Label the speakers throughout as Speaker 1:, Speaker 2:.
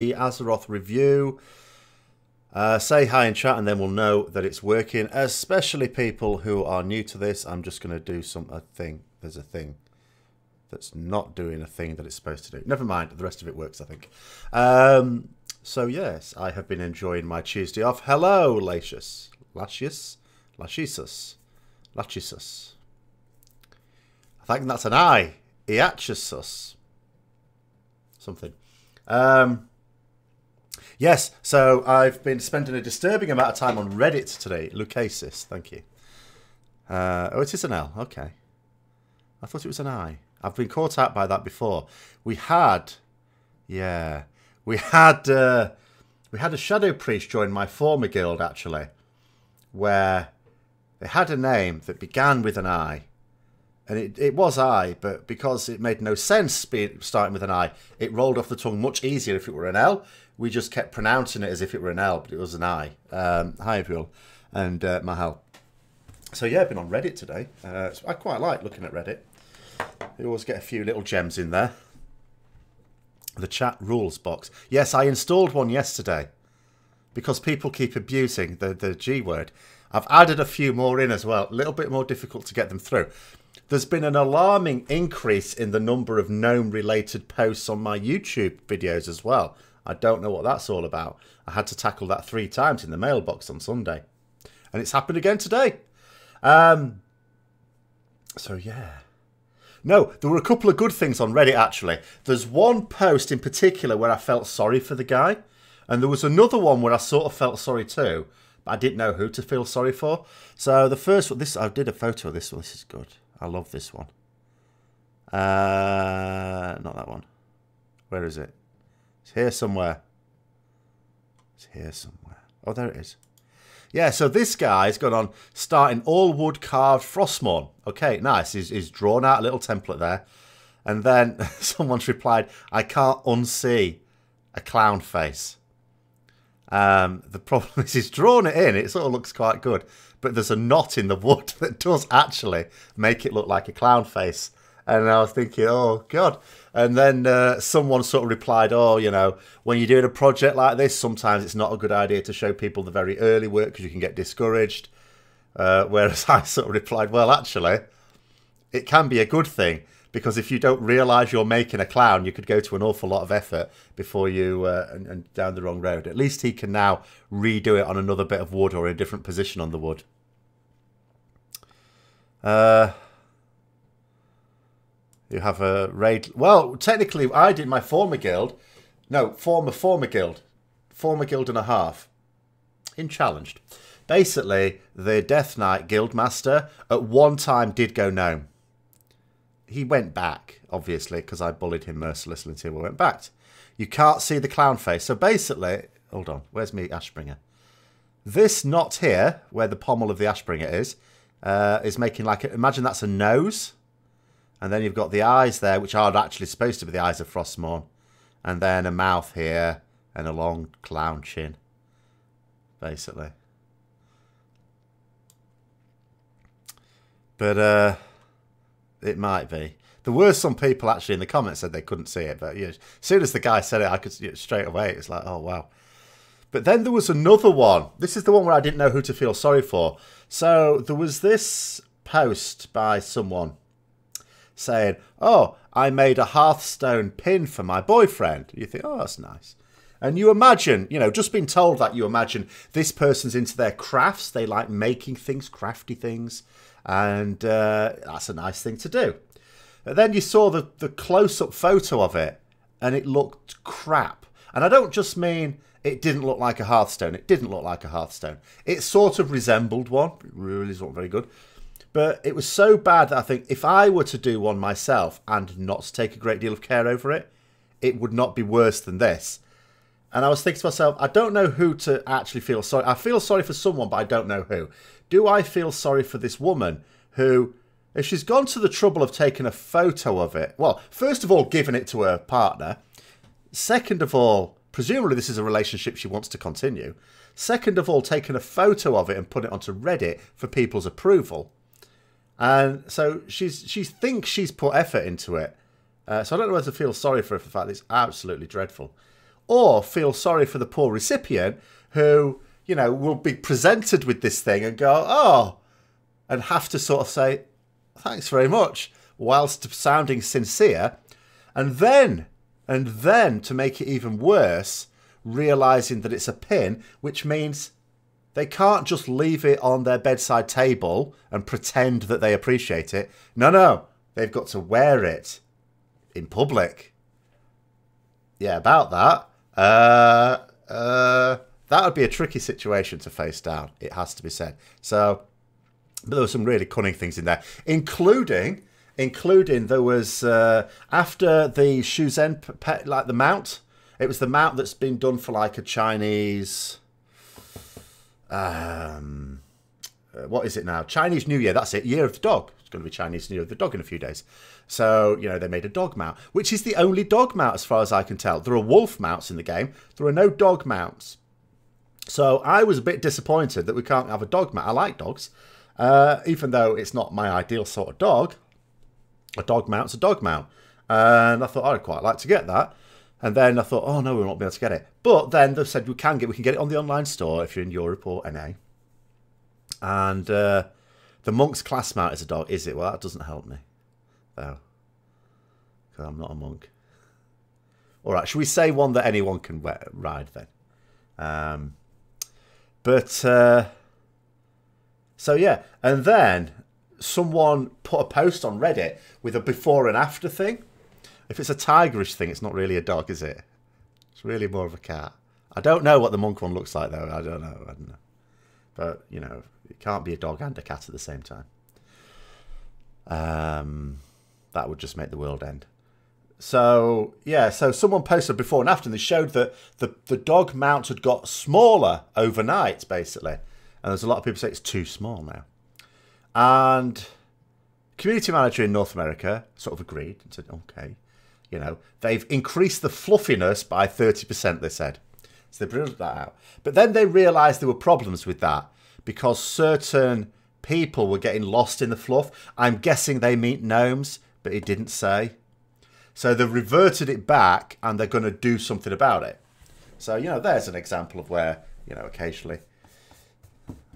Speaker 1: Azeroth review. Uh, say hi in chat and then we'll know that it's working. Especially people who are new to this. I'm just going to do some a thing. There's a thing that's not doing a thing that it's supposed to do. Never mind. The rest of it works, I think. Um, so, yes, I have been enjoying my Tuesday off. Hello, Latius. Latius? Lachisus. Lachisus. I think that's an I. Iachisus. Something. Um, yes, so I've been spending a disturbing amount of time on Reddit today. Lucasis, thank you. Uh, oh, it is an L. Okay. I thought it was an I. I've been caught out by that before. We had, yeah, we had uh, we had a shadow priest join my former guild actually, where they had a name that began with an I, and it, it was I, but because it made no sense starting with an I, it rolled off the tongue much easier if it were an L. We just kept pronouncing it as if it were an L, but it was an I. Um, hi, everyone, and uh, Mahal. So yeah, I've been on Reddit today. Uh, I quite like looking at Reddit. You always get a few little gems in there. The chat rules box. Yes, I installed one yesterday because people keep abusing the, the G word. I've added a few more in as well. A little bit more difficult to get them through. There's been an alarming increase in the number of gnome related posts on my YouTube videos as well. I don't know what that's all about. I had to tackle that three times in the mailbox on Sunday. And it's happened again today. Um, so, yeah. No, there were a couple of good things on Reddit actually. There's one post in particular where I felt sorry for the guy, and there was another one where I sort of felt sorry too, but I didn't know who to feel sorry for. So the first one, this I did a photo of this one. This is good. I love this one. Uh, not that one. Where is it? It's here somewhere. It's here somewhere. Oh, there it is. Yeah, so this guy's gone on starting all wood carved Frostmourne. Okay, nice. He's, he's drawn out a little template there. And then someone's replied, I can't unsee a clown face. Um, the problem is he's drawn it in. It sort of looks quite good. But there's a knot in the wood that does actually make it look like a clown face. And I was thinking, oh, God. And then uh, someone sort of replied, oh, you know, when you're doing a project like this, sometimes it's not a good idea to show people the very early work because you can get discouraged. Uh, whereas I sort of replied, well, actually, it can be a good thing because if you don't realise you're making a clown, you could go to an awful lot of effort before you uh, and, and down the wrong road. At least he can now redo it on another bit of wood or in a different position on the wood. Uh, you have a raid. Well, technically, I did my former guild. No, former former guild, former guild and a half. In challenged. Basically, the Death Knight guild master at one time did go gnome. He went back, obviously, because I bullied him mercilessly until we went back. You can't see the clown face. So basically, hold on, where's me Ashbringer? This knot here, where the pommel of the Ashbringer is, uh, is making like, a, imagine that's a nose and then you've got the eyes there, which are actually supposed to be the eyes of Frostmourne. And then a mouth here and a long clown chin, basically. But uh, it might be. There were some people actually in the comments said they couldn't see it, but as soon as the guy said it, I could see it straight away. It's like, oh wow. But then there was another one. This is the one where I didn't know who to feel sorry for. So there was this post by someone saying, Oh, I made a Hearthstone pin for my boyfriend. You think, Oh, that's nice. And you imagine, you know, just being told that, you imagine this person's into their crafts. They like making things, crafty things. And uh, that's a nice thing to do. But then you saw the, the close up photo of it and it looked crap. And I don't just mean it didn't look like a Hearthstone. It didn't look like a Hearthstone. It sort of resembled one. It really not very good. But it was so bad that I think if I were to do one myself and not take a great deal of care over it, it would not be worse than this. And I was thinking to myself, I don't know who to actually feel sorry. I feel sorry for someone, but I don't know who. Do I feel sorry for this woman who, if she's gone to the trouble of taking a photo of it, well, first of all, giving it to her partner. Second of all, presumably this is a relationship she wants to continue. Second of all, taking a photo of it and put it onto Reddit for people's approval. And so she's she thinks she's put effort into it. Uh, so I don't know whether to feel sorry for her for the fact that it's absolutely dreadful. or feel sorry for the poor recipient who, you know, will be presented with this thing and go, oh, and have to sort of say, thanks very much, whilst sounding sincere. And then, and then to make it even worse, realizing that it's a pin, which means they can't just leave it on their bedside table and pretend that they appreciate it. No, no, they've got to wear it in public. Yeah, about that. Uh, uh, that would be a tricky situation to face down, it has to be said. So, but there were some really cunning things in there, including including there was uh, after the pet, like the mount. It was the mount that's been done for like a Chinese. Um, uh, what is it now? Chinese New Year. That's it. Year of the dog. It's going to be Chinese New Year of the dog in a few days. So you know they made a dog mount, which is the only dog mount as far as I can tell. There are wolf mounts in the game. There are no dog mounts. So I was a bit disappointed that we can't have a dog mount. I like dogs, uh, even though it's not my ideal sort of dog a dog mount's a dog mount. And I thought, I'd quite like to get that. And then I thought, oh no, we won't be able to get it. But then they said we can get we can get it on the online store if you're in Europe or NA. And uh, the monk's class mount is a dog, is it? Well, that doesn't help me, though, because I'm not a monk. All right, should we say one that anyone can ride then? Um, but uh, so yeah, and then someone put a post on Reddit with a before and after thing. If it's a tigerish thing, it's not really a dog, is it? It's really more of a cat. I don't know what the monk one looks like though. I don't know. I don't know. But you know, it can't be a dog and a cat at the same time. Um, that would just make the world end. So yeah, so someone posted before and after, and they showed that the the dog mount had got smaller overnight, basically. And there's a lot of people say it's too small now. And community manager in North America sort of agreed and said, okay, you know, they've increased the fluffiness by 30%, they said. So they brought that out. But then they realised there were problems with that because certain people were getting lost in the fluff. I'm guessing they meet gnomes, but it didn't say. So they reverted it back and they're going to do something about it. So, you know, there's an example of where, you know, occasionally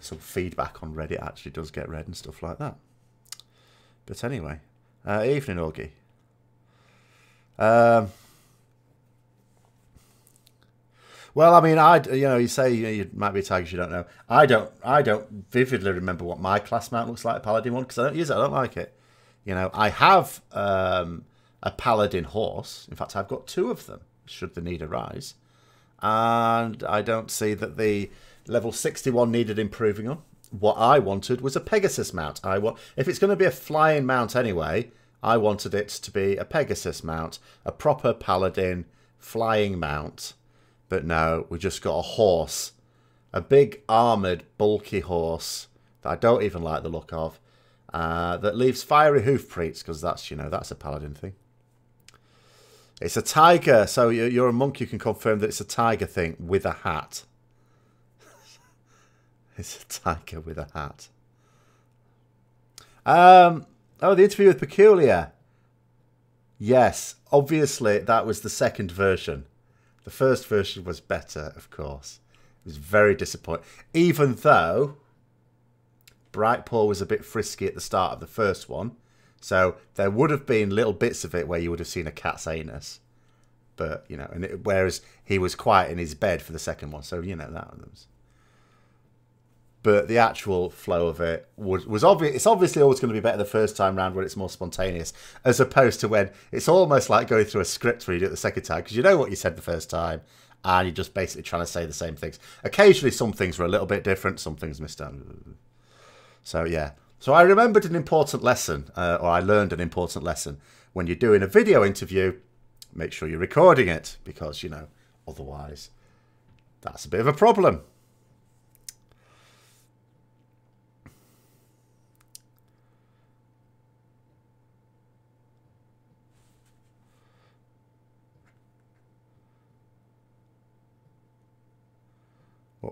Speaker 1: some feedback on Reddit actually does get read and stuff like that. But anyway, uh, evening, Augie. Um, well, I mean, I you know you say you, know, you might be tigers you don't know. I don't I don't vividly remember what my class mount looks like, a paladin one, because I don't use it. I don't like it. You know, I have um, a paladin horse. In fact, I've got two of them. Should the need arise, and I don't see that the Level 61 needed improving on. What I wanted was a Pegasus mount. I want if it's going to be a flying mount anyway, I wanted it to be a Pegasus mount, a proper paladin flying mount. But no, we just got a horse, a big armored, bulky horse that I don't even like the look of. Uh, that leaves fiery hoof prints because that's you know that's a paladin thing. It's a tiger, so you're a monk. You can confirm that it's a tiger thing with a hat. It's a tiger with a hat. Um, oh, the interview with Peculiar. Yes, obviously that was the second version. The first version was better, of course. It was very disappointing. Even though Brightpaw was a bit frisky at the start of the first one. So there would have been little bits of it where you would have seen a cat's anus. But, you know, and it, whereas he was quiet in his bed for the second one. So, you know, that was but the actual flow of it was, was obvious. It's obviously always going to be better the first time round when it's more spontaneous, as opposed to when it's almost like going through a script read it the second time because you know what you said the first time, and you're just basically trying to say the same things. Occasionally, some things were a little bit different, some things missed out. So yeah, so I remembered an important lesson, uh, or I learned an important lesson when you're doing a video interview. Make sure you're recording it because you know otherwise that's a bit of a problem.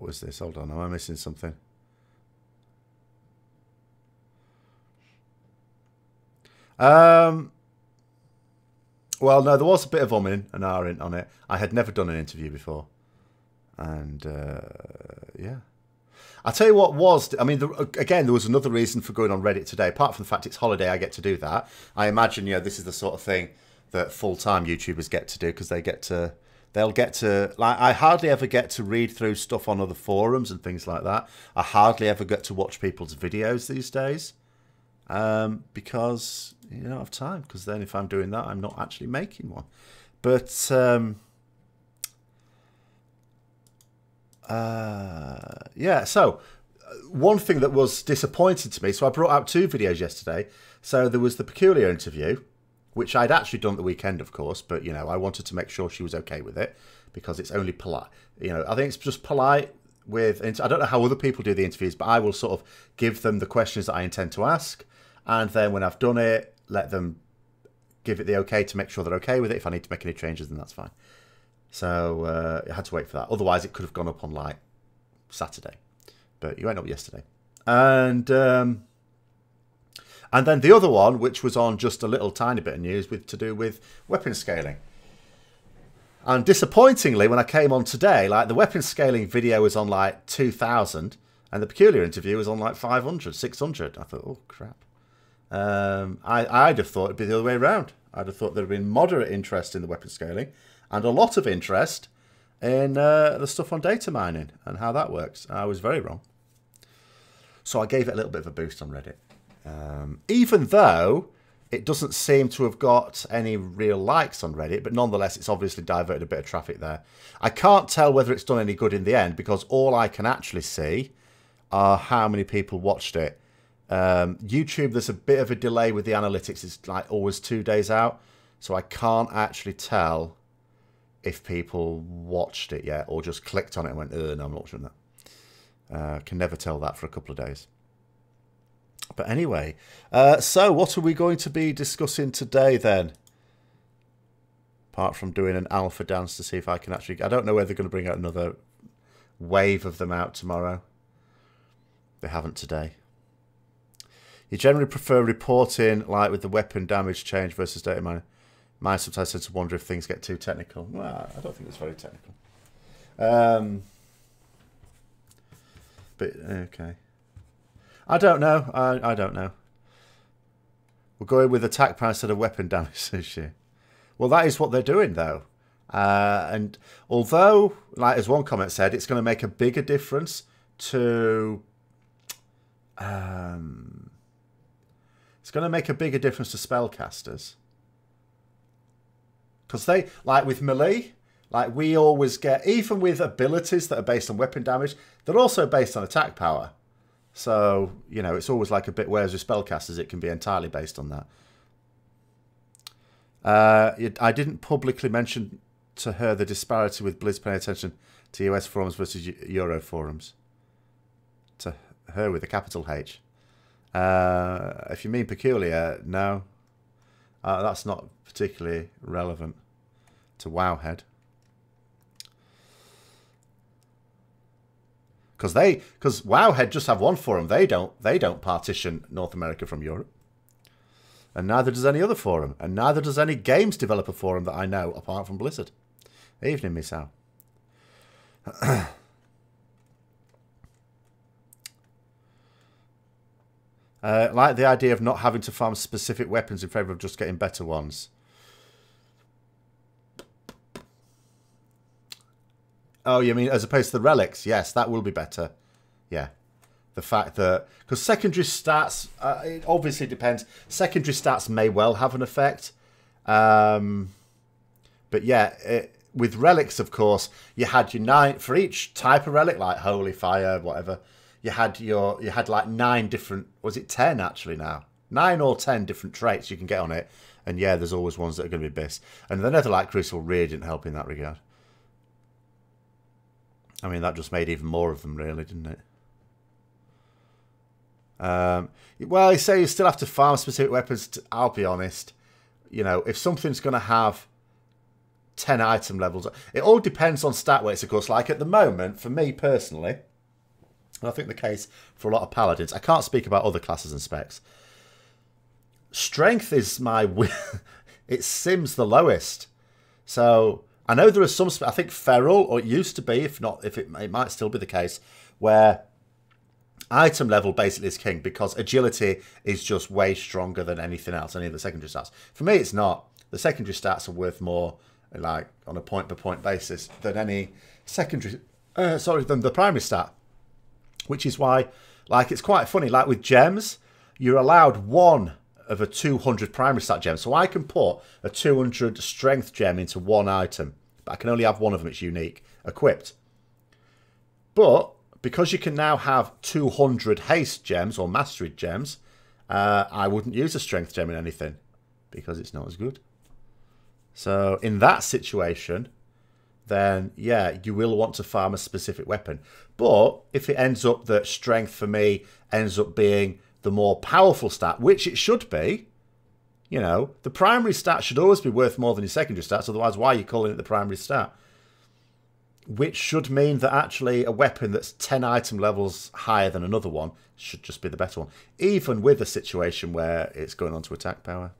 Speaker 1: What was this? Hold on, am I missing something? Um, Well, no, there was a bit of umming and ahhing on it. I had never done an interview before, and uh, yeah. I'll tell you what was. I mean, the, again, there was another reason for going on Reddit today. Apart from the fact it's holiday, I get to do that. I imagine, you know, this is the sort of thing that full-time YouTubers get to do because they get to, they'll get to. Like, I hardly ever get to read through stuff on other forums and things like that. I hardly ever get to watch people's videos these days um, because you don't have time. Because then, if I'm doing that, I'm not actually making one. But um, uh, yeah, so uh, one thing that was disappointing to me. So I brought out two videos yesterday. So there was the peculiar interview, which I'd actually done the weekend, of course, but you know I wanted to make sure she was okay with it because it's only polite. You know, I think it's just polite with. I don't know how other people do the interviews, but I will sort of give them the questions that I intend to ask and then when I've done it, let them give it the okay to make sure they're okay with it. If I need to make any changes, then that's fine. So uh, I had to wait for that. Otherwise, it could have gone up on like Saturday, but you went up yesterday. And um, and then the other one, which was on just a little tiny bit of news with to do with weapon scaling. And disappointingly, when I came on today, like the weapon scaling video was on like 2,000 and the peculiar interview was on like 500, 600. I thought, oh crap. Um, I, I'd have thought it'd be the other way around. I'd have thought there'd been moderate interest in the weapon scaling and a lot of interest in uh, the stuff on data mining and how that works. I was very wrong. So I gave it a little bit of a boost on Reddit. Um, even though it doesn't seem to have got any real likes on Reddit, but nonetheless, it's obviously diverted a bit of traffic there. I can't tell whether it's done any good in the end because all I can actually see are how many people watched it um, YouTube, there's a bit of a delay with the analytics. It's like always two days out. So I can't actually tell if people watched it yet or just clicked on it and went, no, I'm not watching that. Uh, can never tell that for a couple of days. But anyway, uh, so what are we going to be discussing today then? Apart from doing an alpha dance to see if I can actually... I don't know whether they're going to bring out another wave of them out tomorrow. They haven't today. You generally prefer reporting like with the weapon damage change versus data mining. Mine sometimes tend to wonder if things get too technical. Well, I don't think it's very technical. Um, but okay. I don't know. I, I don't know. We're going with attack power instead of weapon damage year. Well, that is what they're doing, though. Uh, and although, like as one comment said, it's going to make a bigger difference to um, it's going to make a bigger difference to spellcasters. Because they, like with melee, like we always get, even with abilities that are based on weapon damage, they're also based on attack power. So, you know, it's always like a bit, whereas with spellcasters, it can be entirely based on that. Uh, I didn't publicly mention to her the disparity with Blizz paying attention to US forums versus Euro forums. To her with a capital H. Uh, if you mean peculiar, no. Uh, that's not particularly relevant to Wowhead. Because they, because Wowhead just have one forum. They don't, they don't partition North America from Europe, and neither does any other forum, and neither does any games developer forum that I know, apart from Blizzard. Evening, Miss Al. Uh, like the idea of not having to farm specific weapons in favour of just getting better ones. Oh, you mean as opposed to the relics? Yes, that will be better. Yeah. The fact that... Because secondary stats, uh, it obviously depends. Secondary stats may well have an effect. Um, but yeah, it, with relics, of course, you had your nine... For each type of relic, like Holy Fire, whatever you had your you had like nine different was it ten actually now nine or ten different traits you can get on it and yeah there's always ones that are going to be best and the netherlight crucible really didn't help in that regard i mean that just made even more of them really didn't it um, well you say you still have to farm specific weapons to, i'll be honest you know if something's going to have 10 item levels it all depends on stat weights of course like at the moment for me personally and I think the case for a lot of paladins. I can't speak about other classes and specs. Strength is my it sims the lowest. So I know there are some. I think feral, or it used to be, if not, if it, it might still be the case, where item level basically is king because agility is just way stronger than anything else, any of the secondary stats. For me, it's not. The secondary stats are worth more, like on a point per point basis, than any secondary. Uh, sorry, than the primary stat. Which is why, like, it's quite funny. Like with gems, you're allowed one of a 200 primary stat gem. So I can put a 200 strength gem into one item I can only have one of them. It's unique, equipped. But because you can now have 200 haste gems or mastery gems, uh, I wouldn't use a strength gem in anything because it's not as good. So in that situation, then yeah, you will want to farm a specific weapon. But if it ends up that strength for me ends up being the more powerful stat, which it should be, you know, the primary stat should always be worth more than your secondary stats, otherwise why are you calling it the primary stat? Which should mean that actually a weapon that's 10 item levels higher than another one should just be the better one, even with a situation where it's going on to attack power.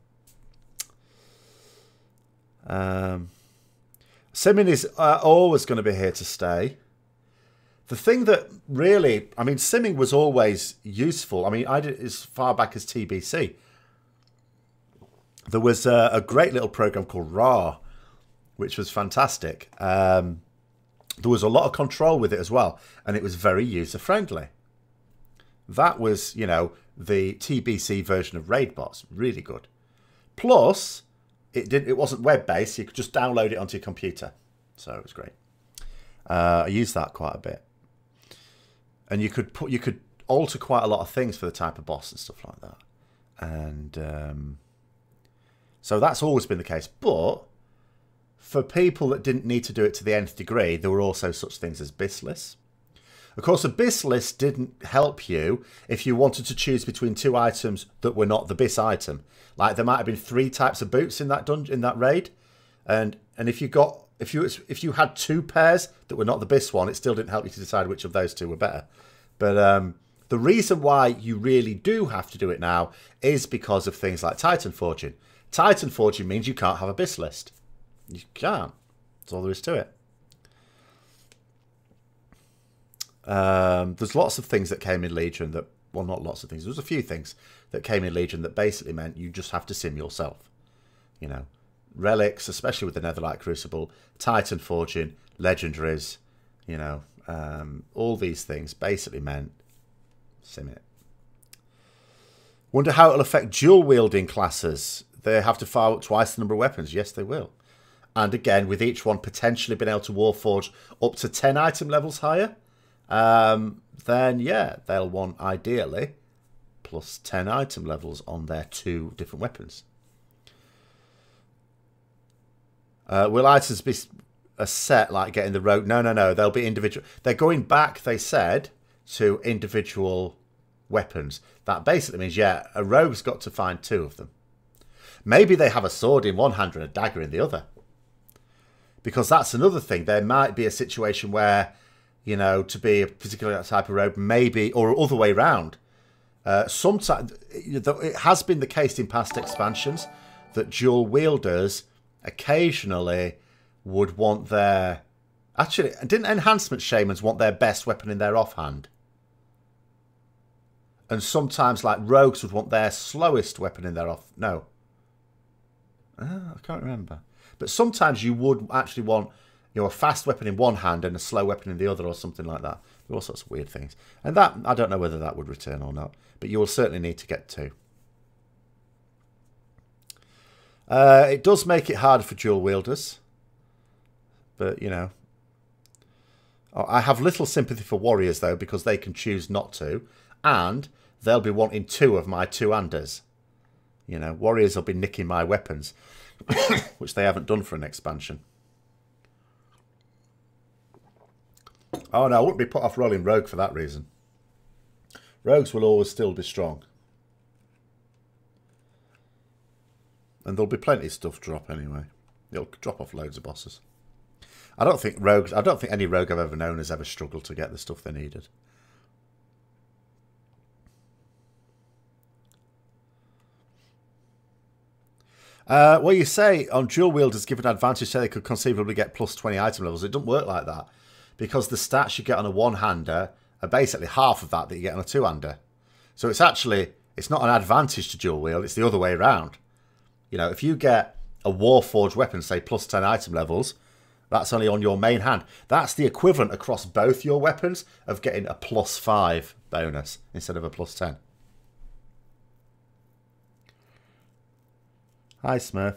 Speaker 1: Um, simming is uh, always going to be here to stay. The thing that really, I mean, simming was always useful. I mean, I did as far back as TBC there was a, a, great little program called Rawr, which was fantastic. Um, there was a lot of control with it as well, and it was very user friendly. That was, you know, the TBC version of RaidBots, really good. Plus, it didn't. It wasn't web based; you could just download it onto your computer, so it was great. Uh, I used that quite a bit, and you could put you could alter quite a lot of things for the type of boss and stuff like that, and. Um, so that's always been the case. But for people that didn't need to do it to the nth degree, there were also such things as BIS lists. Of course, a BIS list didn't help you if you wanted to choose between two items that were not the BIS item. Like there might have been three types of boots in that dungeon, in that raid, and and if you got if you if you had two pairs that were not the BIS one, it still didn't help you to decide which of those two were better. But um, the reason why you really do have to do it now is because of things like Titan Forging. Titan Forging means you can't have a BIS list. You can't. That's all there is to it. Um, there's lots of things that came in Legion that, well, not lots of things. There's a few things that came in Legion that basically meant you just have to sim yourself. You know, relics, especially with the Netherlight Crucible, Titan Forging, legendaries, you know, um, all these things basically meant sim it. Wonder how it'll affect dual wielding classes they have to fire up twice the number of weapons. Yes, they will. And again, with each one potentially being able to Warforge up to 10 item levels higher, um, then yeah, they'll want ideally plus 10 item levels on their two different weapons. Uh, will items be a set like getting the rogue? No, no, no. They'll be individual. They're going back, they said, to individual weapons. That basically means, yeah, a rogue's got to find two of them. Maybe they have a sword in one hand and a dagger in the other. Because that's another thing. There might be a situation where, you know, to be a particular type of robe, maybe, or other way round. Uh, sometimes it has been the case in past expansions that dual wielders occasionally would want their. Actually, didn't enhancement shamans want their best weapon in their offhand? And sometimes, like rogues, would want their slowest weapon in their off. No, Ah, I can't remember. But sometimes you would actually want you know, a fast weapon in one hand and a slow weapon in the other or something like that. There are all sorts of weird things. And that, I don't know whether that would return or not. But you will certainly need to get two. Uh, it does make it harder for dual wielders. But, you know. I have little sympathy for warriors, though, because they can choose not to. And they'll be wanting two of my two-handers. You know, warriors will be nicking my weapons, which they haven't done for an expansion. Oh no, I wouldn't be put off rolling rogue for that reason. Rogues will always still be strong. And there'll be plenty of stuff drop anyway. It'll drop off loads of bosses. I don't think rogues I don't think any rogue I've ever known has ever struggled to get the stuff they needed. Uh, well, you say on dual wielders given advantage, say they could conceivably get plus 20 item levels. It doesn't work like that because the stats you get on a one-hander are basically half of that that you get on a two-hander. So it's actually, it's not an advantage to dual wield, it's the other way around. You know, if you get a Warforged weapon, say plus 10 item levels, that's only on your main hand. That's the equivalent across both your weapons of getting a plus 5 bonus instead of a plus 10. Hi, Smurf.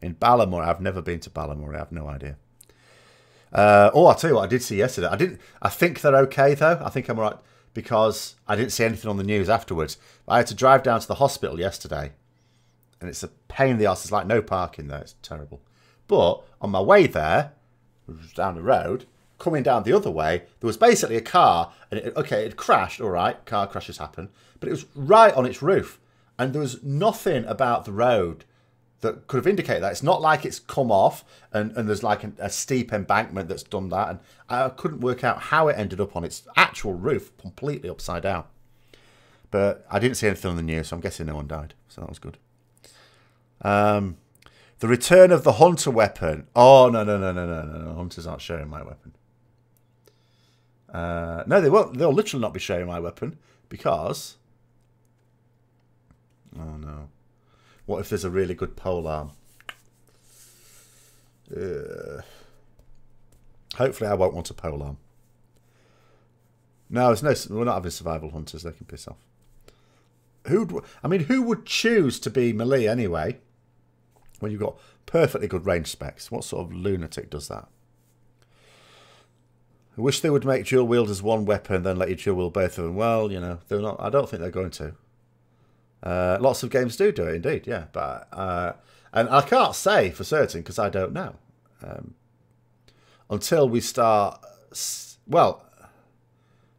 Speaker 1: In Ballamore, I've never been to Ballamore. I have no idea. Uh, oh, I'll tell you what I did see yesterday. I didn't. I think they're okay though. I think I'm right because I didn't see anything on the news afterwards. I had to drive down to the hospital yesterday, and it's a pain in the ass. It's like no parking there. It's terrible. But on my way there, down the road, coming down the other way, there was basically a car, and it, okay, it crashed. All right, car crashes happen, but it was right on its roof and there was nothing about the road that could have indicated that. It's not like it's come off and, and there's like a, a, steep embankment that's done that. And I couldn't work out how it ended up on its actual roof, completely upside down. But I didn't see anything on the news, so I'm guessing no one died. So that was good. Um, the return of the hunter weapon. Oh, no, no, no, no, no, no, no. Hunters aren't sharing my weapon. Uh, no, they won't. They'll literally not be sharing my weapon because Oh no. What if there's a really good pole arm? Uh, hopefully I won't want a pole arm. No, it's no. We're not having survival hunters. They can piss off. Who? I mean, who would choose to be melee anyway? When you've got perfectly good range specs, what sort of lunatic does that? I wish they would make dual wielders one weapon, then let you dual wield both of them. Well, you know, they're not. I don't think they're going to. Uh, lots of games do do it, indeed, yeah. But uh, and I can't say for certain because I don't know um, until we start. Well,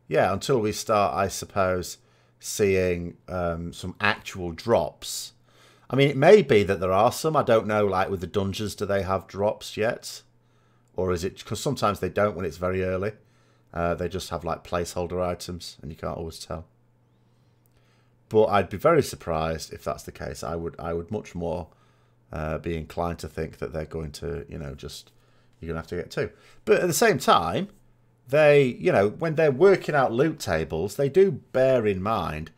Speaker 1: yeah, until we start, I suppose, seeing um, some actual drops. I mean, it may be that there are some. I don't know. Like with the dungeons, do they have drops yet, or is it because sometimes they don't when it's very early? Uh, they just have like placeholder items, and you can't always tell. But I'd be very surprised if that's the case. I would I would much more uh, be inclined to think that they're going to, you know, just you're going to have to get two. But at the same time, they, you know, when they're working out loot tables, they do bear in mind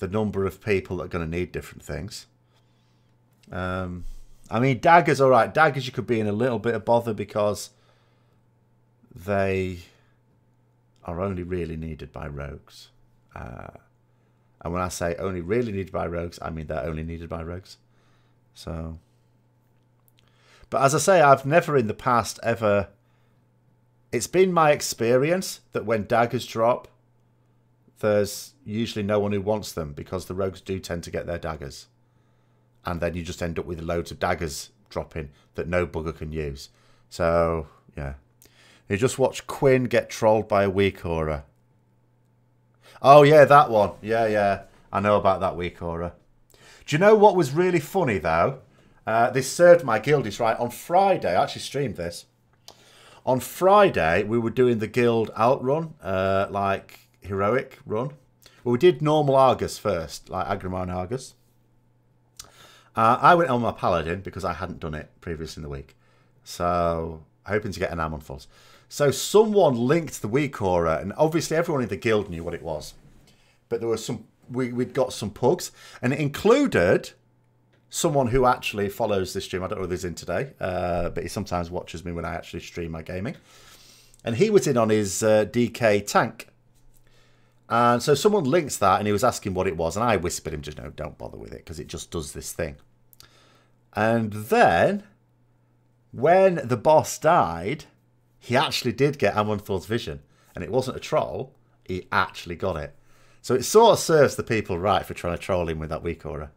Speaker 1: the number of people that are going to need different things. Um, I mean, daggers, all right. Daggers, you could be in a little bit of bother because they are only really needed by rogues. Uh, and when I say only really needed by rogues, I mean they're only needed by rogues. So. But as I say, I've never in the past ever. It's been my experience that when daggers drop, there's usually no one who wants them because the rogues do tend to get their daggers. And then you just end up with loads of daggers dropping that no bugger can use. So, yeah. You just watch Quinn get trolled by a weak aura. Oh yeah, that one. Yeah, yeah. I know about that week, Aura. Do you know what was really funny though? Uh, this served my guildies right on Friday. I actually streamed this. On Friday, we were doing the guild out run, uh, like heroic run. Well, we did normal Argus first, like Aggramar and Argus. Uh, I went on my Paladin because I hadn't done it previous in the week. So, hoping to get an Aman'Thul's. So someone linked the weak and obviously everyone in the guild knew what it was. But there was some we we'd got some pugs, and it included someone who actually follows this stream. I don't know who he's in today, uh, but he sometimes watches me when I actually stream my gaming. And he was in on his uh, DK tank. And so someone linked that and he was asking what it was. And I whispered him, just no, don't bother with it because it just does this thing. And then when the boss died, he actually did get Aman'Thul's vision. And it wasn't a troll, he actually got it. So it sort of serves the people right for trying to troll him with that weak aura.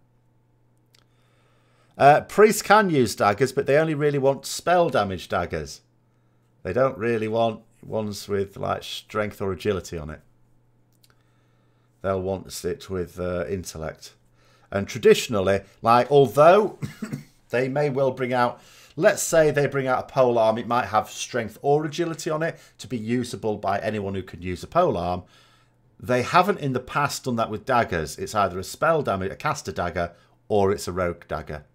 Speaker 1: Uh, priests can use daggers, but they only really want spell damage daggers. They don't really want ones with like strength or agility on it. They'll want it with uh, intellect. And traditionally, like although they may well bring out Let's say they bring out a pole arm. It might have strength or agility on it to be usable by anyone who can use a pole arm. They haven't in the past done that with daggers. It's either a spell damage, a caster dagger, or it's a rogue dagger.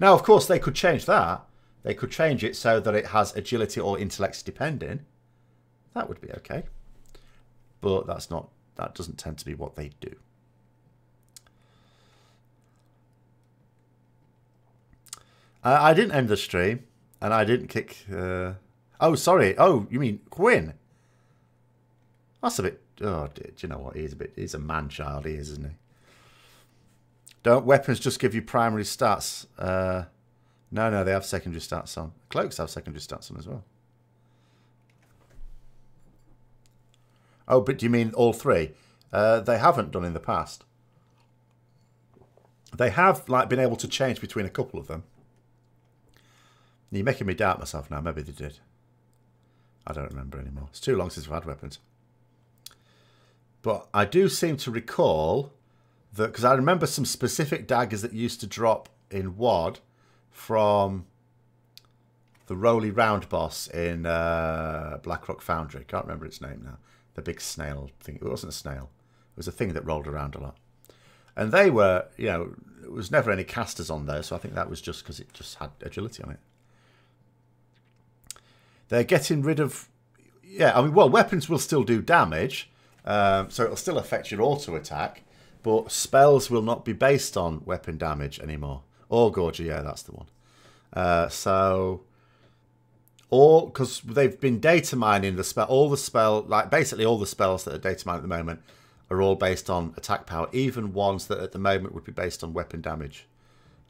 Speaker 1: Now, of course, they could change that. They could change it so that it has agility or intellect depending. That would be okay. But that's not, that doesn't tend to be what they do. I, I didn't end the stream, and I didn't kick. Uh... Oh, sorry. Oh, you mean Quinn? That's a bit. Oh, dear. do you know what? He's a bit. He's a man child. He is, isn't he? Don't weapons just give you primary stats? Uh, no, no, they have secondary stats on. Cloaks have secondary stats on as well. Oh, but do you mean all three? Uh, they haven't done in the past. They have like been able to change between a couple of them. You're making me doubt myself now. Maybe they did. I don't remember anymore. It's too long since I've had weapons. But I do seem to recall that because I remember some specific daggers that used to drop in WoD from the Roly Round boss in uh, Blackrock Foundry. Can't remember its name now. The big snail thing. It wasn't a snail. It was a thing that rolled around a lot. And they were, you know, there was never any casters on there, so I think that was just because it just had agility on it. They're getting rid of... Yeah, I mean, well, weapons will still do damage, um, so it'll still affect your auto attack, but spells will not be based on weapon damage anymore. Oregorger, yeah, that's the one. Uh, so, or because they've been data mining the spell, all the spell, like basically all the spells that are data mined at the moment are all based on attack power, even ones that at the moment would be based on weapon damage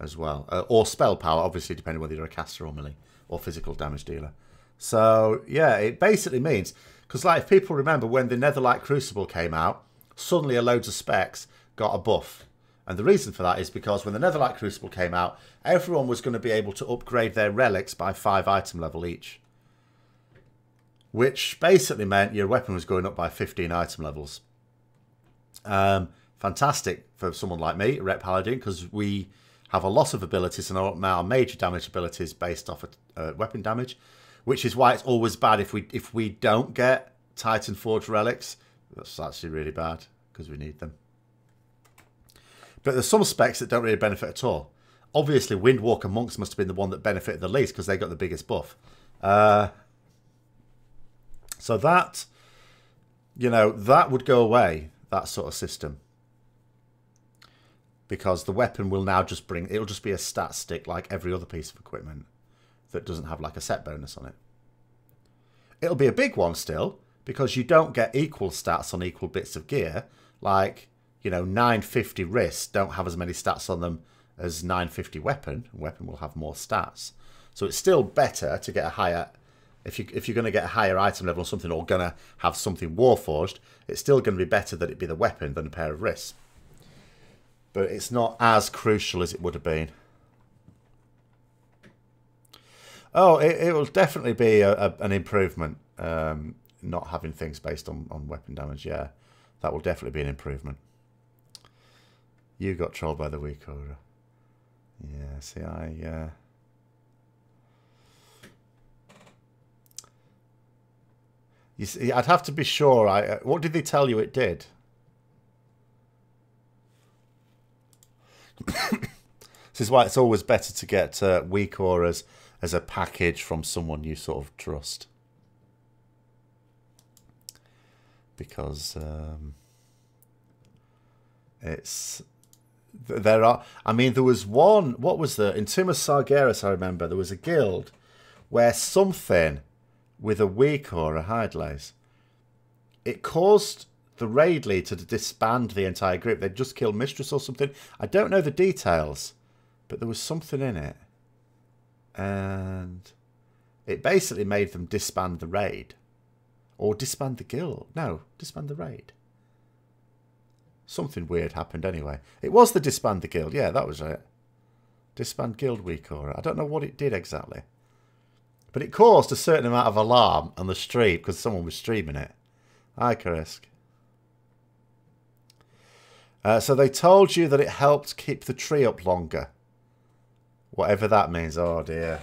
Speaker 1: as well, uh, or spell power, obviously depending whether you're a caster or melee or physical damage dealer. So yeah, it basically means because like if people remember when the Netherlight Crucible came out, suddenly a loads of specs got a buff. And the reason for that is because when the Netherlight Crucible came out, everyone was going to be able to upgrade their relics by 5 item level each. Which basically meant your weapon was going up by 15 item levels. Um, fantastic for someone like me, Ret Paladin, because we have a lot of abilities and our major damage abilities based off of uh, weapon damage which is why it's always bad if we if we don't get Titan Forge relics. That's actually really bad because we need them. But there's some specs that don't really benefit at all. Obviously, Windwalker Monks must have been the one that benefited the least because they got the biggest buff. Uh, so that, you know, that would go away, that sort of system. Because the weapon will now just bring, it'll just be a stat stick like every other piece of equipment that doesn't have like a set bonus on it. It'll be a big one still because you don't get equal stats on equal bits of gear. Like, you know, 950 wrists don't have as many stats on them as 950 weapon. Weapon will have more stats. So it's still better to get a higher if you if you're going to get a higher item level or something or going to have something warforged, it's still going to be better that it be the weapon than a pair of wrists. But it's not as crucial as it would have been. Oh, it, it will definitely be a, a, an improvement. Um, not having things based on, on weapon damage, yeah. That will definitely be an improvement. You got trolled by the weak aura. Yeah, see, I... Uh... You see, I'd have to be sure. I uh, What did they tell you it did? this is why it's always better to get uh, weak auras as a package from someone you sort of trust. Because um, it's there are. I mean, there was one. What was the in Tomb of Sargeras? I remember there was a guild where something with a weak or a hide. It caused the raid lead to disband the entire group. They'd just killed Mistress or something. I don't know the details, but there was something in it and it basically made them disband the raid or disband the guild. No, disband the raid. Something weird happened anyway. It was the disband the guild. Yeah, that was it. Disband guild week or I don't know what it did exactly. But it caused a certain amount of alarm on the stream because someone was streaming it. Hi, Karisk. Uh, so they told you that it helped keep the tree up longer. Whatever that means. Oh, dear.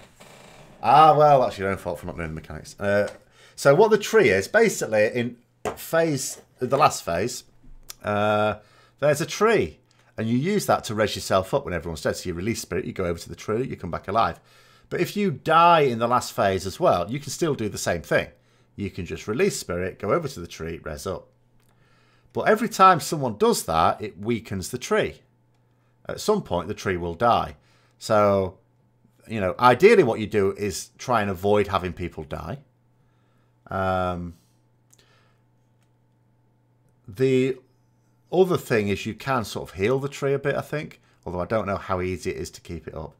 Speaker 1: Ah, well, that's your own fault for not knowing the mechanics. Uh, so what the tree is, basically, in phase, the last phase, uh, there's a tree. And you use that to raise yourself up when everyone's dead. So you release spirit, you go over to the tree, you come back alive. But if you die in the last phase as well, you can still do the same thing. You can just release spirit, go over to the tree, res up. But every time someone does that, it weakens the tree. At some point, the tree will die. So, you know, ideally what you do is try and avoid having people die. Um, the other thing is you can sort of heal the tree a bit, I think. Although I don't know how easy it is to keep it up.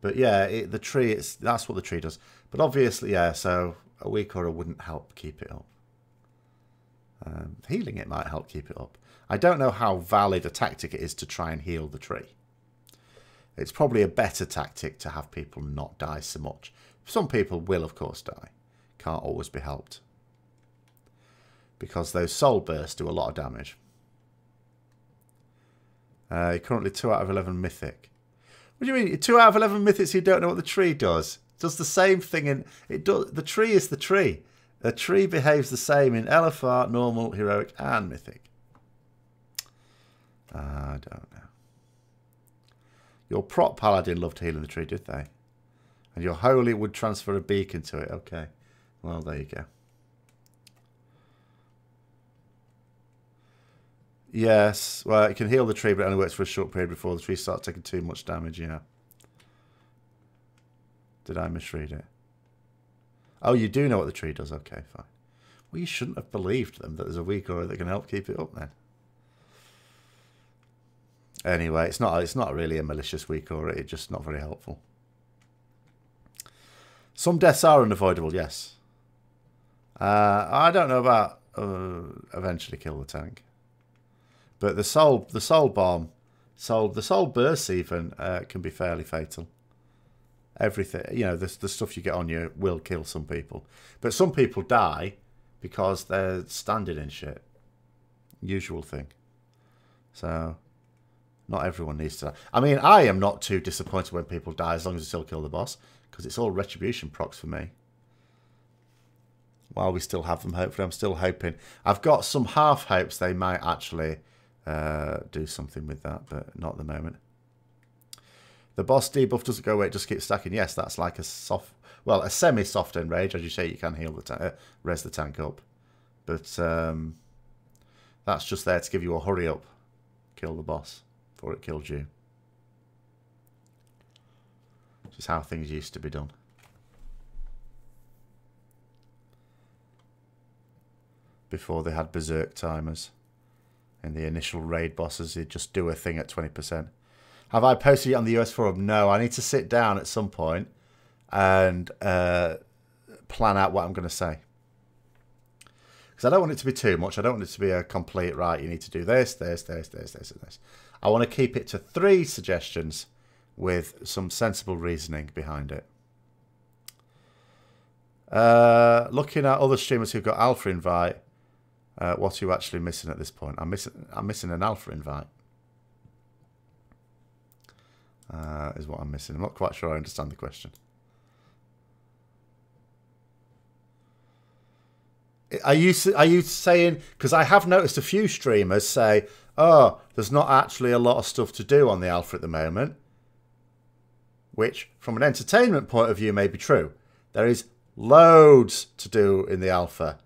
Speaker 1: But yeah, it, the tree, it's, that's what the tree does. But obviously, yeah, so a weak aura wouldn't help keep it up. Um, healing it might help keep it up. I don't know how valid a tactic it is to try and heal the tree. It's probably a better tactic to have people not die so much. Some people will, of course, die. Can't always be helped. Because those soul bursts do a lot of damage. Uh, currently 2 out of 11 mythic. What do you mean? 2 out of 11 mythics you don't know what the tree does? It does the same thing in... it does. The tree is the tree. The tree behaves the same in LFR, normal, heroic and mythic. I don't know. Your prot paladin loved healing the tree, did they? And your holy would transfer a beacon to it. Okay. Well, there you go. Yes. Well, it can heal the tree, but it only works for a short period before the tree starts taking too much damage, yeah. Did I misread it? Oh, you do know what the tree does. Okay, fine. Well, you shouldn't have believed them that there's a weak aura that can help keep it up then. Anyway, it's not it's not really a malicious weak aura. It's just not very helpful. Some deaths are unavoidable, yes. Uh, I don't know about uh, eventually kill the tank. But the soul, the soul bomb, soul, the soul burst even uh, can be fairly fatal. Everything, you know, the the stuff you get on you will kill some people, but some people die because they're standing in shit. Usual thing. So, not everyone needs to. I mean, I am not too disappointed when people die as long as they still kill the boss because it's all retribution procs for me while we still have them. Hopefully, I'm still hoping. I've got some half hopes they might actually uh, do something with that, but not at the moment. The boss debuff doesn't go away, it just keeps stacking. Yes, that's like a soft, well, a semi-soft enrage. As you say, you can heal the tank, uh, res the tank up. But um, that's just there to give you a hurry up, kill the boss before it kills you. Which is how things used to be done. Before they had berserk timers in the initial raid bosses, he'd just do a thing at 20%. Have I posted it on the US forum? No, I need to sit down at some point and uh, plan out what I'm going to say. Because I don't want it to be too much. I don't want it to be a complete, right, you need to do this, this, this, this, this, and this. I want to keep it to three suggestions with some sensible reasoning behind it. Uh, looking at other streamers who've got alpha invite, uh, what are you actually missing at this point? I'm missing. I'm missing an alpha invite. Uh, is what I'm missing. I'm not quite sure I understand the question. Are you are you saying because I have noticed a few streamers say, "Oh, there's not actually a lot of stuff to do on the alpha at the moment," which, from an entertainment point of view, may be true. There is loads to do in the alpha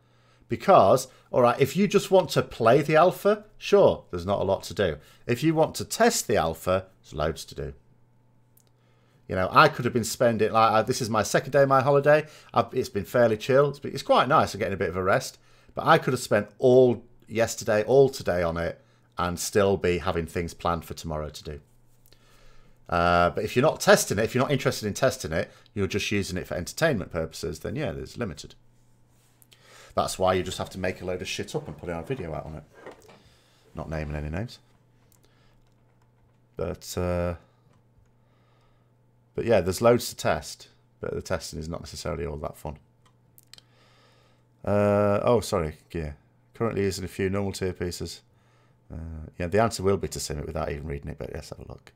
Speaker 1: because all right, if you just want to play the alpha, sure, there's not a lot to do. If you want to test the alpha, there's loads to do. You know, I could have been spending like uh, this is my second day of my holiday. I've, it's been fairly chill. It's, it's quite nice. I'm getting a bit of a rest, but I could have spent all yesterday, all today on it, and still be having things planned for tomorrow to do. Uh, but if you're not testing it, if you're not interested in testing it, you're just using it for entertainment purposes, then yeah, there's limited. That's why you just have to make a load of shit up and put a video out on it. Not naming any names. But, uh, but yeah, there's loads to test, but the testing is not necessarily all that fun. Uh, oh, sorry, gear. Currently using a few normal tier pieces. Uh, yeah, the answer will be to sim it without even reading it, but let's have a look.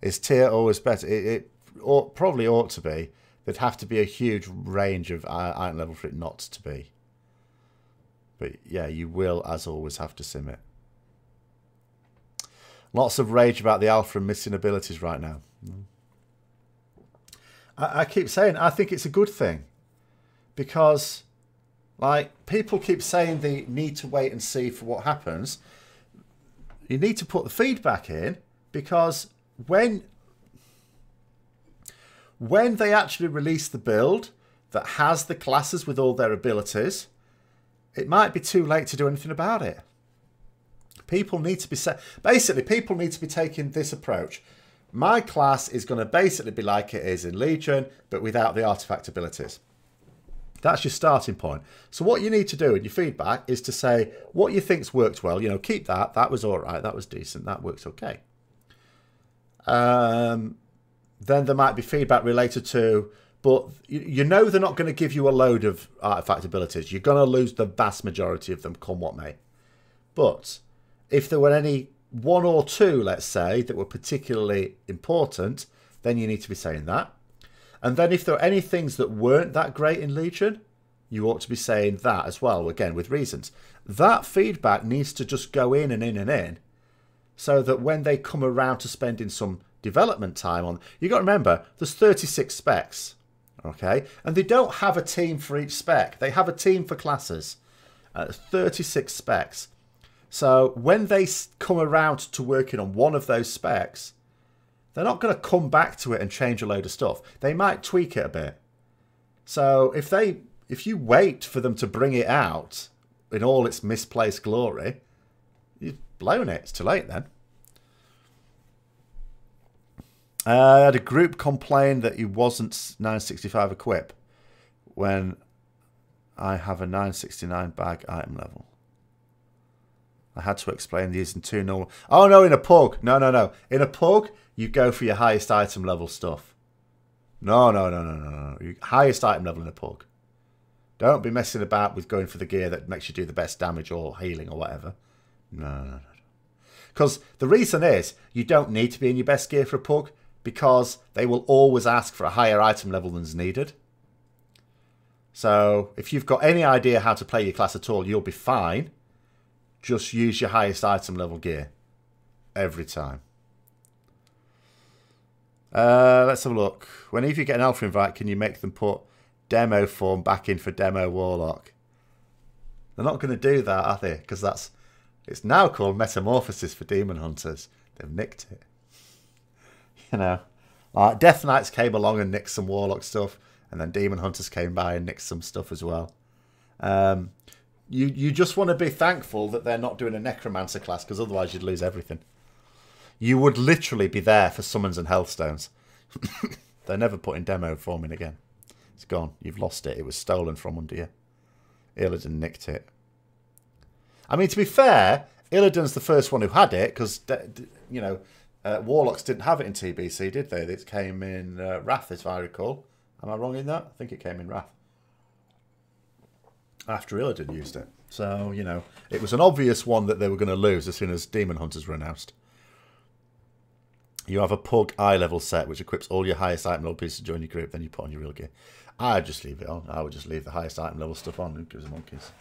Speaker 1: Is tier always better? It, it ought, probably ought to be, There'd have to be a huge range of iron level for it not to be. But yeah, you will, as always, have to sim it. Lots of rage about the alpha and missing abilities right now. I, I keep saying I think it's a good thing because, like, people keep saying they need to wait and see for what happens. You need to put the feedback in because when when they actually release the build that has the classes with all their abilities, it might be too late to do anything about it. People need to be set. Basically, people need to be taking this approach. My class is going to basically be like it is in Legion, but without the artifact abilities. That's your starting point. So what you need to do in your feedback is to say what you think's worked well. You know, keep that. That was all right. That was decent. That works okay. Um, then there might be feedback related to, but you know they're not going to give you a load of artifact abilities. You're going to lose the vast majority of them, come what may. But if there were any one or two, let's say, that were particularly important, then you need to be saying that. And then if there are any things that weren't that great in Legion, you ought to be saying that as well, again, with reasons. That feedback needs to just go in and in and in so that when they come around to spending some development time on, you've got to remember, there's 36 specs, okay? And they don't have a team for each spec. They have a team for classes. Uh, 36 specs. So when they come around to working on one of those specs, they're not going to come back to it and change a load of stuff. They might tweak it a bit. So if they if you wait for them to bring it out in all its misplaced glory, you've blown it. It's too late then. Uh, I had a group complain that he wasn't 965 equip when I have a 969 bag item level. I had to explain these in two normal. Oh no, in a pug. No, no, no. In a pug, you go for your highest item level stuff. No, no, no, no, no, no. Highest item level in a pug. Don't be messing about with going for the gear that makes you do the best damage or healing or whatever. No, no, no. Because the reason is you don't need to be in your best gear for a pug because they will always ask for a higher item level than's needed. So if you've got any idea how to play your class at all, you'll be fine just use your highest item level gear every time. Uh, let's have a look. Whenever you get an alpha invite, can you make them put demo form back in for demo warlock? They're not going to do that, are they? Because that's it's now called metamorphosis for demon hunters. They've nicked it. You know, like Death Knights came along and nicked some warlock stuff, and then demon hunters came by and nicked some stuff as well. Um, you you just want to be thankful that they're not doing a necromancer class because otherwise you'd lose everything. You would literally be there for summons and healthstones. they're never putting demo form in again. It's gone. You've lost it. It was stolen from under you. Illidan nicked it. I mean, to be fair, Illidan's the first one who had it because, you know, uh, Warlocks didn't have it in TBC, did they? It came in uh, Wrath, if I recall. Am I wrong in that? I think it came in Wrath after Illidan used it. So, you know, it was an obvious one that they were going to lose as soon as Demon Hunters were announced. You have a Pug eye level set, which equips all your highest item level pieces to join your group, then you put on your real gear. I'd just leave it on. I would just leave the highest item level stuff on. Who gives a monkeys?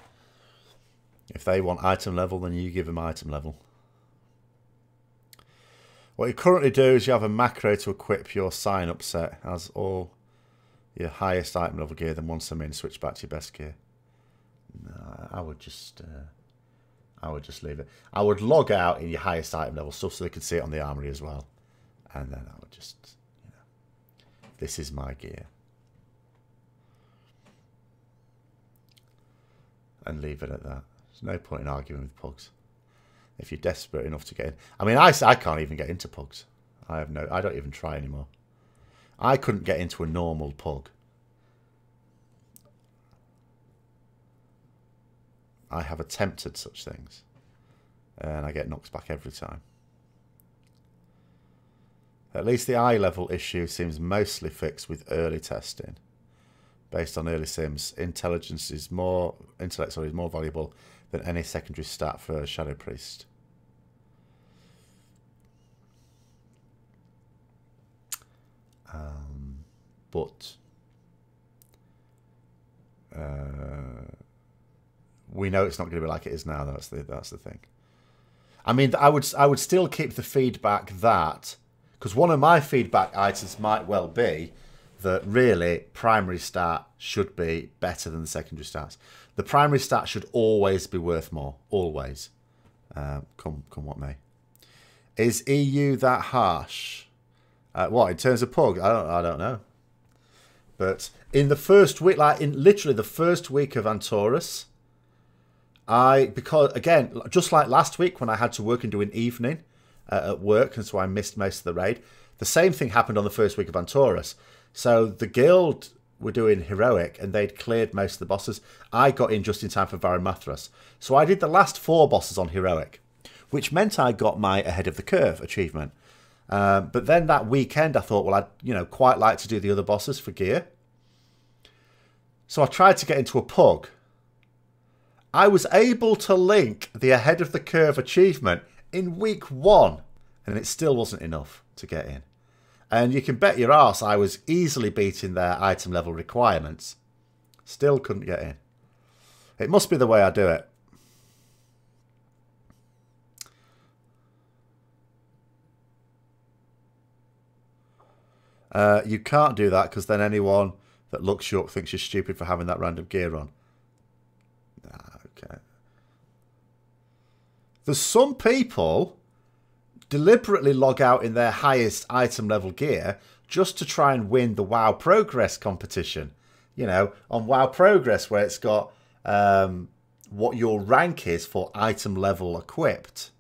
Speaker 1: If they want item level, then you give them item level. What you currently do is you have a macro to equip your sign up set as all your highest item level gear, then once I'm in, switch back to your best gear. No, I would just, uh, I would just leave it. I would log out in your highest item level stuff so they could see it on the armory as well, and then I would just, you know, this is my gear, and leave it at that. There's no point in arguing with pugs. If you're desperate enough to get in, I mean, I, I can't even get into pugs. I have no, I don't even try anymore. I couldn't get into a normal pug I have attempted such things. And I get knocked back every time. At least the eye level issue seems mostly fixed with early testing. Based on early sims, intelligence is more intellect sorry, is more valuable than any secondary stat for Shadow Priest. Um, but uh, we know it's not going to be like it is now. That's the that's the thing. I mean, I would I would still keep the feedback that because one of my feedback items might well be that really primary stat should be better than the secondary stats. The primary stat should always be worth more, always. Uh, come, come what may. Is EU that harsh? Uh, what in terms of pug? I don't, I don't know. But in the first week, like in literally the first week of Antorus, I because again, just like last week when I had to work and do an evening uh, at work, and so I missed most of the raid. The same thing happened on the first week of Antorus. So the guild were doing heroic and they'd cleared most of the bosses. I got in just in time for Varimathras. So I did the last four bosses on heroic, which meant I got my ahead of the curve achievement. Um, but then that weekend, I thought, well, I'd you know quite like to do the other bosses for gear. So I tried to get into a pug. I was able to link the ahead of the curve achievement in week one, and it still wasn't enough to get in. And you can bet your ass I was easily beating their item level requirements. Still couldn't get in. It must be the way I do it. Uh, you can't do that because then anyone that looks you up thinks you're stupid for having that random gear on. Ah, okay. There's some people deliberately log out in their highest item level gear just to try and win the WoW Progress competition. You know, on WoW Progress where it's got um, what your rank is for item level equipped.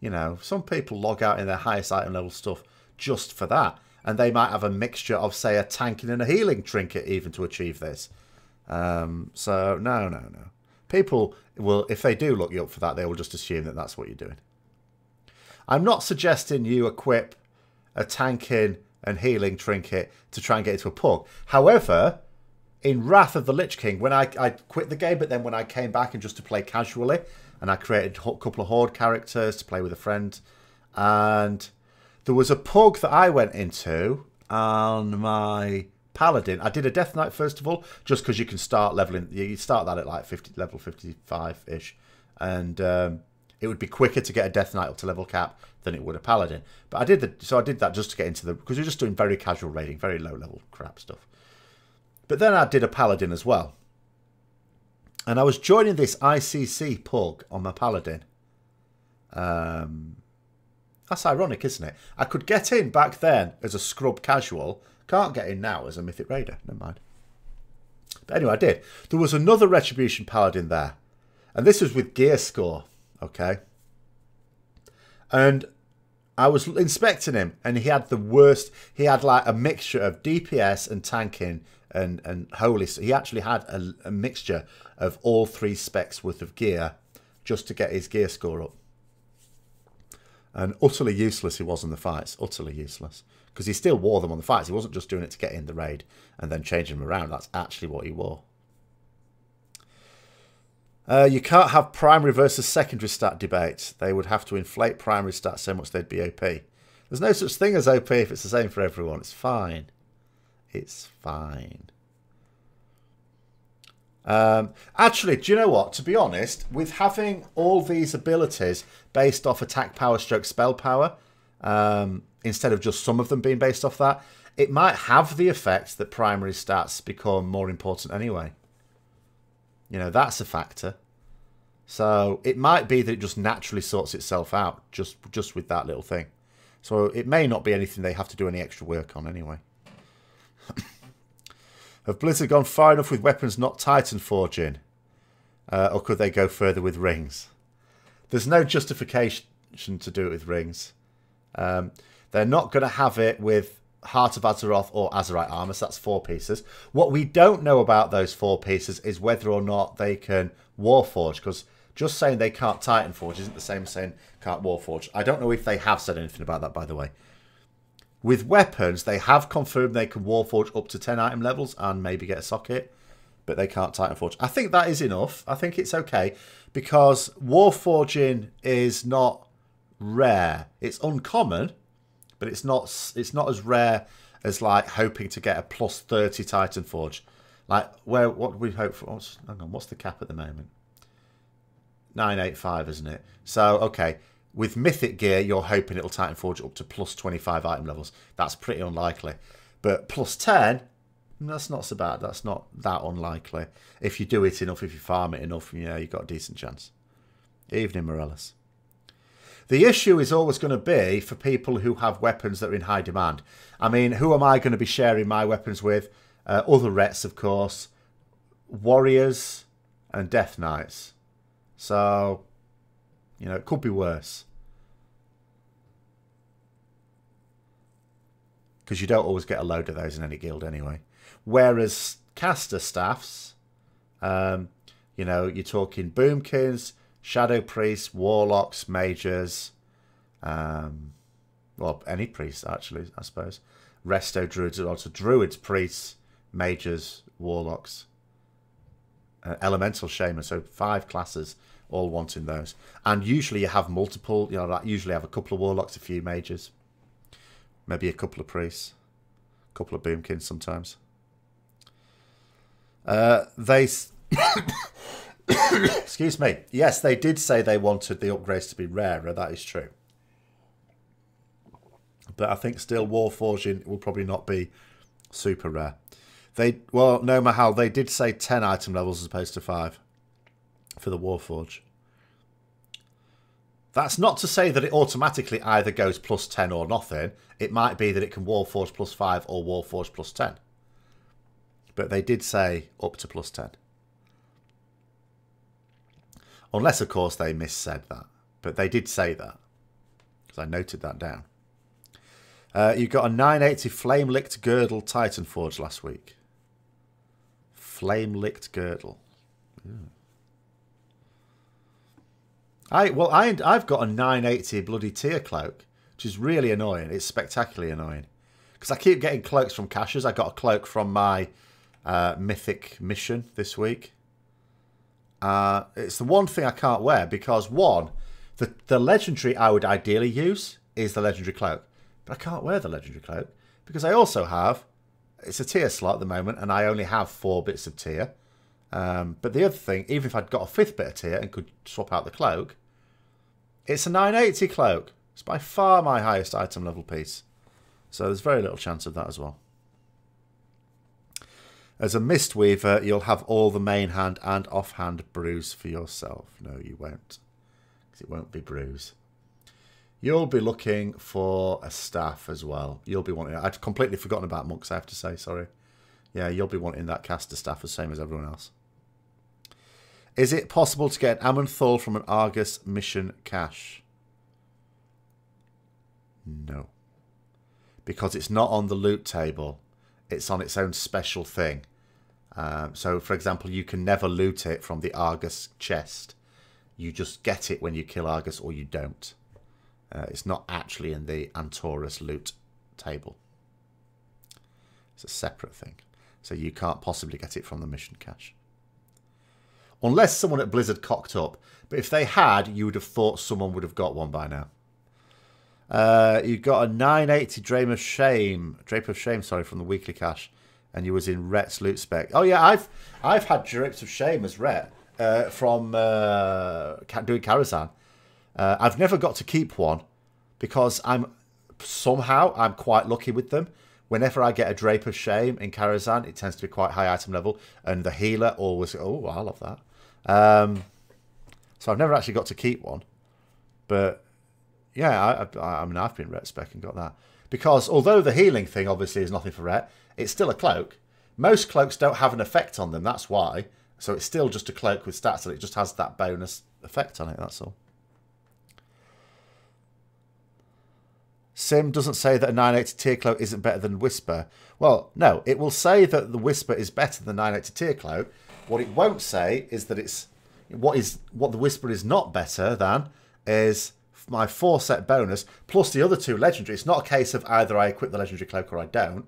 Speaker 1: You know, some people log out in their highest item level stuff just for that. And they might have a mixture of, say, a tanking and a healing trinket even to achieve this. Um, so, no, no, no. People will, if they do look you up for that, they will just assume that that's what you're doing. I'm not suggesting you equip a tanking and healing trinket to try and get into a pug. However, in Wrath of the Lich King, when I, I quit the game, but then when I came back and just to play casually, and I created a couple of Horde characters to play with a friend, and there was a pug that I went into on my paladin. I did a death knight first of all, just because you can start leveling. You start that at like 50 level 55 ish, and um, it would be quicker to get a Death Knight up to level cap than it would a Paladin. But I did the so I did that just to get into the because we are just doing very casual raiding, very low level crap stuff. But then I did a Paladin as well. And I was joining this ICC pug on my Paladin. Um, that's ironic, isn't it? I could get in back then as a scrub casual. Can't get in now as a Mythic Raider. Never mind. But anyway, I did. There was another Retribution Paladin there. And this was with gear score okay? And I was inspecting him, and he had the worst. He had like a mixture of DPS and tanking and and holy. He actually had a, a mixture of all three specs worth of gear just to get his gear score up. And utterly useless he was in the fights. Utterly useless because he still wore them on the fights. He wasn't just doing it to get in the raid and then changing them around. That's actually what he wore. Uh, you can't have primary versus secondary stat debates. They would have to inflate primary stats so much they'd be OP. There's no such thing as OP if it's the same for everyone. It's fine. It's fine. Um, actually, do you know what? To be honest, with having all these abilities based off attack power stroke spell power, um, instead of just some of them being based off that, it might have the effect that primary stats become more important anyway. You know, that's a factor. So it might be that it just naturally sorts itself out just just with that little thing. So it may not be anything they have to do any extra work on anyway. have Blizzard gone far enough with weapons not Titan forging? Uh, or could they go further with rings? There's no justification to do it with rings. Um, they're not going to have it with Heart of Azeroth or Azerite armor, so that's four pieces. What we don't know about those four pieces is whether or not they can Warforge, because just saying they can't Titan Forge isn't the same as saying can't Warforge. I don't know if they have said anything about that, by the way. With weapons, they have confirmed they can Warforge up to 10 item levels and maybe get a socket, but they can't Titan Forge. I think that is enough. I think it's okay because Warforging is not rare. It's uncommon, but it's not it's not as rare as like hoping to get a plus 30 Titan Forge. Like where what do we hope for what's, hang on, what's the cap at the moment? 985, isn't it? So, okay, with Mythic gear, you're hoping it'll Titan Forge up to plus 25 item levels. That's pretty unlikely. But plus 10, that's not so bad. That's not that unlikely. If you do it enough, if you farm it enough, yeah, you've got a decent chance. Evening, Morellis. The issue is always going to be for people who have weapons that are in high demand. I mean, who am I going to be sharing my weapons with? Uh, other Rets, of course. Warriors and Death Knights. So, you know, it could be worse. Because you don't always get a load of those in any guild anyway. Whereas caster staffs, um, you know, you're talking boomkins, shadow priests, warlocks, mages, um, well, any priests actually, I suppose. Resto druids, also druids, priests, mages, warlocks, uh, elemental shaman. So five classes, all wanting those. And usually you have multiple. You know, like usually have a couple of warlocks, a few mages, maybe a couple of priests, a couple of boomkins sometimes. Uh, they. Excuse me. Yes, they did say they wanted the upgrades to be rarer. That is true. But I think still Warforging will probably not be super rare. They well, no Mahal, they did say ten item levels as opposed to five for the Warforge. That's not to say that it automatically either goes plus 10 or nothing. It might be that it can Warforge plus 5 or Warforge plus 10. But they did say up to plus 10. Unless, of course, they missaid that. But they did say that. Because I noted that down. Uh, you got a 980 Flame Licked Girdle Titan Forge last week. Flame Licked Girdle. I Well, I, I've got a 980 Bloody Tear Cloak, which is really annoying. It's spectacularly annoying. Because I keep getting cloaks from caches. I got a cloak from my uh, Mythic mission this week. Uh, it's the one thing I can't wear because one, the the legendary I would ideally use is the legendary cloak, but I can't wear the legendary cloak because I also have it's a tier slot at the moment, and I only have four bits of tier. Um, but the other thing, even if I'd got a fifth bit of tier and could swap out the cloak, it's a 980 cloak. It's by far my highest item level piece. So there's very little chance of that as well. As a Mistweaver, you'll have all the main hand and offhand brews for yourself. No, you won't. Because it won't be brews. You'll be looking for a staff as well. You'll be wanting... I'd completely forgotten about monks, I have to say. Sorry. Yeah, you'll be wanting that caster staff the same as everyone else. Is it possible to get an Aman'Thul from an Argus mission cache? No. Because it's not on the loot table. It's on its own special thing. Um, so, for example, you can never loot it from the Argus chest. You just get it when you kill Argus or you don't. Uh, it's not actually in the Antorus loot table. It's a separate thing. So you can't possibly get it from the mission cache. Unless someone at Blizzard cocked up. But if they had, you would have thought someone would have got one by now. Uh, you got a 980 Drape of Shame. Drape of Shame, sorry, from the weekly Cache, and you was in Ret's loot spec. Oh yeah, I've I've had Drapes of Shame as Rhett uh, from uh, doing Karazhan. Uh, I've never got to keep one because I'm somehow I'm quite lucky with them. Whenever I get a Drape of Shame in Karazhan, it tends to be quite high item level, and the healer always. Oh, I love that. Um, so I've never actually got to keep one, but yeah, I, I, I mean I've been Ret spec and got that because although the healing thing obviously is nothing for Ret, it's still a cloak. Most cloaks don't have an effect on them, that's why. So it's still just a cloak with stats, and it just has that bonus effect on it, that's all. Sim doesn't say that a 980 tier cloak isn't better than Whisper. Well, no, it will say that the Whisper is better than 980 tier cloak. What it won't say is that it's what is what the Whisper is not better than is my four set bonus plus the other two legendary. It's not a case of either I equip the legendary cloak or I don't.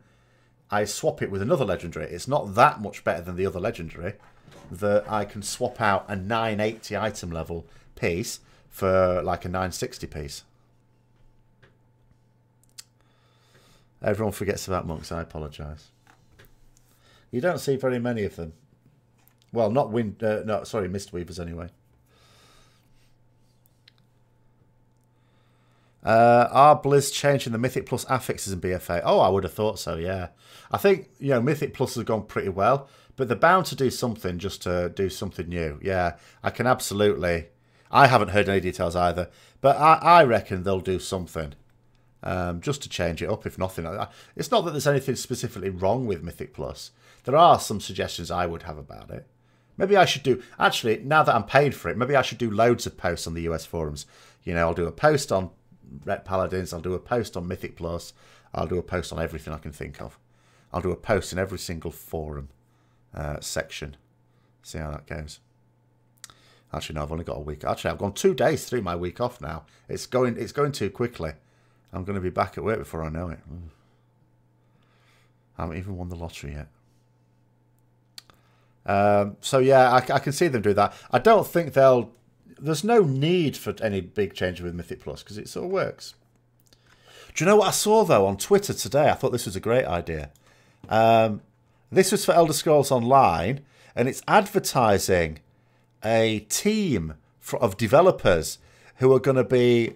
Speaker 1: I swap it with another legendary. It's not that much better than the other legendary that I can swap out a 980 item level piece for like a 960 piece. Everyone forgets about monks. I apologise. You don't see very many of them. Well, not wind. Uh, no, sorry, mist weavers anyway. Uh, are Blizz changing the Mythic Plus affixes in BFA? Oh, I would have thought so, yeah. I think, you know, Mythic Plus has gone pretty well, but they're bound to do something just to do something new. Yeah, I can absolutely... I haven't heard any details either, but I, I reckon they'll do something um, just to change it up, if nothing. It's not that there's anything specifically wrong with Mythic Plus. There are some suggestions I would have about it. Maybe I should do, actually, now that I'm paid for it, maybe I should do loads of posts on the US forums. You know, I'll do a post on Ret Paladins, I'll do a post on Mythic Plus, I'll do a post on everything I can think of. I'll do a post in every single forum uh, section. See how that goes. Actually, no, I've only got a week. Actually, I've gone two days through my week off now. It's going, it's going too quickly. I'm going to be back at work before I know it. I haven't even won the lottery yet. Um, so yeah, I, I, can see them do that. I don't think they'll. There's no need for any big change with Mythic Plus because it sort of works. Do you know what I saw though on Twitter today? I thought this was a great idea. Um, this was for Elder Scrolls Online, and it's advertising a team for, of developers who are going to be.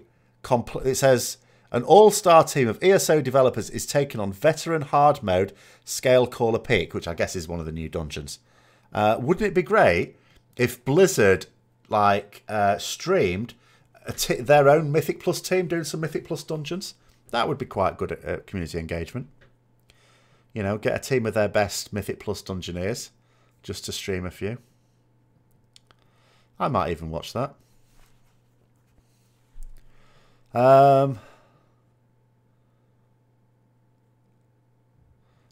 Speaker 1: It says an all-star team of ESO developers is taking on veteran hard mode Scalecaller Peak, which I guess is one of the new dungeons. Uh, wouldn't it be great if Blizzard like uh, streamed their own Mythic Plus team doing some Mythic Plus dungeons? That would be quite good at community engagement. You know, get a team of their best Mythic Plus dungeoneers just to stream a few. I might even watch that. Um,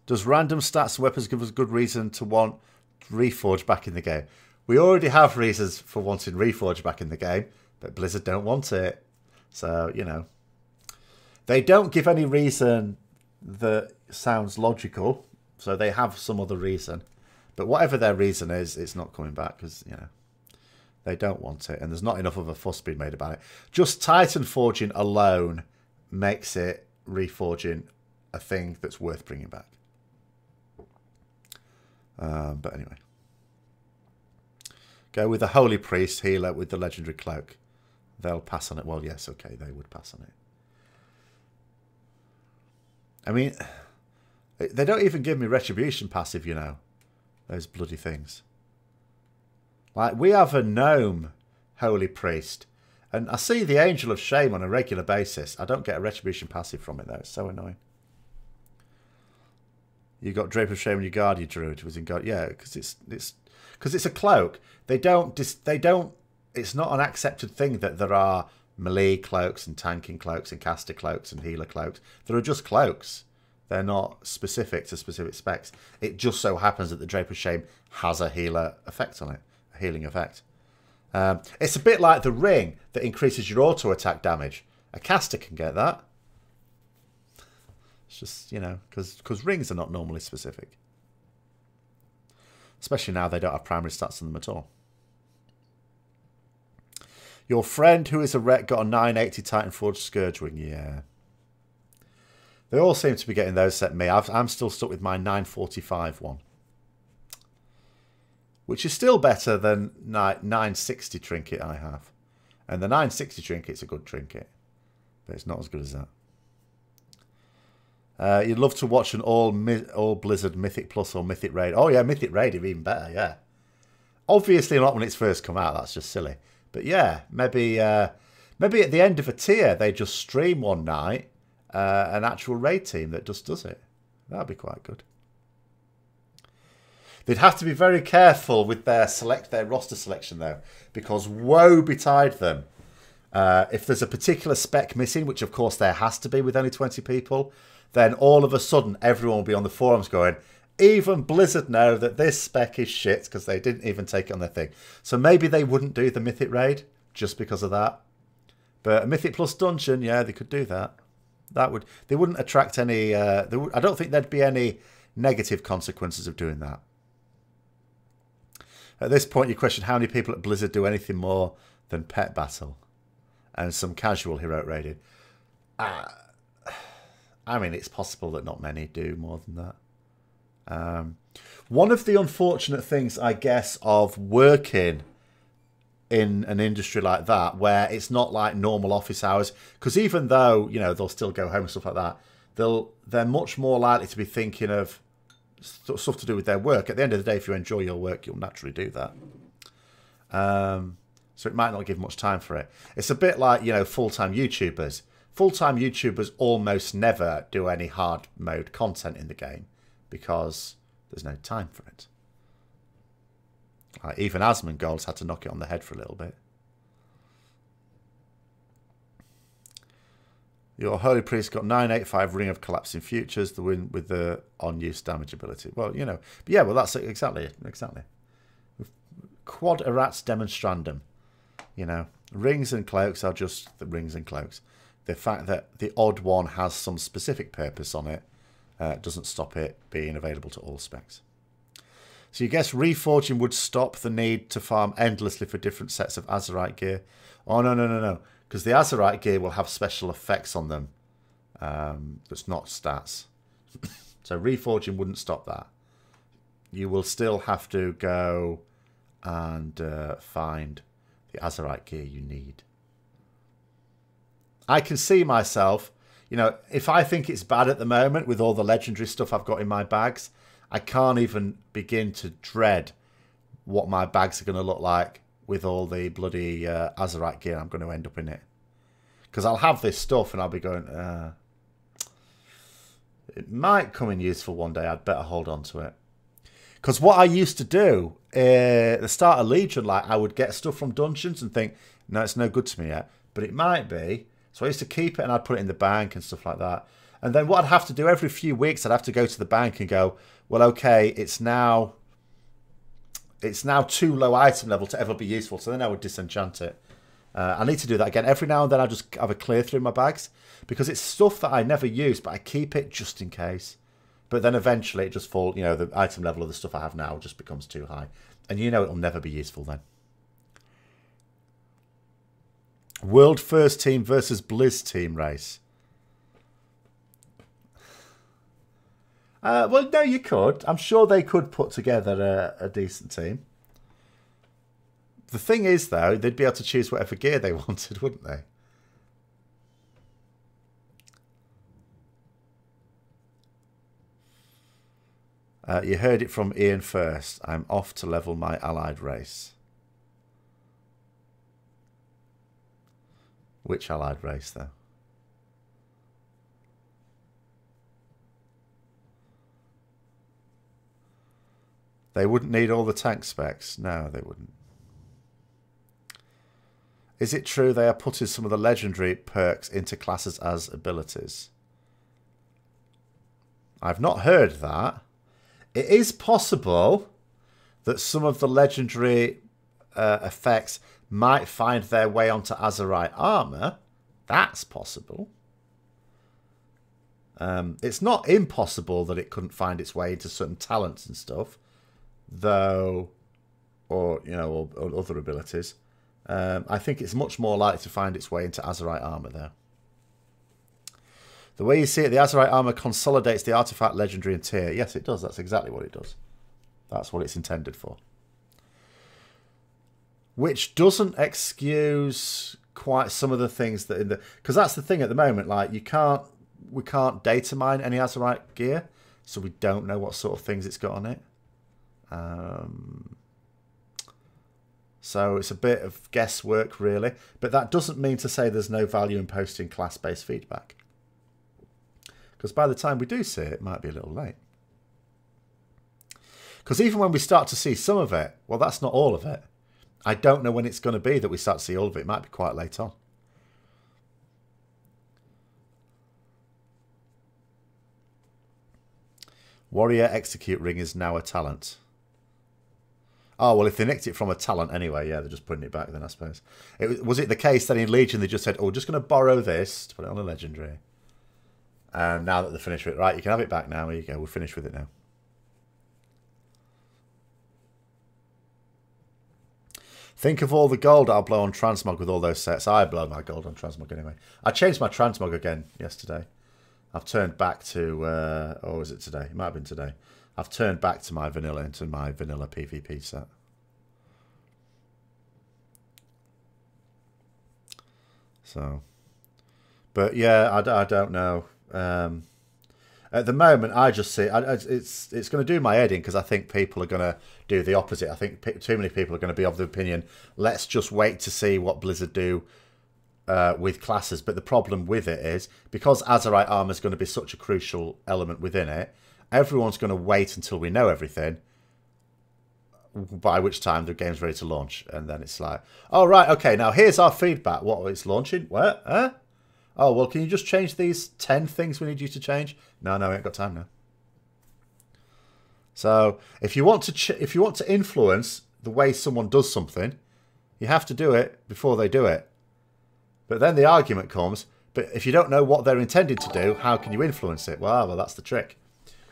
Speaker 1: does random stats and weapons give us good reason to want Reforge back in the game. We already have reasons for wanting Reforge back in the game, but Blizzard don't want it. So, you know. They don't give any reason that sounds logical, so they have some other reason. But whatever their reason is, it's not coming back because, you know, they don't want it, and there's not enough of a fuss being made about it. Just Titan Forging alone makes it reforging a thing that's worth bringing back. Um, but anyway. Go with the Holy Priest healer with the Legendary Cloak. They'll pass on it. Well, yes, okay, they would pass on it. I mean, they don't even give me Retribution passive, you know. Those bloody things. Like, we have a gnome Holy Priest. And I see the Angel of Shame on a regular basis. I don't get a Retribution passive from it, though. It's so annoying. You got Drape of Shame and your Guardian Druid was in God. Yeah, because it's it's because it's a cloak. They don't they don't. It's not an accepted thing that there are melee cloaks and tanking cloaks and caster cloaks and healer cloaks. There are just cloaks. They're not specific to specific specs. It just so happens that the Drape of Shame has a healer effect on it, a healing effect. Um, it's a bit like the ring that increases your auto attack damage. A caster can get that. It's just, you know, because rings are not normally specific. Especially now they don't have primary stats on them at all. Your friend who is a wreck got a 980 Titan Forge Scourge Wing. Yeah. They all seem to be getting those set me. i am still stuck with my 945 one. Which is still better than 960 trinket I have. And the 960 trinket's a good trinket. But it's not as good as that. Uh, you'd love to watch an all all Blizzard Mythic Plus or Mythic Raid. Oh yeah, Mythic Raid is even better. Yeah, obviously not when it's first come out. That's just silly. But yeah, maybe uh, maybe at the end of a tier they just stream one night uh, an actual raid team that just does it. That'd be quite good. They'd have to be very careful with their select their roster selection though, because woe betide them. Uh, if there's a particular spec missing, which of course there has to be with only 20 people, then all of a sudden everyone will be on the forums going, even Blizzard know that this spec is shit because they didn't even take it on their thing. So maybe they wouldn't do the Mythic Raid just because of that. But a Mythic Plus dungeon, yeah, they could do that. That would they wouldn't attract any. Uh, would, I don't think there'd be any negative consequences of doing that. At this point, you question how many people at Blizzard do anything more than pet battle and some casual heroic raiding. Uh, I mean, it's possible that not many do more than that. Um, one of the unfortunate things, I guess, of working in an industry like that where it's not like normal office hours because even though you know they'll still go home and stuff like that they'll they're much more likely to be thinking of stuff to do with their work. At the end of the day if you enjoy your work you'll naturally do that. Um, so it might not give much time for it. It's a bit like you know full-time youtubers full-time youtubers almost never do any hard mode content in the game because there's no time for it like even Asmongold's had to knock it on the head for a little bit. Your Holy Priest got 985 Ring of Collapsing Futures, the win with the on-use damage ability. Well, you know, but yeah, well, that's it, exactly, exactly. Quad Erats Demonstrandum. You know, rings and cloaks are just the rings and cloaks. The fact that the odd one has some specific purpose on it uh, doesn't stop it being available to all specs. So you guess reforging would stop the need to farm endlessly for different sets of Azerite gear. Oh, no, no, no, no. Because the Azerite gear will have special effects on them. Um, that's not stats. so reforging wouldn't stop that. You will still have to go and uh, find the Azerite gear you need. I can see myself, you know, if I think it's bad at the moment with all the legendary stuff I've got in my bags, I can't even begin to dread what my bags are going to look like with all the bloody uh, gear I'm going to end up in it. Because I'll have this stuff and I'll be going, uh, it might come in useful one day. I'd better hold on to it. Because what I used to do uh, the start of Legion, like I would get stuff from dungeons and think, no, it's no good to me yet. But it might be. So I used to keep it and I'd put it in the bank and stuff like that. And then what I'd have to do every few weeks, I'd have to go to the bank and go, well, okay, it's now it's now too low item level to ever be useful. So then I would disenchant it. Uh, I need to do that again. Every now and then I just have a clear through my bags because it's stuff that I never use, but I keep it just in case. But then eventually it just falls, you know, the item level of the stuff I have now just becomes too high. And you know it'll never be useful then. World first team versus Blizz team race. Uh, well, no, you could. I'm sure they could put together a, a decent team. The thing is, though, they'd be able to choose whatever gear they wanted, wouldn't they? Uh, you heard it from Ian first. I'm off to level my allied race. Which allied race, though? They wouldn't need all the tank specs. No, they wouldn't. Is it true they are putting some of the legendary perks into classes as abilities? I've not heard that. It is possible that some of the legendary uh, effects might find their way onto Azerite armor. That's possible. Um, it's not impossible that it couldn't find its way into certain talents and stuff though, or you know, or, or other abilities, um, I think it's much more likely to find its way into Azerite armor though. The way you see it, the Azerite armor consolidates the artifact, legendary, and tier. Yes, it does. That's exactly what it does. That's what it's intended for. Which doesn't excuse quite some of the things that in the because that's the thing at the moment. Like you can't, we can't data mine any Azerite gear, so we don't know what sort of things it's got on it. Um, so it's a bit of guesswork, really. But that doesn't mean to say there's no value in posting class-based feedback. Because by the time we do see it, it might be a little late. Because even when we start to see some of it, well, that's not all of it. I don't know when it's going to be that we start to see all of it. It might be quite late on. Warrior Execute Ring is now a talent. Oh, well, if they nicked it from a talent anyway, yeah, they're just putting it back then, I suppose. It, was it the case that in Legion they just said, oh, we're just going to borrow this to put it on a legendary? And now that they're finished with it, right, you can have it back now. Here you go, we're finished with it now. Think of all the gold I'll blow on Transmog with all those sets. I blow my gold on Transmog anyway. I changed my Transmog again yesterday. I've turned back to, uh, or was it today? It might have been today. I've turned back to my vanilla into my vanilla PvP set. So, but yeah, I, I don't know. Um, at the moment, I just see I, it's it's going to do my head in because I think people are going to do the opposite. I think too many people are going to be of the opinion, let's just wait to see what Blizzard do uh, with classes. But the problem with it is because Azerite armor is going to be such a crucial element within it, everyone's going to wait until we know everything. By which time the game's ready to launch, and then it's like, oh right, okay, now here's our feedback. What it's launching? What? Huh? Oh well, can you just change these ten things we need you to change? No, no, I ain't got time now. So if you want to if you want to influence the way someone does something, you have to do it before they do it. But then the argument comes, but if you don't know what they're intended to do, how can you influence it? Well, well that's the trick.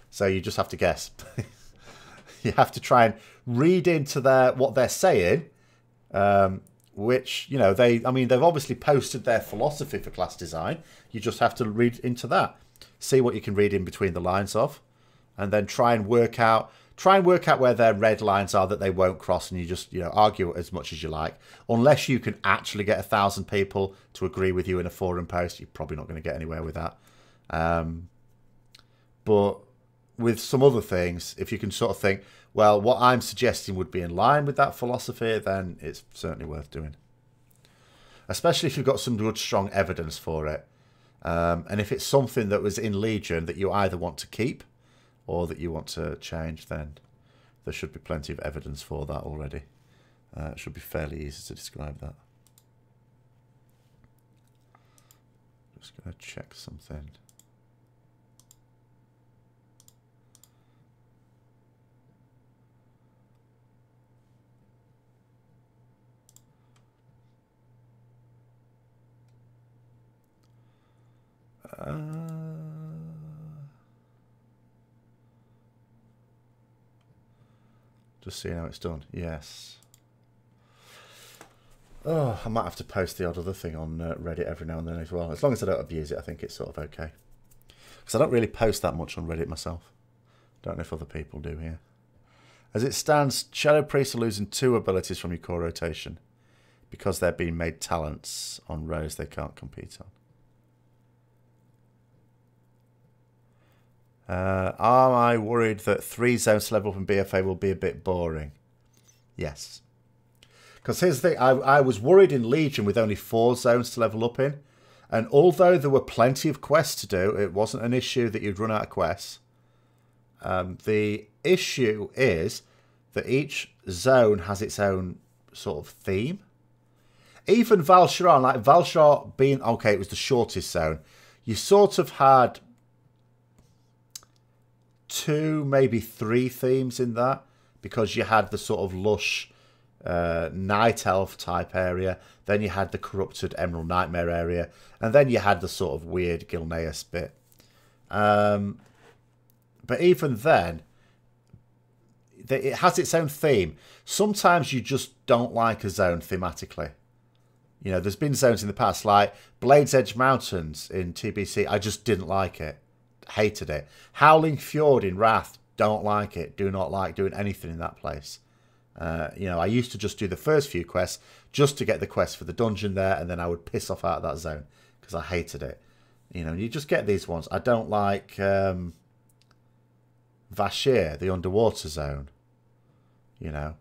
Speaker 1: So you just have to guess. you have to try and read into their what they're saying, um, which you know they. I mean, they've obviously posted their philosophy for class design. You just have to read into that, see what you can read in between the lines of and then try and work out try and work out where their red lines are that they won't cross and you just you know argue as much as you like. Unless you can actually get a thousand people to agree with you in a forum post you're probably not going to get anywhere with that. Um, but with some other things if you can sort of think well what i'm suggesting would be in line with that philosophy then it's certainly worth doing. Especially if you've got some good strong evidence for it. Um, and if it's something that was in legion that you either want to keep or that you want to change, then there should be plenty of evidence for that already. Uh, it should be fairly easy to describe that. Just going to check something. Uh, Just seeing how it's done. Yes. Oh, I might have to post the odd other thing on uh, Reddit every now and then as well. As long as I don't abuse it, I think it's sort of okay. Because I don't really post that much on Reddit myself. Don't know if other people do here. As it stands, Shadow Priests are losing two abilities from your core rotation because they're being made talents on rows they can't compete on. Uh, am I worried that three zones to level up in BFA will be a bit boring? Yes. Because here's the thing, I, I was worried in Legion with only four zones to level up in. And although there were plenty of quests to do, it wasn't an issue that you'd run out of quests. Um, the issue is that each zone has its own sort of theme. Even Val'sharah, like Val'sharah being, okay, it was the shortest zone. You sort of had two, maybe three themes in that because you had the sort of lush uh, night elf type area, then you had the corrupted Emerald Nightmare area, and then you had the sort of weird Gilneas bit. Um, but even then, it has its own theme. Sometimes you just don't like a zone thematically. You know, there's been zones in the past, like Blades Edge Mountains in TBC. I just didn't like it hated it. Howling Fjord in Wrath, don't like it. Do not like doing anything in that place. Uh, you know, I used to just do the first few quests just to get the quest for the dungeon there, and then I would piss off out of that zone because I hated it. You know, you just get these ones. I don't like um, Vashj'ir, the underwater zone. You know,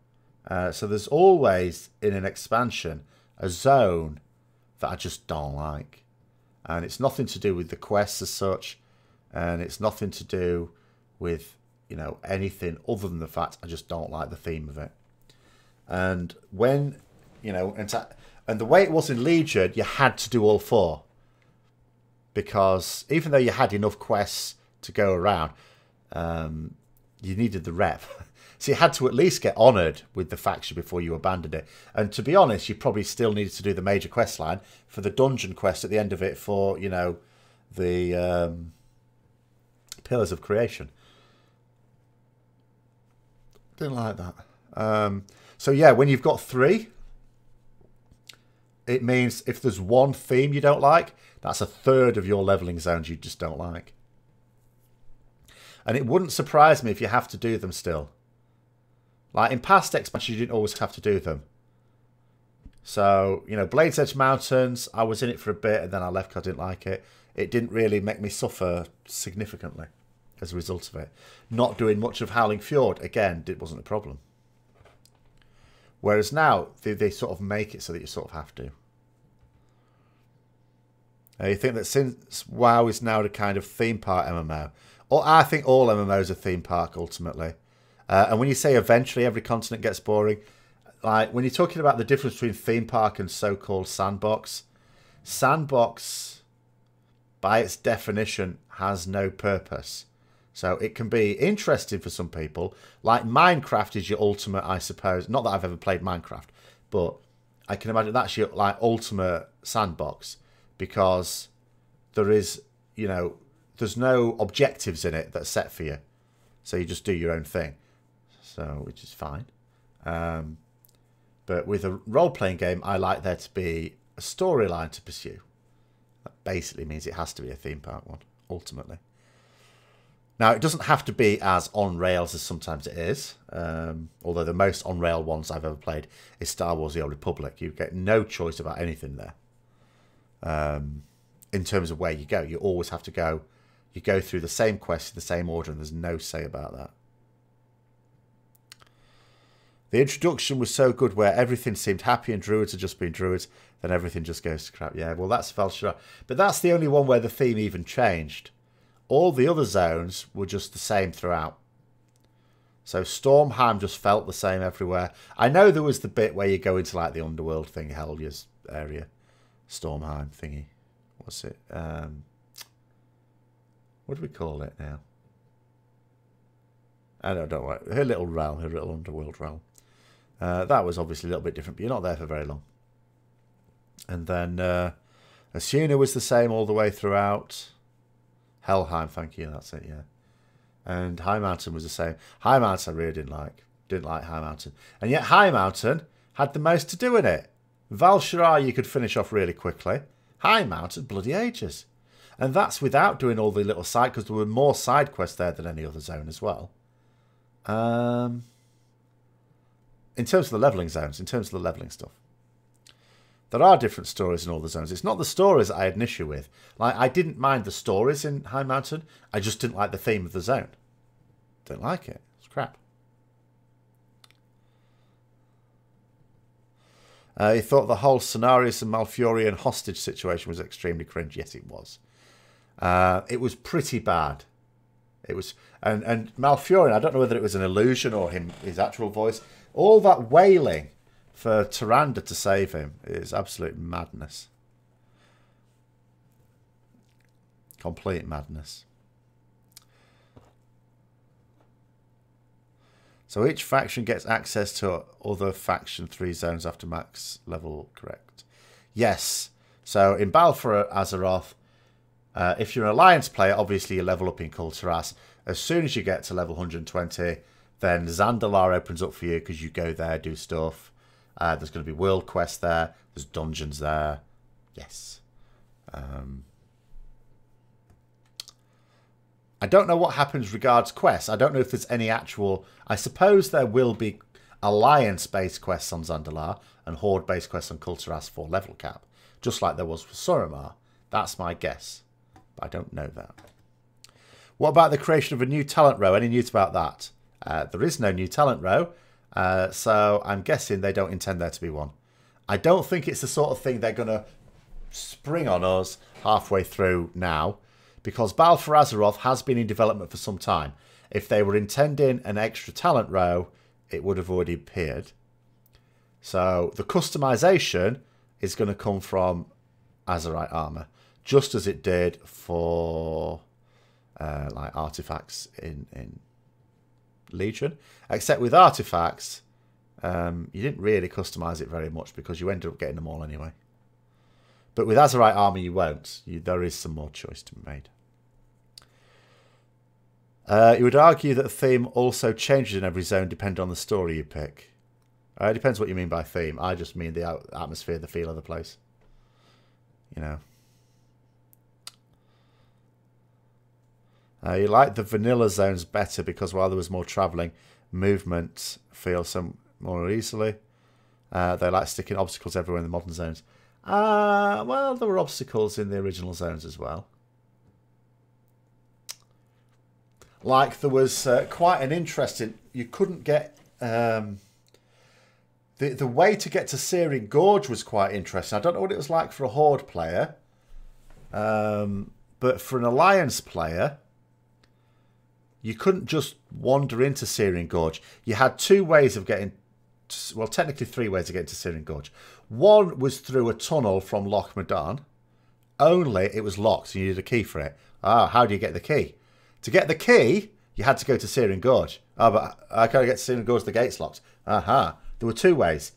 Speaker 1: uh, so there's always in an expansion a zone that I just don't like, and it's nothing to do with the quests as such and it's nothing to do with you know anything other than the fact I just don't like the theme of it. And when you know, and and the way it was in Legion, you had to do all four because even though you had enough quests to go around, um, you needed the rep. So you had to at least get honoured with the faction before you abandoned it. And to be honest, you probably still needed to do the major quest line for the dungeon quest at the end of it for, you know, the um, pillars of creation. Didn't like that. Um, so yeah, when you've got three, it means if there's one theme you don't like, that's a third of your leveling zones you just don't like. And it wouldn't surprise me if you have to do them still. Like in past expansions, you didn't always have to do them. So, you know, Blades Edge Mountains, I was in it for a bit and then I left because I didn't like it. It didn't really make me suffer significantly as a result of it. Not doing much of Howling Fjord, again, it wasn't a problem. Whereas now, they, they sort of make it so that you sort of have to. Uh, you think that since WoW is now the kind of theme park MMO, or I think all MMOs are theme park ultimately. Uh, and when you say eventually every continent gets boring, like when you're talking about the difference between theme park and so-called sandbox, sandbox, by its definition, has no purpose. So it can be interesting for some people. Like Minecraft is your ultimate, I suppose. Not that I've ever played Minecraft, but I can imagine that's your like ultimate sandbox because there is, you know, there's no objectives in it that's set for you. So you just do your own thing. So which is fine. Um, but with a role-playing game, I like there to be a storyline to pursue. That basically means it has to be a theme park one, ultimately. Now, it doesn't have to be as on rails as sometimes it is. Um, although the most on rail ones I've ever played is Star Wars: The Old Republic. You get no choice about anything there. Um, in terms of where you go, you always have to go. You go through the same quest in the same order, and there's no say about that. The introduction was so good, where everything seemed happy and druids had just been druids, then everything just goes to crap. Yeah, well, that's Val'sharah, but that's the only one where the theme even changed. All the other zones were just the same throughout. So Stormheim just felt the same everywhere. I know there was the bit where you go into like the underworld thing, Helya's area, Stormheim thingy. What's it? Um, what do we call it now? I don't know. Her little realm, her little underworld realm. Uh, that was obviously a little bit different, but you're not there for very long. And then uh, Azsuna was the same all the way throughout. Helheim, thank you. That's it, yeah. And High Mountain was the same. High Mountain I really didn't like. Didn't like High Mountain. And yet High Mountain had the most to do in it. Val'sharah you could finish off really quickly. High Mountain, bloody ages. And that's without doing all the little side, because there were more side quests there than any other zone as well. Um, in terms of the leveling zones, in terms of the leveling stuff. There are different stories in all the zones. It's not the stories I had an issue with. Like, I didn't mind the stories in High Mountain. I just didn't like the theme of the zone. Don't like it. It's crap. Uh, he thought the whole Cenarius and Malfurion hostage situation was extremely cringe. Yes, it was. Uh, it was pretty bad. It was, and and Malfurion. I don't know whether it was an illusion or him his actual voice. All that wailing for Tyrande to save him is absolute madness. Complete madness. So each faction gets access to other faction 3 zones after max level, correct? Yes. So in Battle for Azeroth, uh, if you're an Alliance player, obviously you level up in Kul Tiras. As soon as you get to level 120, then Zandalar opens up for you because you go there, do stuff. Uh, there's going to be world quests there. There's dungeons there. Yes. Um, I don't know what happens regards quests. I don't know if there's any actual... I suppose there will be alliance-based quests on Zandalar and horde-based quests on Kul Tiras for level cap. Just like there was for Suramar. That's my guess. But I don't know that. What about the creation of a new talent row? Any news about that? Uh, there is no new talent row. Uh, so I'm guessing they don't intend there to be one. I don't think it's the sort of thing they're going to spring on us halfway through now, because Battle for Azeroth has been in development for some time. If they were intending an extra talent row, it would have already appeared. So the customization is going to come from Azerite armor, just as it did for uh, like artifacts in in Legion. Except with artifacts, um, you didn't really customize it very much because you ended up getting them all anyway. But with Azerite armor, you won't. You, there is some more choice to be made. Uh, you would argue that the theme also changes in every zone depending on the story you pick. Uh, it depends what you mean by theme. I just mean the atmosphere, the feel of the place. You know. Uh, you like the vanilla zones better because while there was more travelling, movement feels some more easily. Uh, they like sticking obstacles everywhere in the modern zones. Uh, well, there were obstacles in the original zones as well. Like there was uh, quite an interesting. You couldn't get um, the the way to get to Searing Gorge was quite interesting. I don't know what it was like for a Horde player, um, but for an Alliance player, you couldn't just wander into Searing Gorge. You had two ways of getting. To, well, technically three ways of getting to Searing Gorge. One was through a tunnel from Loch Modan. Only it was locked. And you needed a key for it. Ah, how do you get the key? To get the key, you had to go to Searing Gorge. Ah, but I can't get to Searing Gorge. The gate's locked. Aha. There were two ways.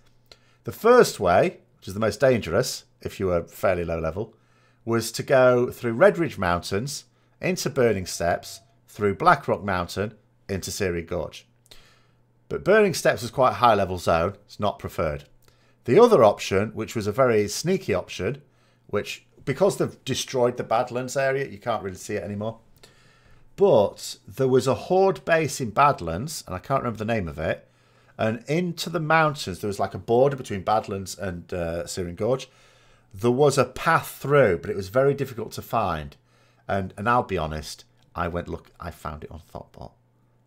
Speaker 1: The first way, which is the most dangerous if you were fairly low level, was to go through Redridge Mountains into Burning Steppes, through Blackrock Mountain into Searing Gorge. But Burning Steppes was quite a high level zone, it's not preferred. The other option, which was a very sneaky option, which because they've destroyed the Badlands area, you can't really see it anymore. But there was a horde base in Badlands, and I can't remember the name of it. And into the mountains, there was like a border between Badlands and uh, Searing Gorge. There was a path through, but it was very difficult to find. And and I'll be honest, I went look. I found it on Thottbot,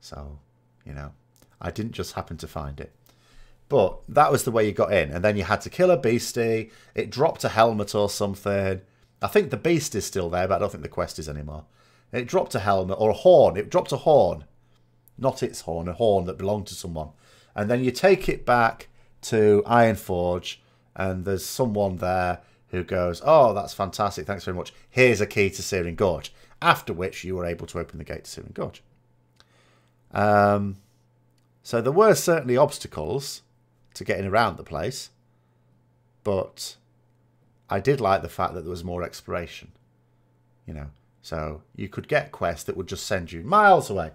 Speaker 1: so you know, I didn't just happen to find it. But that was the way you got in, and then you had to kill a beastie. It dropped a helmet or something. I think the beast is still there, but I don't think the quest is anymore. It dropped a helmet or a horn. It dropped a horn, not its horn, a horn that belonged to someone. And then you take it back to Ironforge, and there's someone there who goes, "Oh, that's fantastic! Thanks very much. Here's a key to Searing Gorge." After which you were able to open the gate to Searing Gorge. Um, so there were certainly obstacles to getting around the place, but I did like the fact that there was more exploration. You know, so you could get quests that would just send you miles away.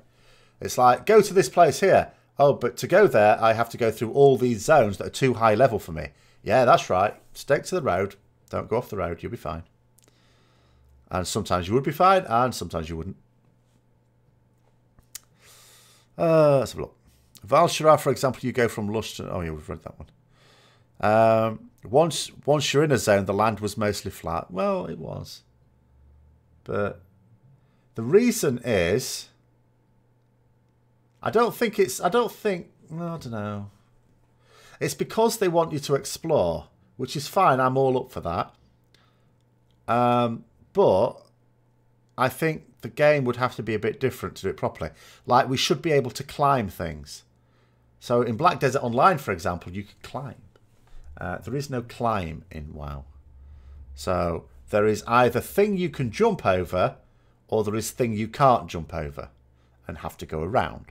Speaker 1: It's like, go to this place here. Oh, but to go there, I have to go through all these zones that are too high level for me. Yeah, that's right. Stick to the road. Don't go off the road. You'll be fine. And sometimes you would be fine, and sometimes you wouldn't. Uh, let's have a look. Val'sharah, for example, you go from Lush to... Oh, yeah, we've read that one. Um, once, once you're in a zone, the land was mostly flat. Well, it was. But the reason is... I don't think it's... I don't think... I don't know. It's because they want you to explore, which is fine. I'm all up for that. Um, but I think the game would have to be a bit different to do it properly. Like, we should be able to climb things. So in Black Desert Online, for example, you can climb. Uh, there is no climb in WoW. So there is either thing you can jump over or there is thing you can't jump over and have to go around.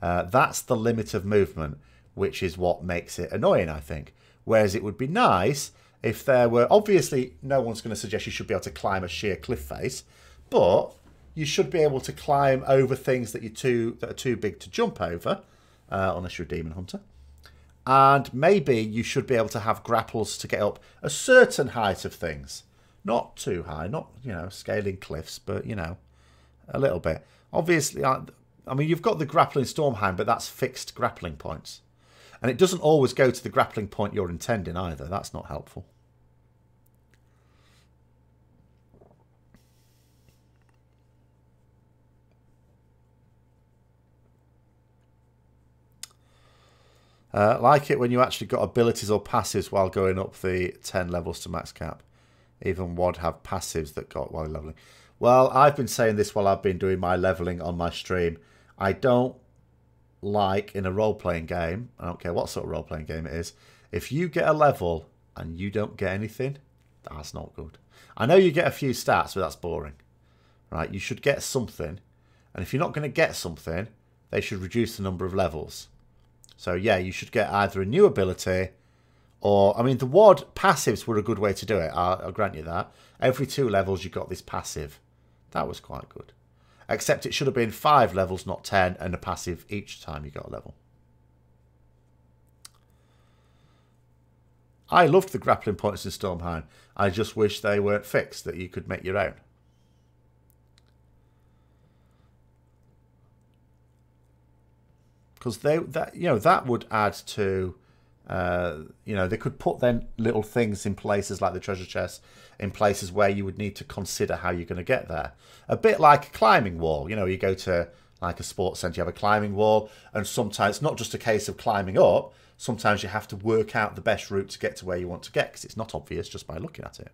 Speaker 1: Uh, that's the limit of movement, which is what makes it annoying, I think. Whereas it would be nice if there were... Obviously, no one's going to suggest you should be able to climb a sheer cliff face, but you should be able to climb over things that, you're too, that are too big to jump over, uh, unless you're a demon hunter. And maybe you should be able to have grapples to get up a certain height of things. Not too high, not, you know, scaling cliffs, but, you know, a little bit. Obviously, I, I mean, you've got the grappling Stormheim, but that's fixed grappling points. And it doesn't always go to the grappling point you're intending either. That's not helpful. Uh, like it when you actually got abilities or passives while going up the 10 levels to max cap. Even WoD have passives that got while leveling. Well, I've been saying this while I've been doing my leveling on my stream. I don't like in a role-playing game, I don't care what sort of role-playing game it is, if you get a level and you don't get anything, that's not good. I know you get a few stats, but that's boring. Right? You should get something. And if you're not going to get something, they should reduce the number of levels. So yeah, you should get either a new ability or, I mean, the WoD passives were a good way to do it. I'll, I'll grant you that. Every two levels you got this passive. That was quite good. Except it should have been five levels, not ten, and a passive each time you got a level. I loved the grappling points in Stormheim. I just wish they weren't fixed, that you could make your own. because they that you know that would add to You know, they could put then little things in places like the treasure chest in places where you would need to consider how you're going to get there. A bit like a climbing wall. You know, you go to like a sports centre, you have a climbing wall, and sometimes it's not just a case of climbing up. Sometimes you have to work out the best route to get to where you want to get because it's not obvious just by looking at it.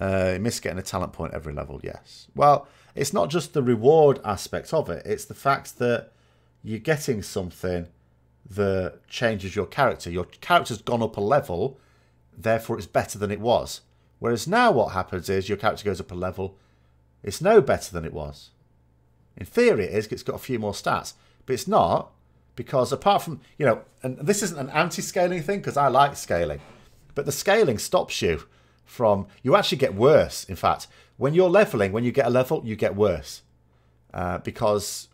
Speaker 1: Uh, miss getting a talent point every level, yes. Well, it's not just the reward aspect of it, it's the fact that you're getting something that changes your character. Your character's gone up a level, therefore it's better than it was. Whereas now what happens is your character goes up a level, it's no better than it was. In theory it is, it's got a few more stats, but it's not because apart from, you know, and this isn't an anti-scaling thing because I like scaling, but the scaling stops you from, you actually get worse, in fact. When you're leveling, when you get a level, you get worse. Uh, because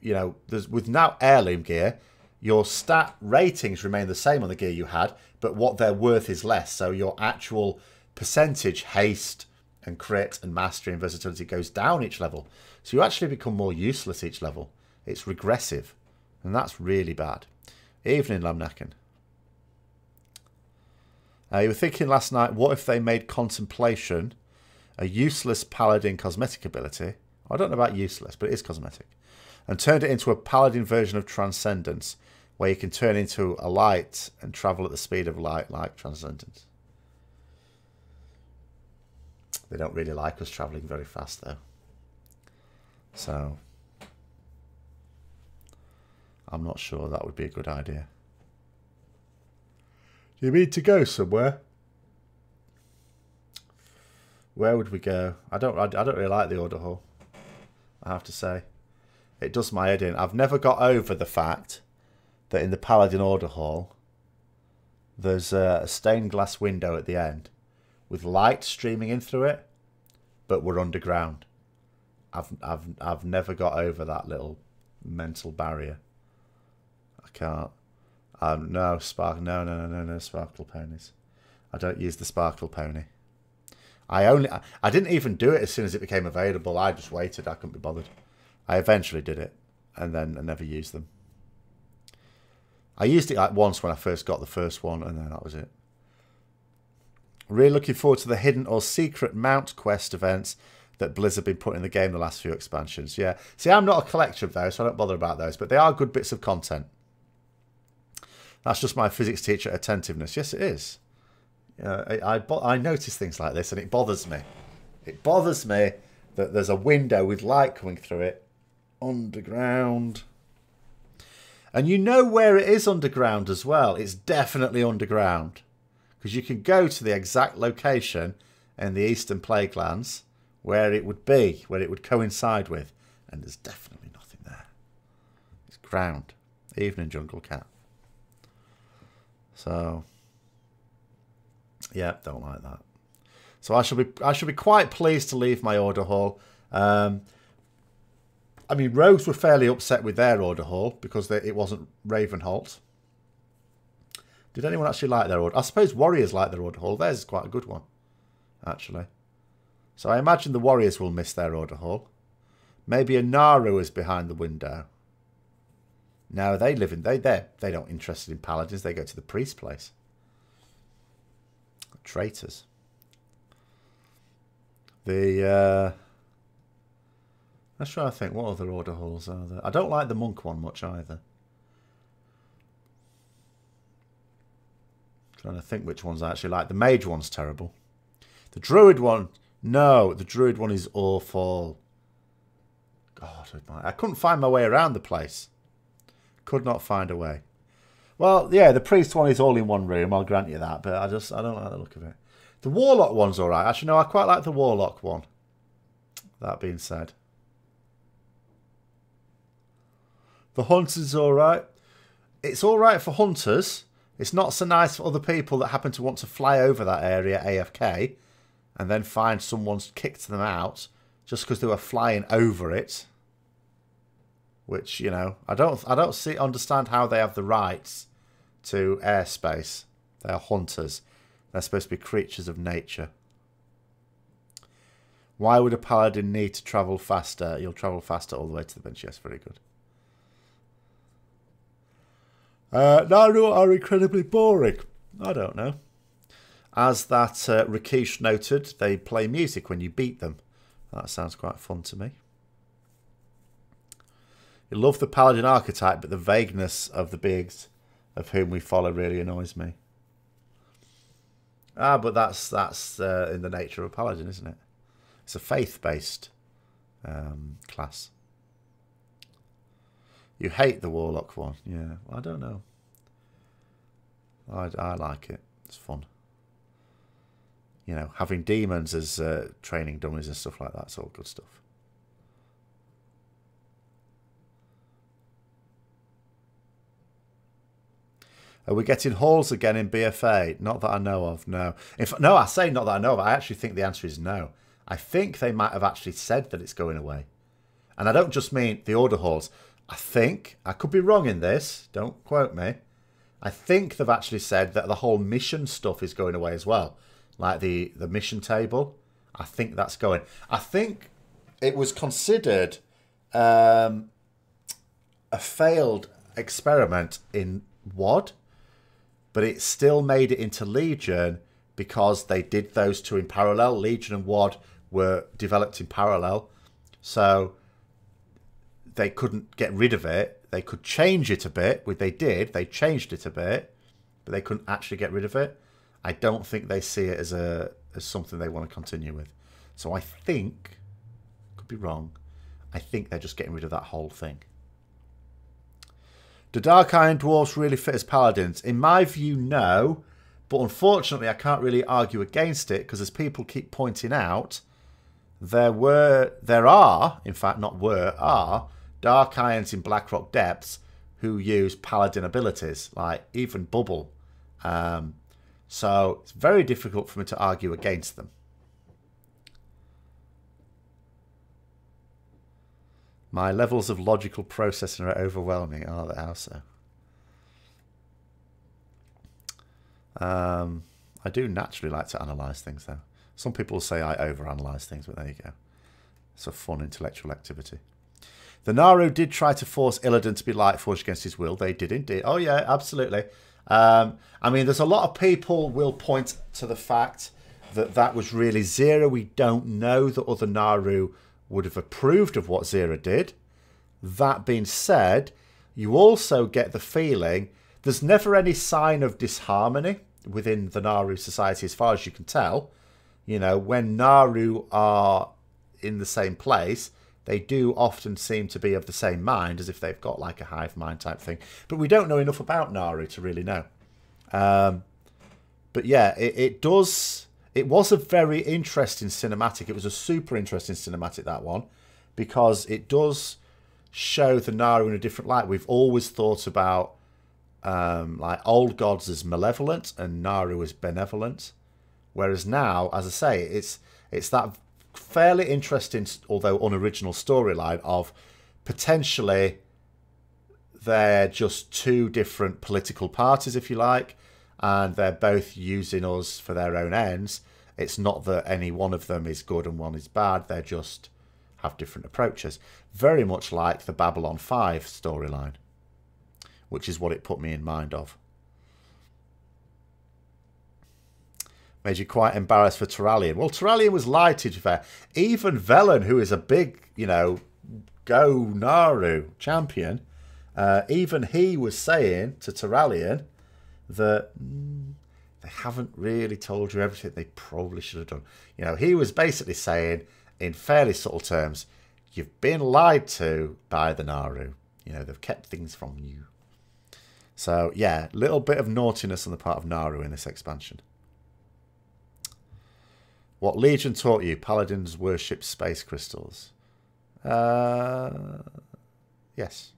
Speaker 1: you know, there's with now heirloom gear, your stat ratings remain the same on the gear you had, but what they're worth is less. So your actual percentage haste and crit and mastery and versatility goes down each level. So you actually become more useless each level. It's regressive, and that's really bad. Evening, Lamnakin. Uh, you were thinking last night, what if they made contemplation a useless paladin cosmetic ability? I don't know about useless, but it is cosmetic and turned it into a paladin version of Transcendence, where you can turn into a light and travel at the speed of light like Transcendence. They don't really like us travelling very fast, though. So, I'm not sure that would be a good idea. Do you need to go somewhere? Where would we go? I don't. I, don't really like the order hall. I have to say. It does my head in. I've never got over the fact that in the Paladin Order Hall, there's a stained glass window at the end with light streaming in through it, but we're underground. I've I've I've never got over that little mental barrier. I can't. Um, no spark. No, no, no, no, no sparkle ponies. I don't use the sparkle pony. I only. I didn't even do it as soon as it became available. I just waited. I couldn't be bothered. I eventually did it, and then I never used them. I used it like once when I first got the first one, and then that was it. Really looking forward to the hidden or secret mount quest events that Blizzard been putting in the game the last few expansions. Yeah. See, I'm not a collector of those, so I don't bother about those, but they are good bits of content. That's just my physics teacher attentiveness. Yes, it is. Uh, I, I, I notice things like this, and it bothers me. It bothers me that there's a window with light coming through it underground. And you know where it is underground as well. It's definitely underground. Because you can go to the exact location in the Eastern Plaguelands where it would be, where it would coincide with. And there's definitely nothing there. It's ground. Evening Jungle Cat. So, yeah, don't like that. So I shall be I shall be quite pleased to leave my order hall. Um, I mean, Rogues were fairly upset with their order hall because they, it wasn't Ravenholdt. Did anyone actually like their order? I suppose Warriors like their order hall. Theirs is quite a good one, actually. So I imagine the Warriors will miss their order hall. Maybe a Naaru is behind the window. No, they live in they they they don't interested in paladins. They go to the priest place. Traitors. The uh, Let's try to think. What other order halls are there? I don't like the monk one much either. trying to think which ones I actually like. The mage one's terrible. The druid one, no, the druid one is awful. God, oh I couldn't find my way around the place. Could not find a way. Well, yeah, the priest one is all in one room. I'll grant you that, but I just I don't like the look of it. The warlock one's all right. Actually, no, I quite like the warlock one. That being said. The Hunters alright. It's alright for hunters. It's not so nice for other people that happen to want to fly over that area AFK and then find someone's kicked them out just because they were flying over it. Which, you know, I don't I don't see understand how they have the rights to airspace. They are hunters. They're supposed to be creatures of nature. Why would a paladin need to travel faster? You'll travel faster all the way to the bench. Yes, very good. Uh, Naaru are incredibly boring. I don't know. As that uh, Rakesh noted, they play music when you beat them. That sounds quite fun to me. You love the paladin archetype, but the vagueness of the beings of whom we follow really annoys me. Ah, but that's that's uh, in the nature of a paladin, isn't it? It's a faith-based um, class. You hate the warlock one, yeah? I don't know. I, I like it. It's fun. You know, having demons as uh, training dummies and stuff like that's all good stuff. Are we getting halls again in BFA? Not that I know of, no. If No, I say not that I know of. I actually think the answer is no. I think they might have actually said that it's going away. And I don't just mean the order halls. I think, I could be wrong in this, don't quote me. I think they've actually said that the whole mission stuff is going away as well. Like the, the mission table. I think that's going. I think it was considered um, a failed experiment in WoD but it still made it into Legion because they did those two in parallel. Legion and WoD were developed in parallel, so they couldn't get rid of it. They could change it a bit, which they did. They changed it a bit, but they couldn't actually get rid of it. I don't think they see it as a as something they want to continue with. So I think, could be wrong, I think they're just getting rid of that whole thing. Do Dark Iron Dwarfs really fit as paladins? In my view, no. But unfortunately, I can't really argue against it because as people keep pointing out, there were, there are, in fact, not were, are Dark Irons in Blackrock Depths who use paladin abilities, like even Bubble. Um, so it's very difficult for me to argue against them. My levels of logical processing are overwhelming. Oh, the also. Um, I do naturally like to analyse things, though. Some people say I overanalyze things, but there you go. It's a fun intellectual activity. The Naaru did try to force Illidan to be light Lightforged against his will. They did indeed. Oh, yeah, absolutely. Um, I mean, there's a lot of people will point to the fact that that was really Xe'ra. We don't know that other Naaru would have approved of what Xe'ra did. That being said, you also get the feeling there's never any sign of disharmony within the Naaru society as far as you can tell. You know, when Naaru are in the same place, they do often seem to be of the same mind, as if they've got like a hive mind type thing. But we don't know enough about Naaru to really know. Um, but yeah, it, it does it was a very interesting cinematic. It was a super interesting cinematic, that one, because it does show the Naaru in a different light. We've always thought about um, like old gods as malevolent and Naaru as benevolent. Whereas now, as I say, it's it's that fairly interesting, although unoriginal storyline of potentially they're just two different political parties, if you like, and they're both using us for their own ends. It's not that any one of them is good and one is bad, they just have different approaches. Very much like the Babylon 5 storyline, which is what it put me in mind of. Made you quite embarrassed for Turalyon. Well, Turalyon was lied lighted fair. Even Velen, who is a big, you know, Go Naaru champion, uh, even he was saying to Turalyon that mm, they haven't really told you everything they probably should have done. You know, he was basically saying, in fairly subtle terms, you've been lied to by the Naaru. You know, they've kept things from you. So, yeah, little bit of naughtiness on the part of Naaru in this expansion. What Legion taught you, Paladins worship space crystals. Uh, yes.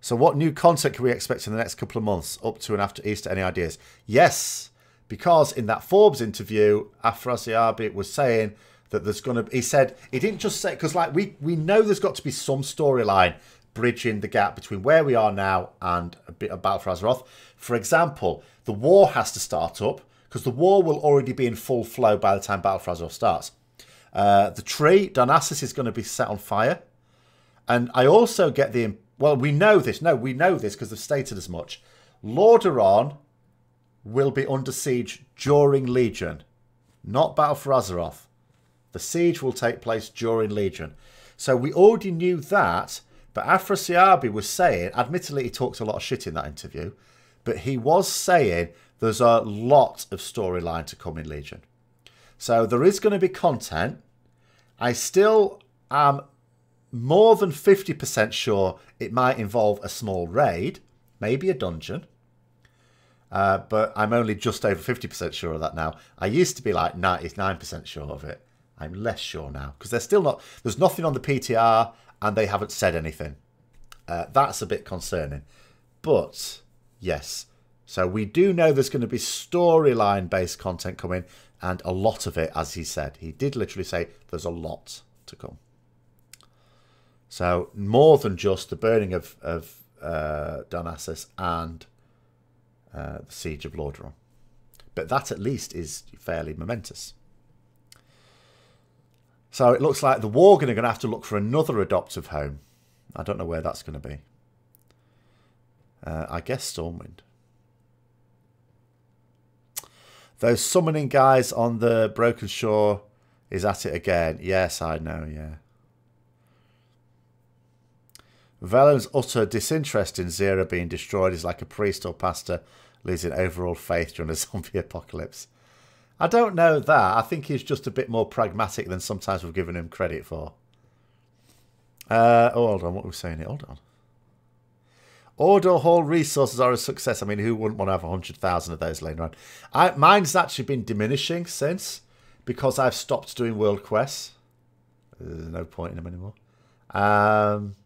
Speaker 1: So what new content can we expect in the next couple of months, up to and after Easter? Any ideas? Yes, because in that Forbes interview, Afrasiabi was saying that there's going to. He said he didn't just say because like we we know there's got to be some storyline bridging the gap between where we are now and a bit Battle for Azeroth. For example, the war has to start up because the war will already be in full flow by the time Battle for Azeroth starts. Uh, the tree, Darnassus, is going to be set on fire. And I also get the well, we know this. No, we know this because they've stated as much. Lordaeron will be under siege during Legion, not Battle for Azeroth. The siege will take place during Legion. So we already knew that, but Afrasiabi was saying, admittedly, he talked a lot of shit in that interview, but he was saying there's a lot of storyline to come in Legion. So there is going to be content. I still am more than 50% sure it might involve a small raid, maybe a dungeon. Uh, but I'm only just over 50% sure of that now. I used to be like 99% sure of it. I'm less sure now because they're still not. There's nothing on the PTR and they haven't said anything. Uh, that's a bit concerning. But yes, so we do know there's going to be storyline based content coming and a lot of it, as he said. He did literally say there's a lot to come. So more than just the burning of, of uh, and uh, the siege of Lordaeron. But that at least is fairly momentous. So it looks like the Worgen are going to have to look for another adoptive home. I don't know where that's going to be. Uh, I guess Stormwind. Those summoning guys on the Broken Shore is at it again. Yes, I know, yeah. Velen's utter disinterest in Xe'ra being destroyed is like a priest or pastor losing overall faith during a zombie apocalypse. I don't know that. I think he's just a bit more pragmatic than sometimes we've given him credit for. Uh, oh, hold on. What were we saying here? Hold on. Order Hall resources are a success. I mean, who wouldn't want to have 100,000 of those laying around? I, mine's actually been diminishing since because I've stopped doing world quests. There's no point in them anymore. Um,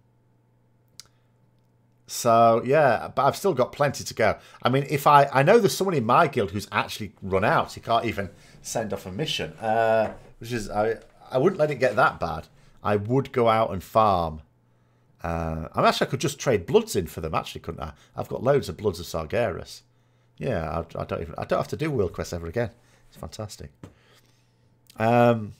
Speaker 1: so yeah, but I've still got plenty to go. I mean, if I I know there's someone in my guild who's actually run out. He can't even send off a mission, uh, which is I I wouldn't let it get that bad. I would go out and farm. Uh, I'm actually I could just trade bloods in for them. Actually, couldn't I? I've got loads of bloods of Sargeras. Yeah, I, I don't even I don't have to do world quests ever again. It's fantastic. Um,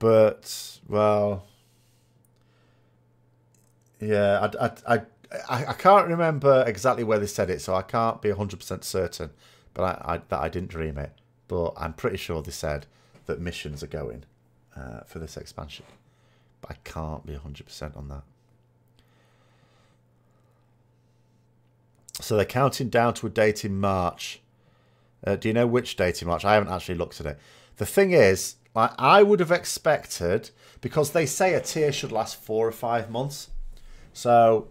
Speaker 1: But well, yeah, I, I, I, I can't remember exactly where they said it, so I can't be hundred percent certain. But I, I, that I didn't dream it. But I'm pretty sure they said that missions are going uh, for this expansion. But I can't be hundred percent on that. So they're counting down to a date in March. Uh, do you know which date in March? I haven't actually looked at it. The thing is, like I would have expected, because they say a tier should last four or five months. So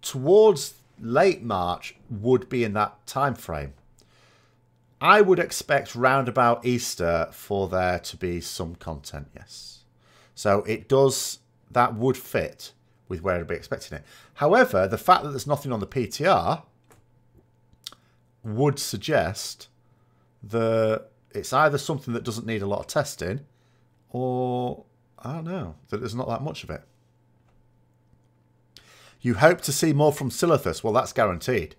Speaker 1: towards late March would be in that time frame. I would expect round about Easter for there to be some content, yes. So it does, that would fit with where I'd be expecting it. However, the fact that there's nothing on the PTR would suggest that it's either something that doesn't need a lot of testing or I don't know, that there's not that much of it. You hope to see more from Silithus. Well, that's guaranteed.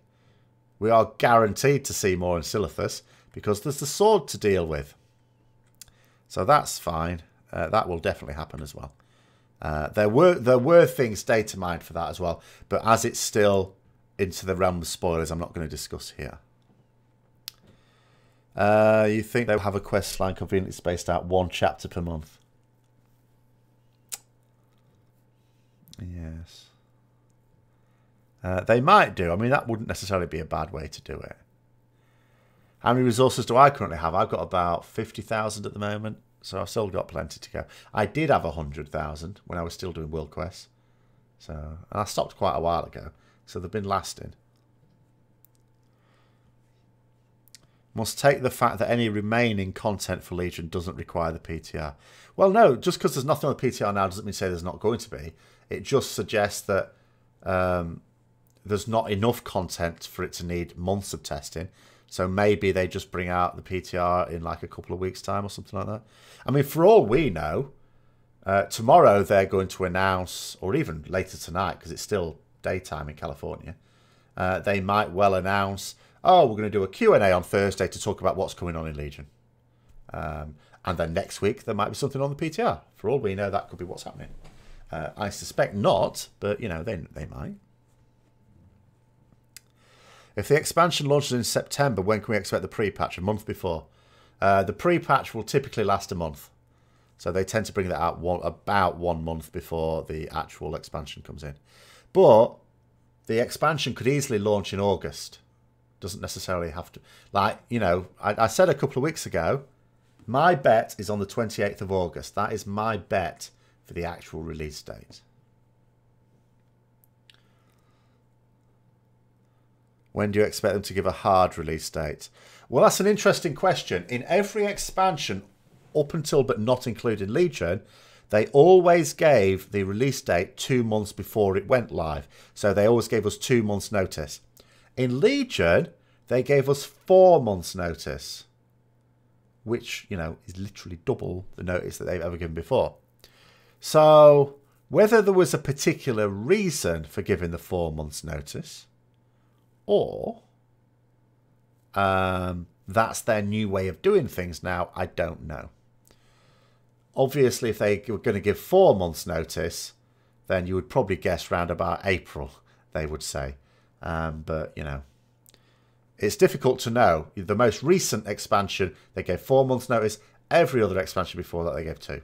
Speaker 1: We are guaranteed to see more in Silithus because there's the sword to deal with. So that's fine. Uh, that will definitely happen as well. Uh, there were there were things data mined for that as well, but as it's still into the realm of spoilers, I'm not going to discuss here. Uh, you think they'll have a quest line conveniently spaced out one chapter per month? Yes. Uh, they might do. I mean, that wouldn't necessarily be a bad way to do it. How many resources do I currently have? I've got about 50,000 at the moment, so I've still got plenty to go. I did have 100,000 when I was still doing world quests. So, I stopped quite a while ago, so they've been lasting. must take the fact that any remaining content for Legion doesn't require the PTR. Well, no, just because there's nothing on the PTR now doesn't mean say there's not going to be. It just suggests that um, there's not enough content for it to need months of testing. So maybe they just bring out the PTR in like a couple of weeks' time or something like that. I mean, for all we know, uh, tomorrow they're going to announce, or even later tonight, because it's still daytime in California, uh, they might well announce oh, we're going to do a Q&A on Thursday to talk about what's going on in Legion. Um, And then next week, there might be something on the PTR. For all we know, that could be what's happening. Uh, I suspect not, but, you know, they, they might. If the expansion launches in September, when can we expect the pre-patch? A month before. Uh, the pre-patch will typically last a month. So they tend to bring that out one, about one month before the actual expansion comes in. But the expansion could easily launch in August. Doesn't necessarily have to. Like, you know, I, I said a couple of weeks ago, my bet is on the 28th of August. That is my bet for the actual release date. When do you expect them to give a hard release date? Well, that's an interesting question. In every expansion, up until but not included Legion, they always gave the release date two months before it went live. So they always gave us two months' notice. In Legion, they gave us four months' notice, which, you know, is literally double the notice that they've ever given before. So whether there was a particular reason for giving the four months' notice, or um, that's their new way of doing things now, I don't know. Obviously, if they were going to give four months' notice, then you would probably guess round about April, they would say. Um, but, you know, it's difficult to know. The most recent expansion, they gave four months' notice. Every other expansion before that, they gave two.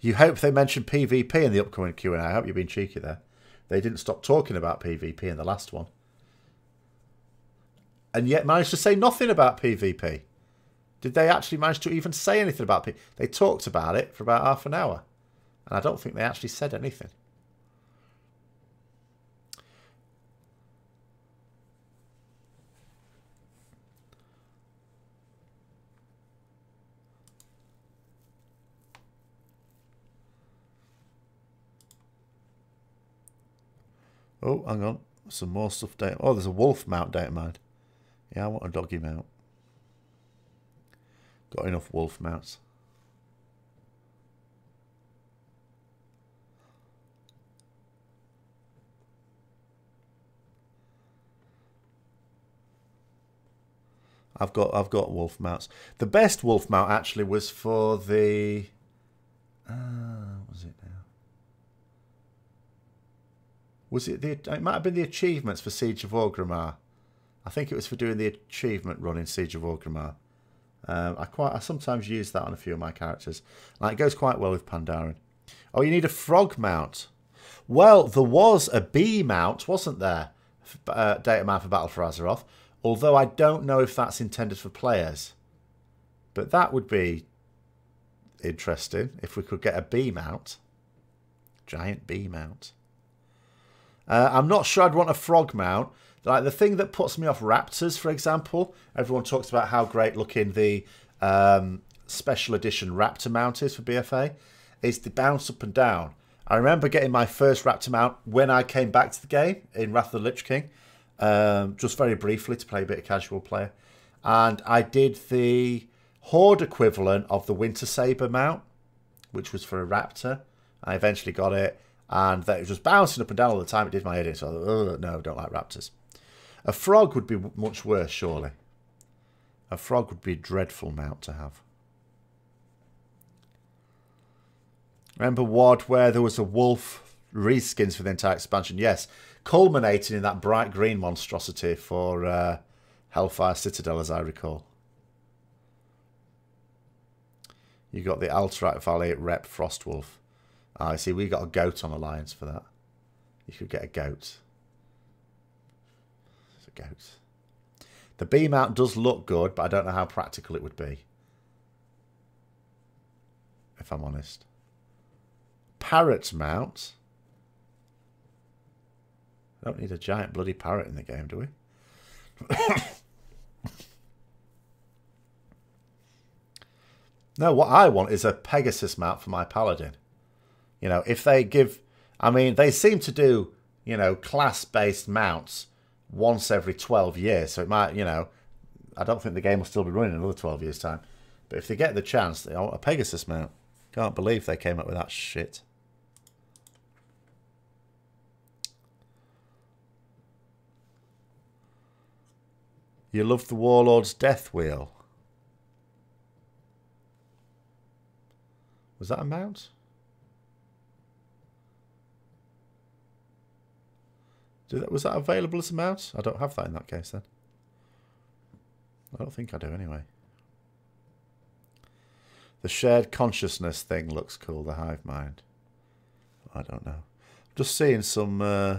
Speaker 1: You hope they mention PvP in the upcoming Q&A. I hope you've been cheeky there. They didn't stop talking about PvP in the last one and yet managed to say nothing about PvP. Did they actually manage to even say anything about PvP? They talked about it for about half an hour. And I don't think they actually said anything. Oh, hang on. Some more stuff data. Oh, there's a wolf mount data mine. Yeah, I want a doggy mount. Got enough wolf mounts. I've got I've got wolf mounts. The best wolf mount actually was for the uh, what was it now? Was it the it might have been the achievements for Siege of Orgrimmar. I think it was for doing the achievement run in Siege of Orgrimmar. Um, I quite I sometimes use that on a few of my characters. And it goes quite well with Pandaren. Oh, you need a frog mount. Well, there was a bee mount, wasn't there? Uh, data mount for Battle for Azeroth. Although I don't know if that's intended for players. But that would be interesting if we could get a bee mount. Giant bee mount. Uh, I'm not sure I'd want a frog mount like the thing that puts me off Raptors, for example, everyone talks about how great looking the um, special edition Raptor mount is for BFA, is the bounce up and down. I remember getting my first Raptor mount when I came back to the game in Wrath of the Lich King, um, just very briefly to play a bit of casual player. And I did the Horde equivalent of the Winter Saber mount, which was for a Raptor. I eventually got it, and that it was just bouncing up and down all the time. It did my head in, so I thought, no, don't like Raptors. A frog would be much worse, surely. A frog would be a dreadful mount to have. Remember WoD where there was a wolf reskins for the entire expansion? Yes, culminating in that bright green monstrosity for uh, Hellfire Citadel, as I recall. You got the Alterac Valley rep Frostwolf. Ah, I see. We got a goat on Alliance for that. You could get a goat goes. The bee mount does look good, but I don't know how practical it would be. If I'm honest. Parrot mount. I don't need a giant bloody parrot in the game, do we? no, what I want is a Pegasus mount for my paladin. You know, if they give... I mean, they seem to do, you know, class-based mounts once every 12 years. So it might, you know, I don't think the game will still be running another 12 years' time. But if they get the chance, they want a Pegasus mount. Can't believe they came up with that shit. You love the Warlord's Death Wheel. Was that a mount? That, was that available as a mount? I don't have that in that case then. I don't think I do anyway. The shared consciousness thing looks cool, the hive mind. I don't know. Just seeing some uh,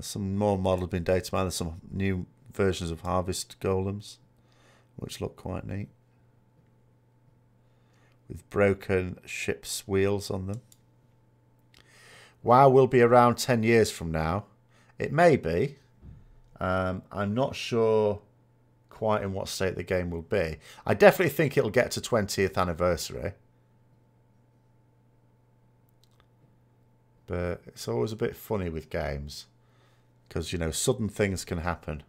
Speaker 1: some more models being data mined. There's some new versions of Harvest Golems, which look quite neat. With broken ship's wheels on them. WoW will be around 10 years from now. It may be. Um, I'm not sure quite in what state the game will be. I definitely think it'll get to 20th anniversary. But it's always a bit funny with games. Because, you know, sudden things can happen.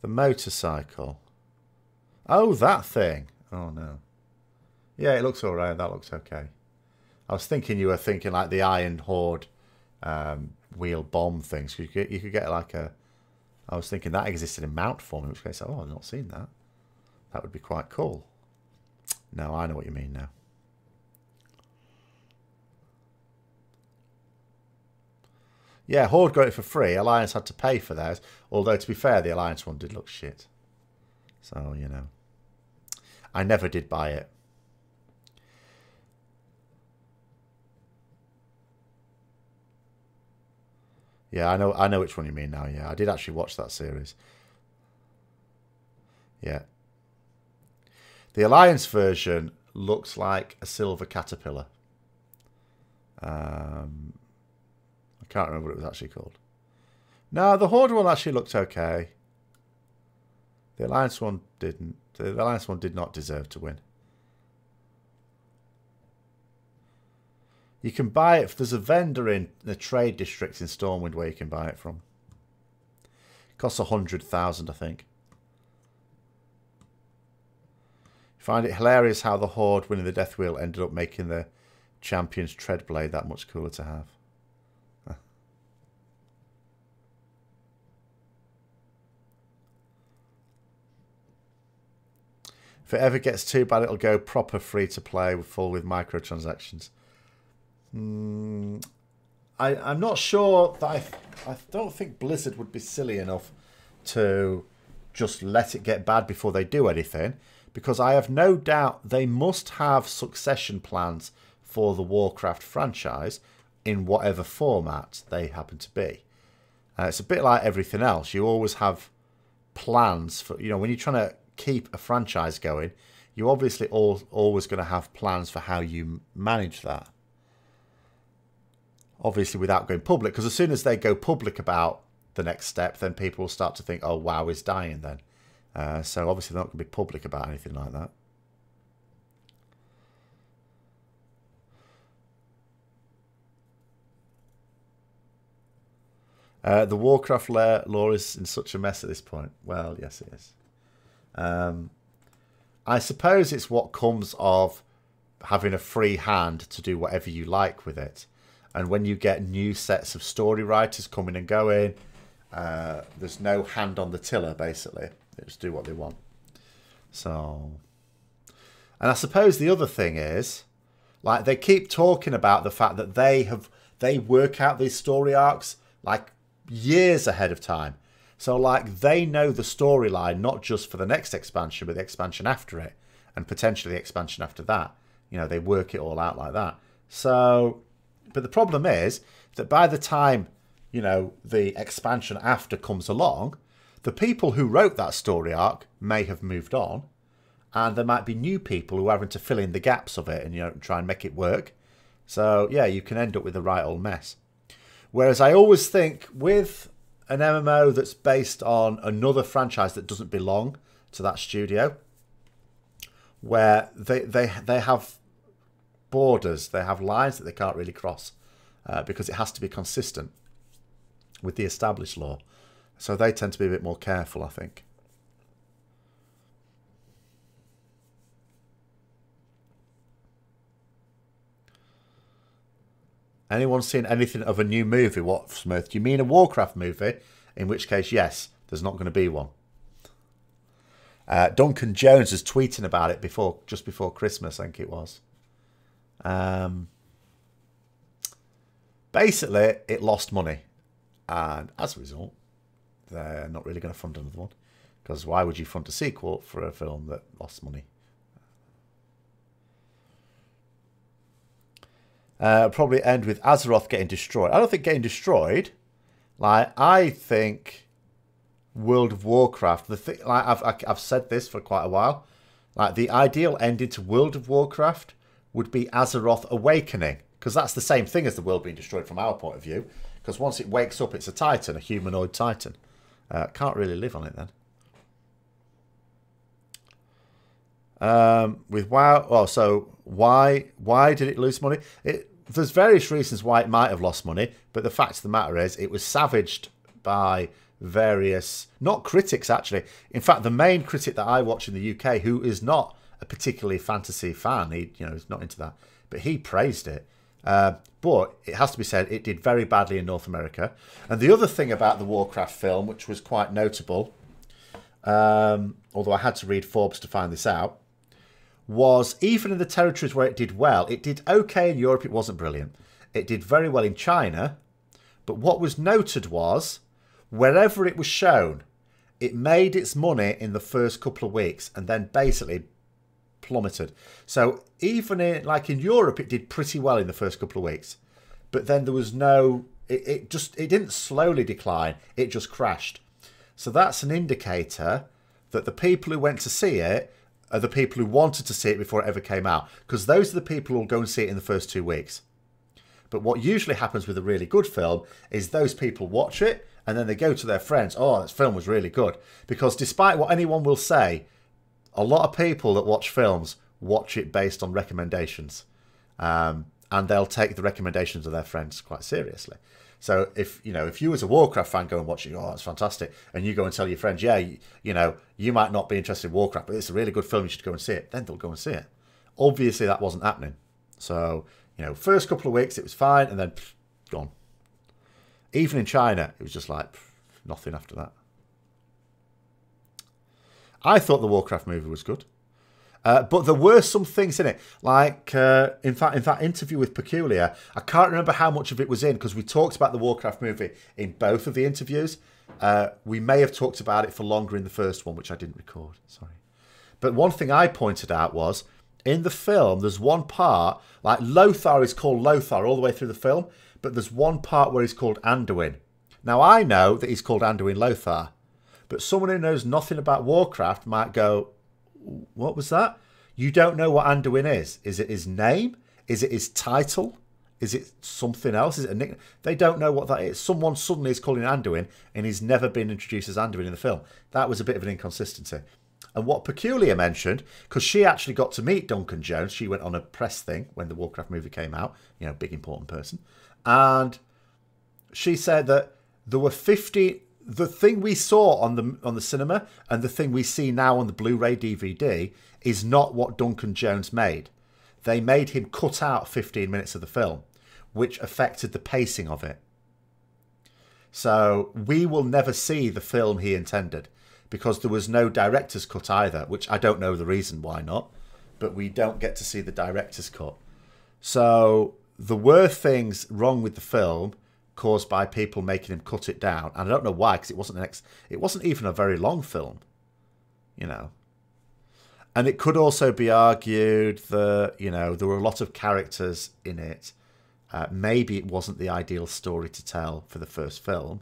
Speaker 1: The motorcycle. Oh, that thing. Oh, no. Yeah, it looks alright. That looks okay. I was thinking you were thinking like the Iron Horde um, wheel bomb things. You could, you could get like a... I was thinking that existed in mount form, in which case, oh, I've not seen that. That would be quite cool. No, I know what you mean now. Yeah, Horde got it for free. Alliance had to pay for theirs. Although, to be fair, the Alliance one did look shit. So, you know. I never did buy it. Yeah, I know I know which one you mean now. Yeah, I did actually watch that series. Yeah. The Alliance version looks like a silver caterpillar. Um, I can't remember what it was actually called. No, the Horde one actually looked okay. The Alliance one didn't. The Alliance one did not deserve to win. You can buy it. If there's a vendor in the trade district in Stormwind where you can buy it from. It costs a hundred thousand, I think. Find it hilarious how the Horde winning the Death Wheel ended up making the Champion's Treadblade that much cooler to have. If it ever gets too bad, it'll go proper free to play full with microtransactions. Mm, I, I'm not sure that I, I don't think Blizzard would be silly enough to just let it get bad before they do anything because I have no doubt they must have succession plans for the Warcraft franchise in whatever format they happen to be. Uh, it's a bit like everything else. You always have plans for, you know, when you're trying to keep a franchise going, you're obviously all, always going to have plans for how you manage that. Obviously, without going public, because as soon as they go public about the next step, then people will start to think, oh, WoW is dying then. Uh, so obviously, they're not going to be public about anything like that. Uh, the Warcraft lore is in such a mess at this point. Well, yes, it is. Um, I suppose it's what comes of having a free hand to do whatever you like with it. And when you get new sets of story writers coming and going, uh, there's no hand on the tiller, basically. They just do what they want. So, and I suppose the other thing is, like, they keep talking about the fact that they have, they work out these story arcs like years ahead of time. So, like, they know the storyline not just for the next expansion, but the expansion after it, and potentially the expansion after that. You know, they work it all out like that. So, but the problem is that by the time, you know, the expansion after comes along, the people who wrote that story arc may have moved on, and there might be new people who are having to fill in the gaps of it and, you know, try and make it work. So, yeah, you can end up with a right old mess. Whereas I always think with an MMO that's based on another franchise that doesn't belong to that studio, where they they they have borders, they have lines that they can't really cross uh, because it has to be consistent with the established lore. So they tend to be a bit more careful, I think. Anyone seen anything of a new movie? What, Smith? Do you mean a Warcraft movie? In which case, yes, there's not going to be one. Uh, Duncan Jones was tweeting about it before, just before Christmas, I think it was. Um, basically, it lost money, and as a result, they're not really going to fund another one. Because why would you fund a sequel for a film that lost money? Uh, probably end with Azeroth getting destroyed. I don't think getting destroyed. Like I think World of Warcraft. The thing, like I've I've said this for quite a while. Like the ideal ending to World of Warcraft would be Azeroth awakening, because that's the same thing as the world being destroyed from our point of view. Because once it wakes up, it's a titan, a humanoid titan. Uh, can't really live on it then. Um, with WoW, oh, so why why did it lose money? It there's various reasons why it might have lost money, but the fact of the matter is, it was savaged by various not critics actually. In fact, the main critic that I watch in the UK, who is not a particularly fantasy fan, he you know is not into that, but he praised it. Uh, but it has to be said, it did very badly in North America. And the other thing about the Warcraft film, which was quite notable, um, although I had to read Forbes to find this out, was even in the territories where it did well, it did okay in Europe, it wasn't brilliant. It did very well in China, but what was noted was wherever it was shown, it made its money in the first couple of weeks and then basically plummeted. So even in like in Europe, it did pretty well in the first couple of weeks, but then there was no. It, it just it didn't slowly decline. It just crashed. So that's an indicator that the people who went to see it are the people who wanted to see it before it ever came out, because those are the people who will go and see it in the first two weeks. But what usually happens with a really good film is those people watch it and then they go to their friends, oh, this film was really good. Because despite what anyone will say, a lot of people that watch films watch it based on recommendations. Um, and they'll take the recommendations of their friends quite seriously. So if you know if you as a Warcraft fan go and watch it, oh, it's fantastic, and you go and tell your friends, yeah, you, you, know, you might not be interested in Warcraft, but it's a really good film, you should go and see it. Then they'll go and see it. Obviously, that wasn't happening. So you know, first couple of weeks it was fine, and then pff, gone. Even in China, it was just like pff, nothing after that. I thought the Warcraft movie was good. Uh, but there were some things in it, like uh, in fact, in that interview with Perculia, I can't remember how much of it was in because we talked about the Warcraft movie in both of the interviews. Uh, we may have talked about it for longer in the first one, which I didn't record. Sorry. But one thing I pointed out was in the film, there's one part like Lothar is called Lothar all the way through the film, but there's one part where he's called Anduin. Now I know that he's called Anduin Lothar, but someone who knows nothing about Warcraft might go, what was that? You don't know what Anduin is. Is it his name? Is it his title? Is it something else? Is it a nickname? They don't know what that is. Someone suddenly is calling Anduin and he's never been introduced as Anduin in the film. That was a bit of an inconsistency. And what Perculia mentioned, because she actually got to meet Duncan Jones, she went on a press thing when the Warcraft movie came out, you know, big important person. And she said that there were 50 the thing we saw on the on the cinema and the thing we see now on the Blu-ray DVD is not what Duncan Jones made. They made him cut out 15 minutes of the film, which affected the pacing of it. So we will never see the film he intended because there was no director's cut either, which I don't know the reason why not, but we don't get to see the director's cut. So there were things wrong with the film caused by people making him cut it down. And I don't know why, because it wasn't an ex- it wasn't even a very long film, you know. And it could also be argued that you know there were a lot of characters in it. Uh, maybe it wasn't the ideal story to tell for the first film,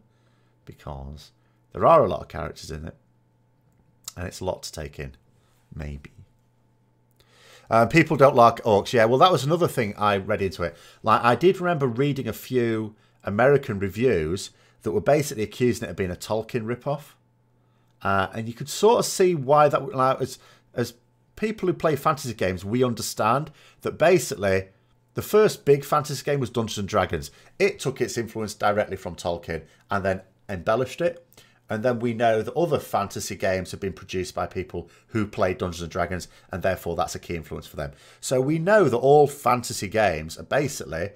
Speaker 1: because there are a lot of characters in it, and it's a lot to take in. Maybe. Uh, people don't like orcs. Yeah, well, that was another thing I read into it. Like, I did remember reading a few American reviews that were basically accusing it of being a Tolkien ripoff. Uh, and you could sort of see why that, like, as, as people who play fantasy games, we understand that basically the first big fantasy game was Dungeons and Dragons. It took its influence directly from Tolkien and then embellished it. And then we know that other fantasy games have been produced by people who played Dungeons and Dragons, and therefore that's a key influence for them. So we know that all fantasy games are basically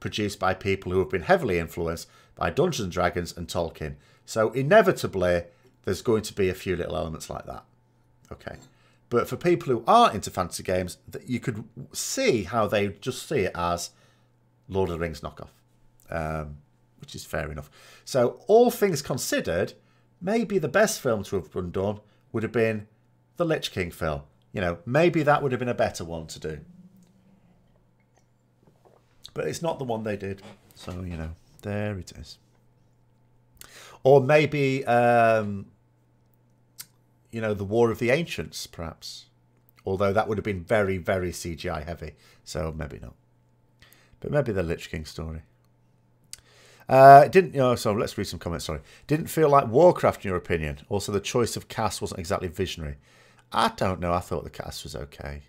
Speaker 1: produced by people who have been heavily influenced by Dungeons and Dragons and Tolkien. So inevitably, there's going to be a few little elements like that. Okay. But for people who aren't into fantasy games, that you could see how they just see it as Lord of the Rings knockoff, um, which is fair enough. So, all things considered, maybe the best film to have been done would have been the Lich King film. You know, maybe that would have been a better one to do. But it's not the one they did. So, you know, there it is. Or maybe, um, you know, the War of the Ancients, perhaps. Although that would have been very, very CGI heavy. So maybe not. But maybe the Lich King story. Uh, didn't oh, so let's read some comments. Sorry, didn't feel like Warcraft in your opinion. Also, the choice of cast wasn't exactly visionary. I don't know. I thought the cast was okay.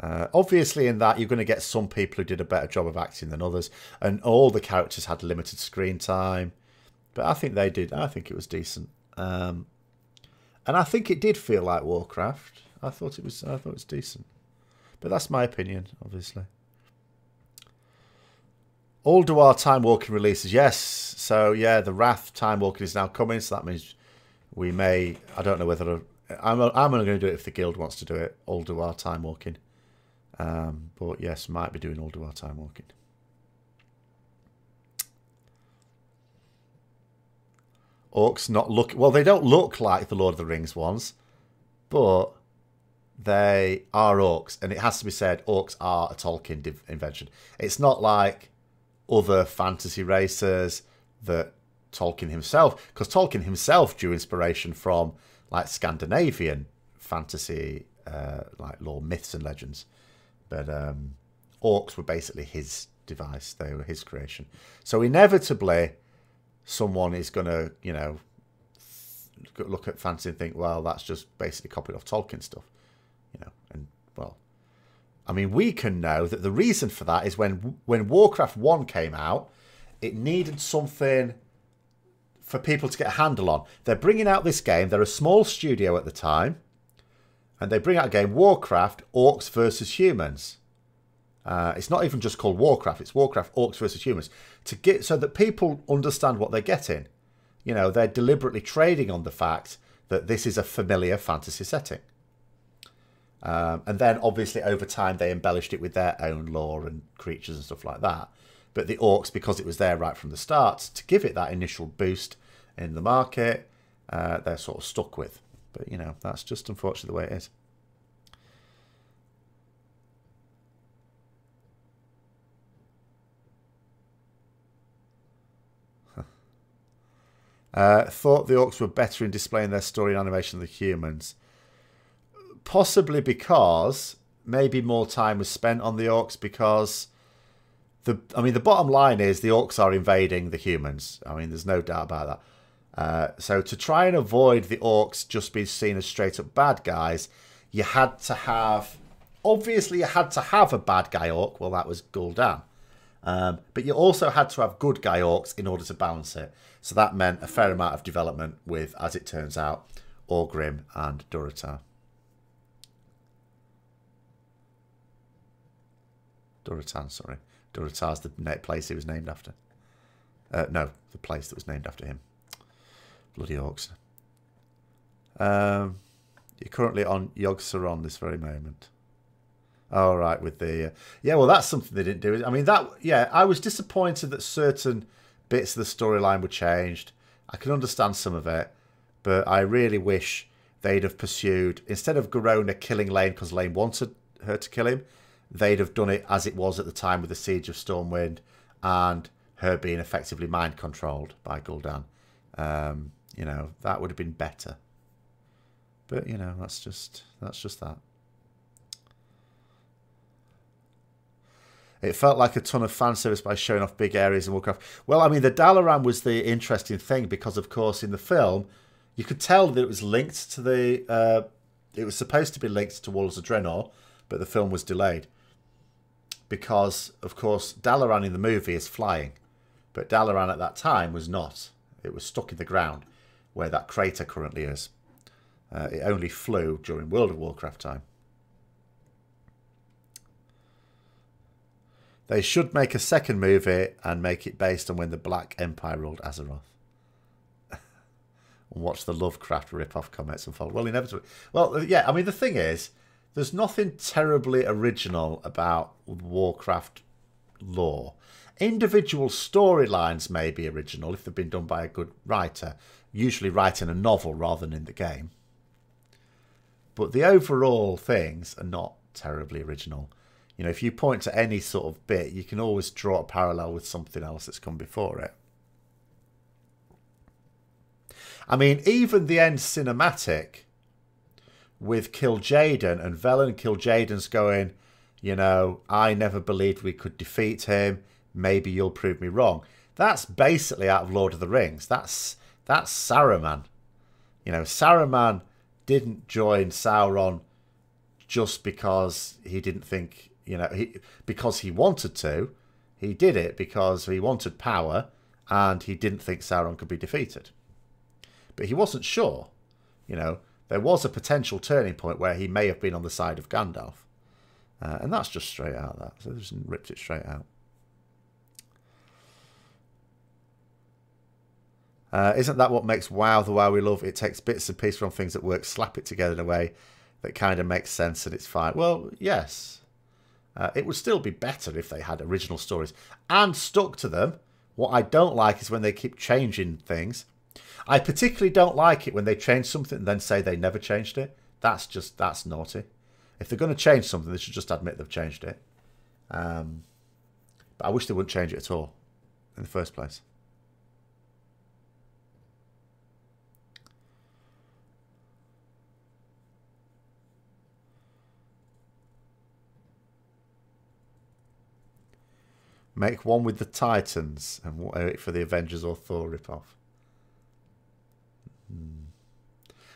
Speaker 1: Uh, obviously, in that you're going to get some people who did a better job of acting than others, and all the characters had limited screen time. But I think they did. I think it was decent, um, and I think it did feel like Warcraft. I thought it was. I thought it was decent, but that's my opinion, obviously. Ulduar Time Walking releases. Yes. So, yeah, the Wrath Time Walking is now coming. So that means we may... I don't know whether... I'm, I'm only going to do it if the guild wants to do it. Ulduar Time Walking. Um, but, yes, might be doing Ulduar Time Walking. Orcs not look... Well, they don't look like the Lord of the Rings ones. But they are orcs. And it has to be said, orcs are a Tolkien invention. It's not like other fantasy races that Tolkien himself, because Tolkien himself drew inspiration from like Scandinavian fantasy, uh, like lore myths and legends. But um, orcs were basically his device; they were his creation. So inevitably, someone is going to, you know, look at fantasy and think, well, that's just basically copied off Tolkien stuff, you know, and well, I mean, we can know that the reason for that is when when Warcraft 1 came out, it needed something for people to get a handle on. They're bringing out this game. They're a small studio at the time. And they bring out a game, Warcraft Orcs versus Humans. Uh, it's not even just called Warcraft. It's Warcraft Orcs versus Humans. To get so that people understand what they're getting. You know, they're deliberately trading on the fact that this is a familiar fantasy setting. Um, and then obviously over time they embellished it with their own lore and creatures and stuff like that. But the orcs, because it was there right from the start, to give it that initial boost in the market, uh, they're sort of stuck with. But you know, that's just unfortunately the way it is. Uh, thought the orcs were better in displaying their story and animation than the humans possibly because maybe more time was spent on the orcs because the I mean the bottom line is the orcs are invading the humans. I mean there's no doubt about that. Uh, so to try and avoid the orcs just being seen as straight up bad guys, you had to have obviously you had to have a bad guy orc. Well, that was Gul'dan. Um, but you also had to have good guy orcs in order to balance it. So that meant a fair amount of development with, as it turns out, Orgrim and Durotar. Durotan, sorry. Durotar's the place he was named after. Uh, no, the place that was named after him. Bloody orcs. Um, you're currently on Yogg-Saron this very moment. All right, with the uh, yeah, well, that's something they didn't do. I mean, that yeah, I was disappointed that certain bits of the storyline were changed. I can understand some of it, but I really wish they'd have pursued instead of Garona killing Llane because Llane wanted her to kill him they'd have done it as it was at the time with the Siege of Stormwind and her being effectively mind controlled by Gul'dan. Um, you know, that would have been better. But, you know, that's just that's just that. It felt like a ton of fan service by showing off big areas in Warcraft. Well, I mean, the Dalaran was the interesting thing because, of course, in the film, you could tell that it was linked to the. Uh, it was supposed to be linked to Warlords of but the film was delayed because, of course, Dalaran in the movie is flying, but Dalaran at that time was not. It was stuck in the ground where that crater currently is. Uh, it only flew during World of Warcraft time. They should make a second movie and make it based on when the Black Empire ruled Azeroth. and watch the Lovecraft rip-off comments unfold. Well, inevitably. Well, yeah. I mean, the thing is, there's nothing terribly original about Warcraft lore. Individual storylines may be original if they've been done by a good writer, usually write in a novel rather than in the game. But the overall things are not terribly original. You know, if you point to any sort of bit, you can always draw a parallel with something else that's come before it. I mean, even the end cinematic with Kil'jaeden and Velen Kil'jaeden's going, you know, I never believed we could defeat him. Maybe you'll prove me wrong. That's basically out of Lord of the Rings. That's that's Saruman. You know, Saruman didn't join Sauron just because he didn't think, you know, he because he wanted to. He did it because he wanted power and he didn't think Sauron could be defeated but he wasn't sure. You know, there was a potential turning point where he may have been on the side of Gandalf. Uh, and that's just straight out that. So they just ripped it straight out. Uh, isn't that what makes WoW the WoW we love? It takes bits and pieces from things that work, slap it together in a way that kind of makes sense and it's fine. Well, yes. Uh, it would still be better if they had original stories and stuck to them. What I don't like is when they keep changing things I particularly don't like it when they change something and then say they never changed it. That's just, that's naughty. If they're going to change something, they should just admit they've changed it. Um, but I wish they wouldn't change it at all in the first place. Make one with the Titans and wait for the Avengers or Thor ripoff. Hmm.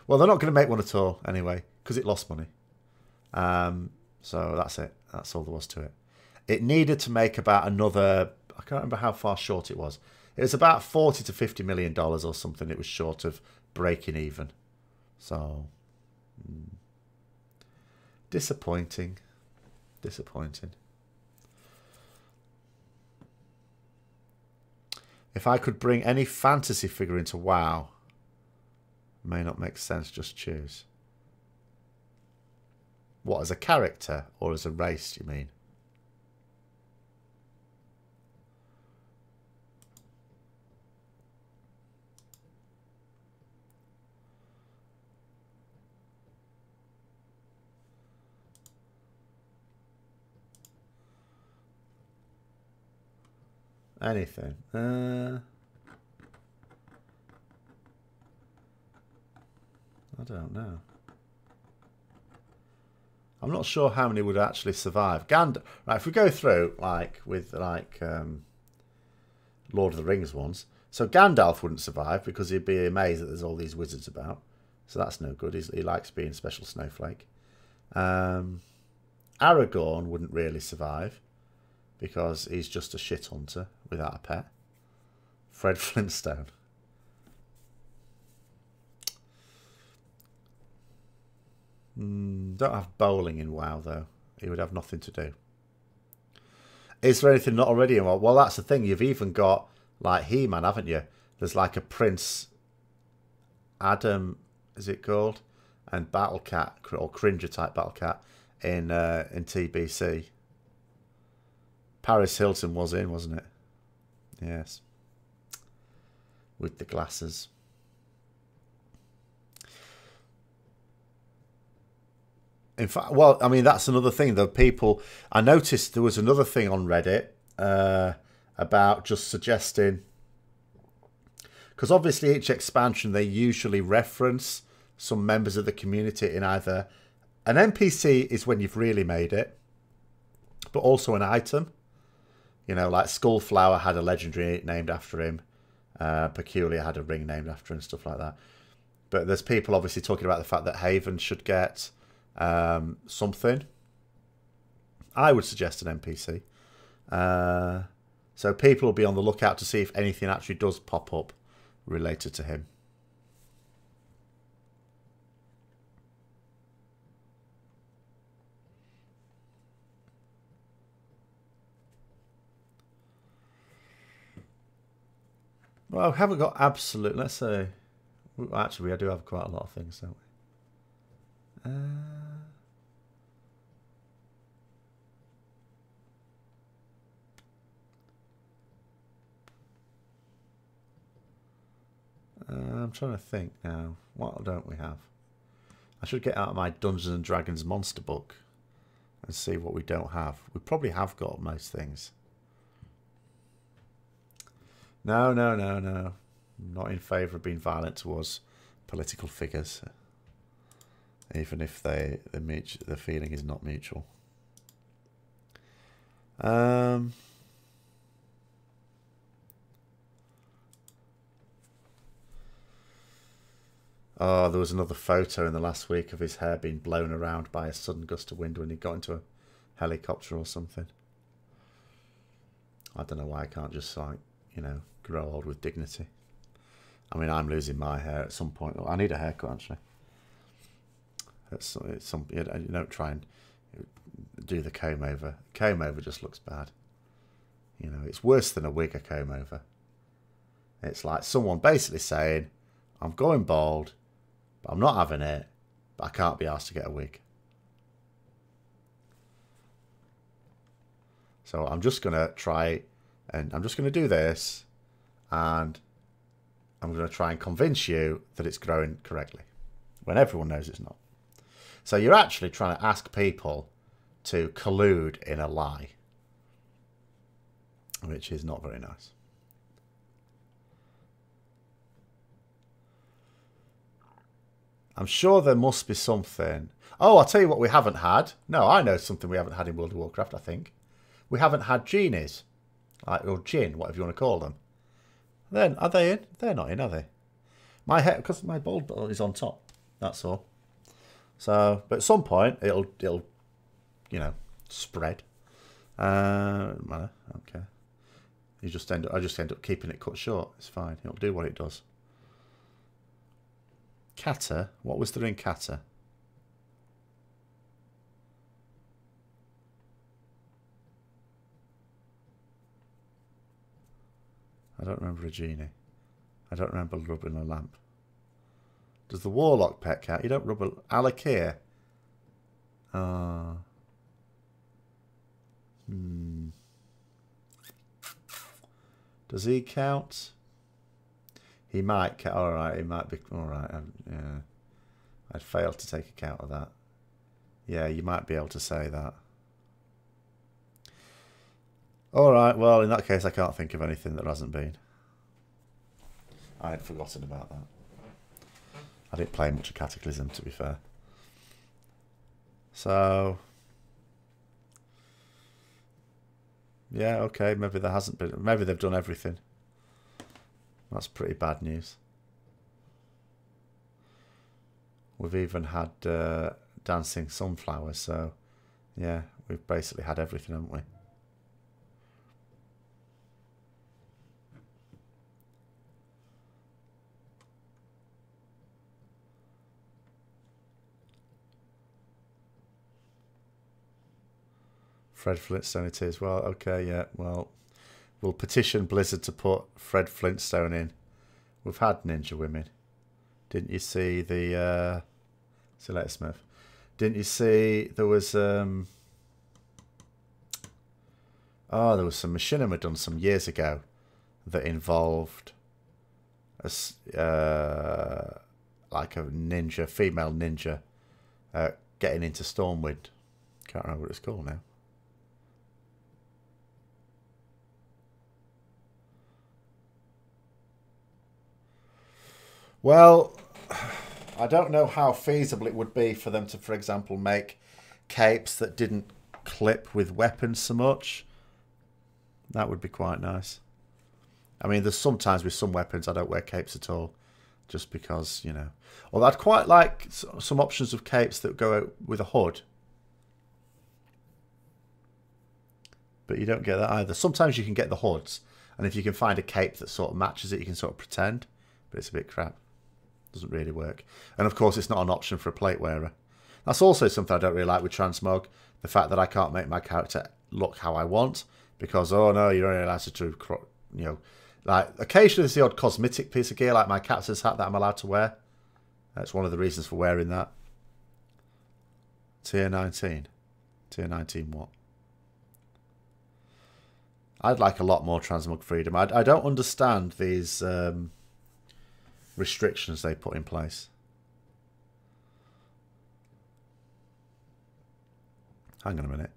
Speaker 1: Well, they're not going to make one at all anyway because it lost money. Um, so that's it. That's all there was to it. It needed to make about another. I can't remember how far short it was. It was about forty to fifty million dollars or something. It was short of breaking even. So mm, disappointing. Disappointing. If I could bring any fantasy figure into WoW, may not make sense, just choose. What, as a character or as a race, you mean? Anything. Uh... I don't know. I'm not sure how many would actually survive. Gand right, if we go through like with like um, Lord of the Rings ones, so Gandalf wouldn't survive because he'd be amazed that there's all these wizards about. So that's no good. He's, he likes being special snowflake. Um, Aragorn wouldn't really survive because he's just a shit hunter without a pet. Fred Flintstone. Mm, don't have bowling in WoW though. He would have nothing to do. Is there anything not already in WoW? Well, that's the thing. You've even got like He-Man, haven't you? There's like a Prince Adam, is it called? And Battle Cat or Cringer type Battle Cat in uh, in TBC. Paris Hilton was in, wasn't it? Yes. With the glasses. In fact, well, I mean, that's another thing. The people I noticed there was another thing on Reddit uh, about just suggesting because obviously each expansion they usually reference some members of the community in either an NPC is when you've really made it, but also an item. You know, like Skullflower had a legendary named after him. Uh, Perculia had a ring named after him stuff like that. But there's people obviously talking about the fact that Haven should get um, something. I would suggest an NPC. Uh, so people will be on the lookout to see if anything actually does pop up related to him. Well, I haven't got absolute. Let's say Actually, we do have quite a lot of things, don't we? Uh... Uh, I'm trying to think now. What don't we have? I should get out of my Dungeons and Dragons monster book and see what we don't have. We probably have got most things. No, no, no, no. I'm not in favour of being violent towards political figures, even if they the the feeling is not mutual. Um. Oh, there was another photo in the last week of his hair being blown around by a sudden gust of wind when he got into a helicopter or something. I don't know why I can't just like, you know, grow old with dignity. I mean, I'm losing my hair at some point. I need a haircut actually. It's, it's some you don't try and do the comb over. Comb over just looks bad. You know, it's worse than a wig. A comb over. It's like someone basically saying, "I'm going bald but I'm not having it. But I can't be asked to get a wig. So I'm just going to try and I'm just going to do this and I'm going to try and convince you that it's growing correctly when everyone knows it's not. So you're actually trying to ask people to collude in a lie, which is not very nice. I'm sure there must be something. Oh, I'll tell you what we haven't had. No, I know something we haven't had in World of Warcraft, I think. We haven't had genies. Or Jinn, whatever you want to call them. Then, are they in? They're not in, are they? My head, because my bald is on top. That's all. So, but at some point, it'll, it'll, you know, spread. Uh, matter. Okay. You just end up, I just end up keeping it cut short. It's fine. It'll do what it does. Kata? What was there in Kata? I don't remember a genie. I don't remember rubbing a lamp. Does the warlock pet count? You don't rub a... Al'Akir? Ah. Uh, hmm. Does he count? He might. count. All right. He might be. All right. Um, yeah. I'd failed to take account of that. Yeah, you might be able to say that. All right. Well, in that case, I can't think of anything that hasn't been. I had forgotten about that. I didn't play much of Cataclysm, to be fair. So, yeah, okay. Maybe there hasn't been. Maybe they've done everything. That's pretty bad news. We've even had uh, dancing sunflowers, so yeah, we've basically had everything, haven't we? Fred Flintstone it is. Well, okay, yeah, well, We'll petition Blizzard to put Fred Flintstone in. We've had Ninja Women. Didn't you see the... Uh, see Smith. Didn't you see there was... Um, oh, there was some machinima done some years ago that involved a, uh, like a ninja, female ninja, uh, getting into Stormwind. Can't remember what it's called now. Well, I don't know how feasible it would be for them to, for example, make capes that didn't clip with weapons so much. That would be quite nice. I mean, there's sometimes with some weapons I don't wear capes at all, just because, you know. Although I'd quite like some options of capes that go with a hood. But you don't get that either. Sometimes you can get the hoods, and if you can find a cape that sort of matches it, you can sort of pretend, but it's a bit crap. Doesn't really work. And of course, it's not an option for a plate wearer. That's also something I don't really like with Transmog. The fact that I can't make my character look how I want. Because, oh no, you're only allowed to, you know, Like, occasionally there's the odd cosmetic piece of gear, like my captain's hat that I'm allowed to wear. That's one of the reasons for wearing that. Tier 19. Tier 19 what? I'd like a lot more transmog freedom. I, I don't understand these um, restrictions they put in place. Hang on a minute.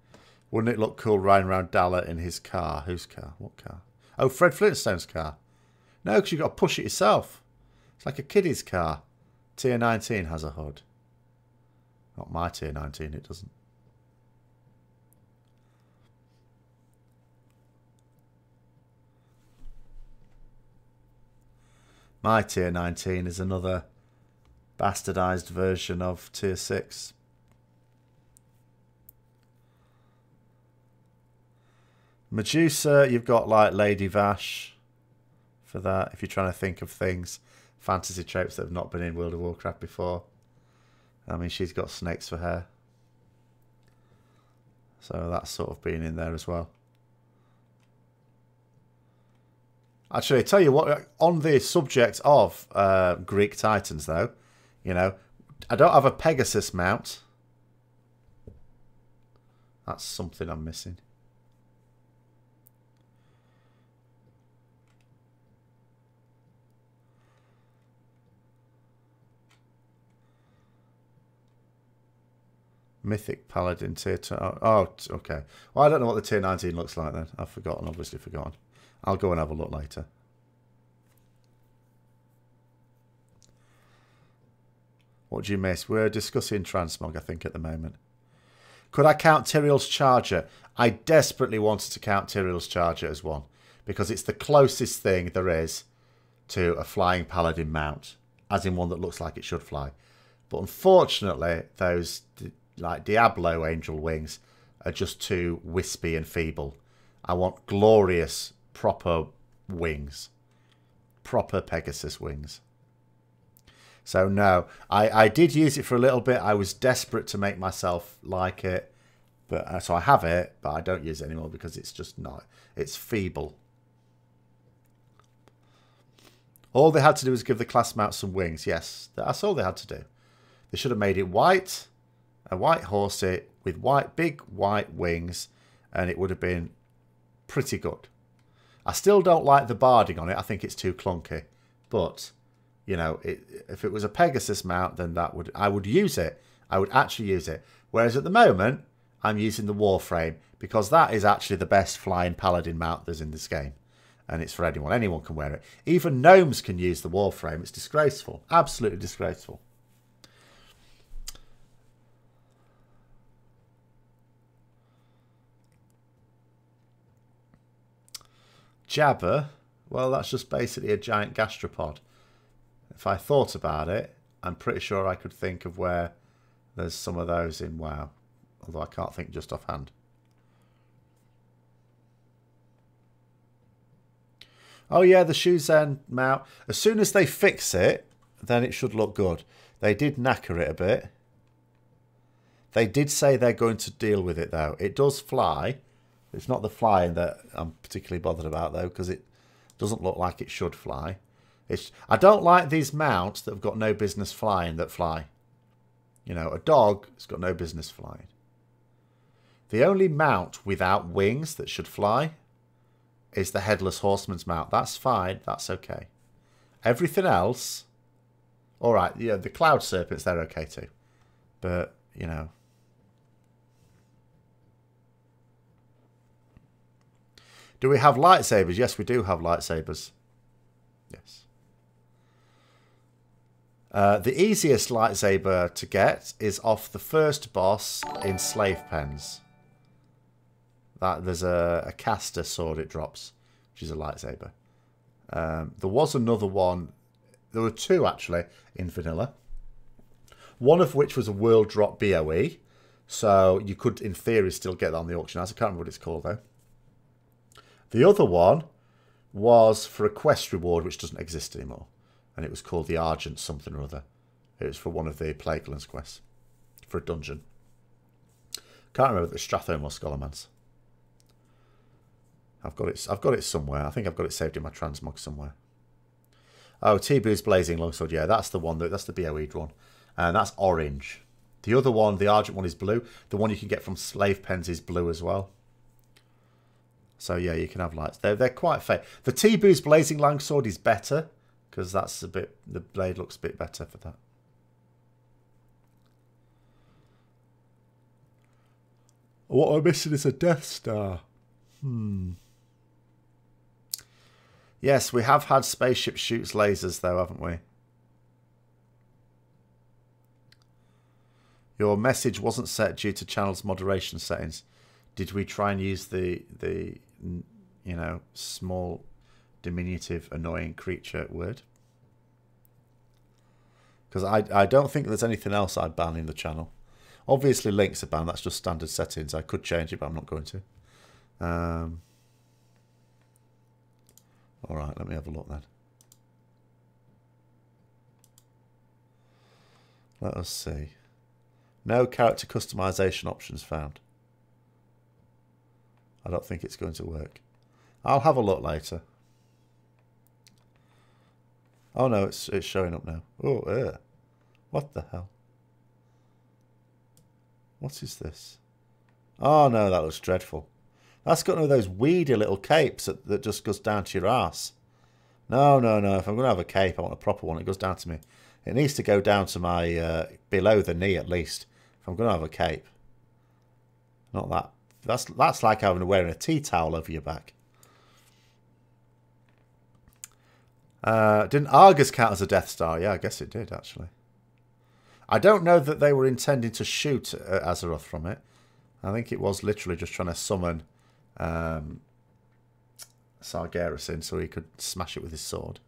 Speaker 1: Wouldn't it look cool riding around Dalla in his car? Whose car? What car? Oh, Fred Flintstone's car. No, because you've got to push it yourself. It's like a kiddie's car. Tier 19 has a hood. Not my tier 19, it doesn't. My tier 19 is another bastardized version of tier 6. Medusa, you've got like Lady Vashj for that. If you're trying to think of things, fantasy tropes that have not been in World of Warcraft before. I mean, she's got snakes for hair. So that's sort of been in there as well. Actually, I tell you what, on the subject of uh, Greek Titans, though, you know, I don't have a Pegasus mount. That's something I'm missing. Mythic Paladin tier 2. Oh, okay. Well, I don't know what the tier 19 looks like then. I've forgotten, obviously forgotten. I'll go and have a look later. What do you miss? We're discussing transmog, I think, at the moment. Could I count Tyrael's Charger? I desperately wanted to count Tyrael's Charger as one because it's the closest thing there is to a flying paladin mount, as in one that looks like it should fly. But unfortunately, those like Diablo angel wings are just too wispy and feeble. I want glorious, proper wings. Proper Pegasus wings. So no, I, I did use it for a little bit. I was desperate to make myself like it. but uh, So I have it, but I don't use it anymore because it's just not. It's feeble. All they had to do was give the class mount some wings. Yes, that's all they had to do. They should have made it white a white horsey with white, big white wings, and it would have been pretty good. I still don't like the barding on it. I think it's too clunky. But, you know, it, if it was a Pegasus mount, then that would I would use it. I would actually use it. Whereas at the moment, I'm using the Warframe because that is actually the best flying paladin mount there's in this game. And it's for anyone. Anyone can wear it. Even gnomes can use the Warframe. It's disgraceful. Absolutely disgraceful. Jabber, well, that's just basically a giant gastropod. If I thought about it, I'm pretty sure I could think of where there's some of those in WoW. Although I can't think just offhand. Oh yeah, the shoes Shuzen mount. As soon as they fix it, then it should look good. They did knacker it a bit. They did say they're going to deal with it though. It does fly, it's not the flying that I'm particularly bothered about though, because it doesn't look like it should fly. It's I don't like these mounts that have got no business flying that fly. You know, a dog has got no business flying. The only mount without wings that should fly is the headless horseman's mount. That's fine. That's okay. Everything else, all right. Yeah, the cloud serpents they're okay too, but you know, Do we have lightsabers? Yes, we do have lightsabers. Yes. Uh, the easiest lightsaber to get is off the first boss in Slave Pens. That There's a, a caster sword it drops, which is a lightsaber. Um, there was another one. There were two, actually, in Vanilla. One of which was a world drop BOE. So you could, in theory, still get that on the auction house. I can't remember what it's called, though. The other one was for a quest reward which doesn't exist anymore. And it was called the Argent something or other. It was for one of the Plaguelands quests. For a dungeon. Can't remember the Stratholme or Scholomance. I've got it. I've got it somewhere. I think I've got it saved in my transmog somewhere. Oh, T-Boo's Blazing Longsword. Yeah, that's the one. That, that's the BOE one. And that's orange. The other one, the Argent one, is blue. The one you can get from Slave Pens is blue as well. So yeah, you can have lights. They're, they're quite fair. The T-Boo's Blazing Longsword is better because that's a bit, the blade looks a bit better for that. What I'm missing is a Death Star. Hmm. Yes, we have had spaceship shoots lasers though, haven't we? Your message wasn't set due to channel's moderation settings. Did we try and use the the you know small diminutive annoying creature word? Because I I don't think there's anything else I'd ban in the channel. Obviously links are banned. That's just standard settings. I could change it, but I'm not going to. Um, all right, let me have a look then. Let us see. No character customization options found. I don't think it's going to work. I'll have a look later. Oh no, it's it's showing up now. Oh, uh, what the hell? What is this? Oh no, that looks dreadful. That's got one of those weedy little capes that, that just goes down to your ass. No, no, no. If I'm going to have a cape, I want a proper one. It goes down to me. It needs to go down to my, uh, below the knee at least. If I'm going to have a cape. Not that. That's, that's like having wearing a tea towel over your back. Uh, didn't Argus count as a Death Star? Yeah, I guess it did, actually. I don't know that they were intending to shoot uh, Azeroth from it. I think it was literally just trying to summon um, Sargeras in so he could smash it with his sword.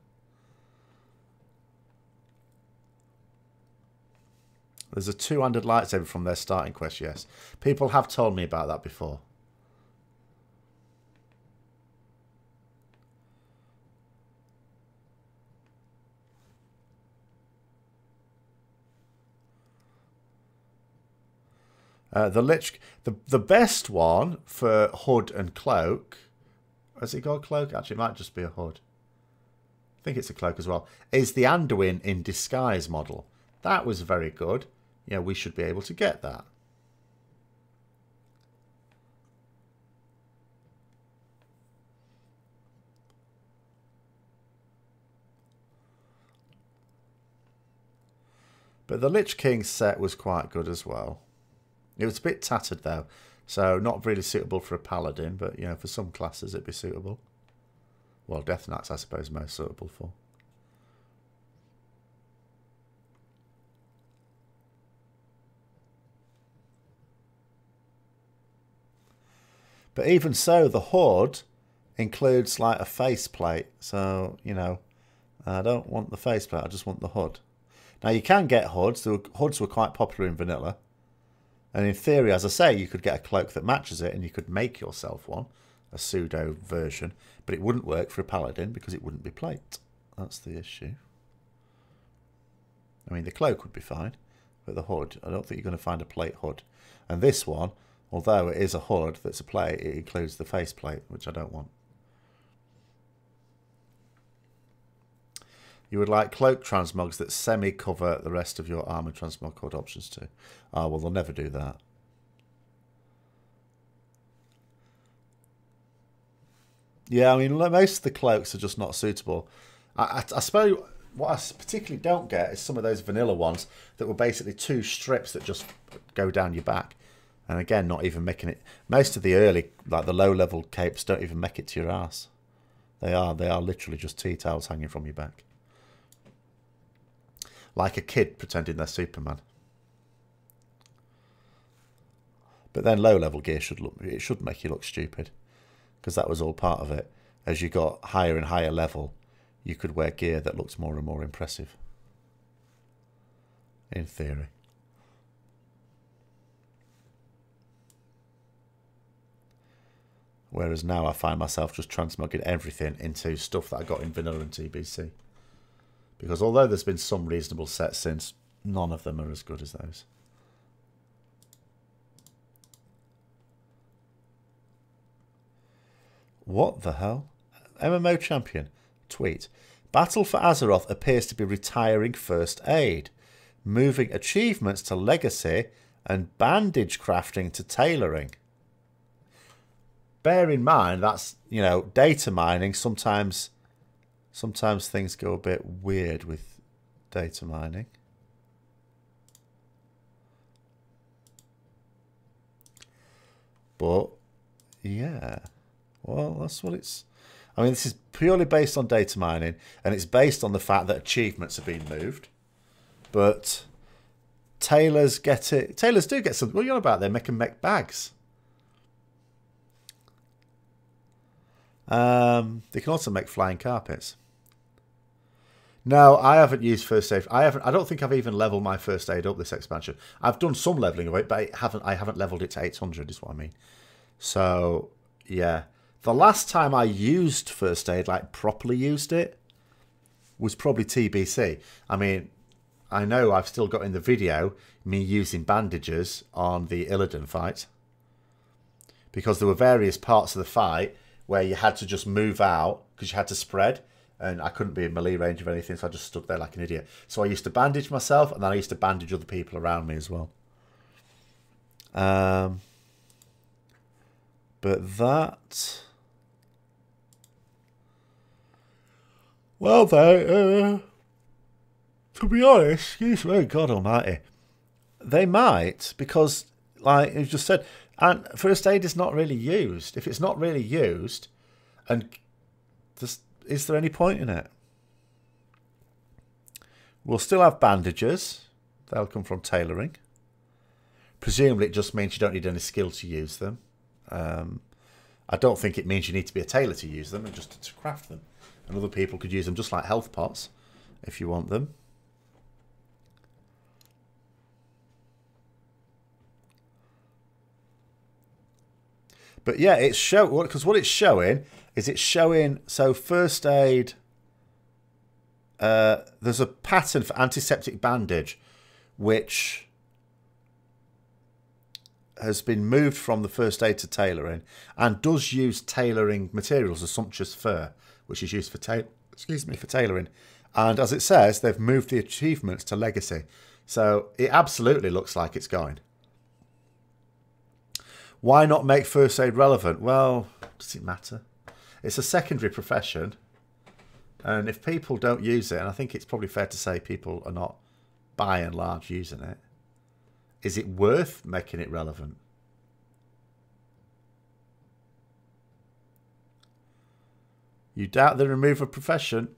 Speaker 1: There's a two-handed lightsaber from their starting quest, yes. People have told me about that before. Uh, the lich, the the best one for hood and cloak. Has it got cloak? Actually, it might just be a hood. I think it's a cloak as well. Is the Anduin in disguise model? That was very good. Yeah, we should be able to get that. But the Lich King set was quite good as well. It was a bit tattered though, so not really suitable for a paladin, but you know, for some classes it'd be suitable. Well, Death Knights I suppose most suitable for. But even so, the hood includes like a faceplate. So, you know, I don't want the faceplate, I just want the hood. Now, you can get hoods. The hoods were quite popular in vanilla. And in theory, as I say, you could get a cloak that matches it and you could make yourself one, a pseudo version, but it wouldn't work for a paladin because it wouldn't be plate. That's the issue. I mean, the cloak would be fine, but the hood, I don't think you're going to find a plate hood. And this one, although it is a hood that's a plate, it includes the faceplate, which I don't want. You would like cloak transmogs that semi-cover the rest of your armor transmog options too. Ah, well, they'll never do that. Yeah, I mean, most of the cloaks are just not suitable. I, I, I suppose what I particularly don't get is some of those vanilla ones that were basically two strips that just go down your back. And again, not even making it... Most of the early, like the low-level capes, don't even make it to your ass. They are, they are literally just tea towels hanging from your back like a kid pretending they're Superman. But then low level gear should look it should make you look stupid because that was all part of it. As you got higher and higher level, you could wear gear that looks more and more impressive. In theory. Whereas now I find myself just transmugging everything into stuff that I got in vanilla and TBC. Because although there's been some reasonable sets since, none of them are as good as those. What the hell? MMO champion. Tweet. Battle for Azeroth appears to be retiring first aid, moving achievements to legacy and bandage crafting to tailoring. Bear in mind that's, you know, data mining sometimes sometimes things go a bit weird with data mining. But yeah. Well, that's what it's I mean, this is purely based on data mining, and it's based on the fact that achievements are being moved. But tailors get it. Tailors do get something What are you on about? They make and make bags. Um, they can also make flying carpets. No, I haven't used first aid. I haven't. I don't think I've even leveled my first aid up this expansion. I've done some leveling of it, but I haven't. I haven't leveled it to 800. Is what I mean. So yeah, the last time I used first aid, like properly used it, was probably TBC. I mean, I know I've still got in the video me using bandages on the Illidan fight. Because there were various parts of the fight where you had to just move out because you had to spread and I couldn't be in melee range of anything, so I just stood there like an idiot. So I used to bandage myself and then I used to bandage other people around me as well. Um, but that Well, they, uh, to be honest, excuse me, God Almighty, they might because, like you just said, and first aid is not really used. If it's not really used, and is there any point in it? We'll still have bandages. They'll come from tailoring. Presumably, it just means you don't need any skill to use them. Um, I don't think it means you need to be a tailor to use them and just to craft them. And other people could use them just like health pots if you want them. But yeah, it's show because what it's showing is it's showing so first aid. Uh, there's a pattern for antiseptic bandage, which has been moved from the first aid to tailoring and does use tailoring materials, a sumptuous fur which is used for ta- excuse me for tailoring. And as it says, they've moved the achievements to legacy. So it absolutely looks like it's going. Why not make first aid relevant? Well, does it matter? It's a secondary profession. And if people don't use it, and I think it's probably fair to say people are not by and large using it, is it worth making it relevant? You doubt the remove a profession.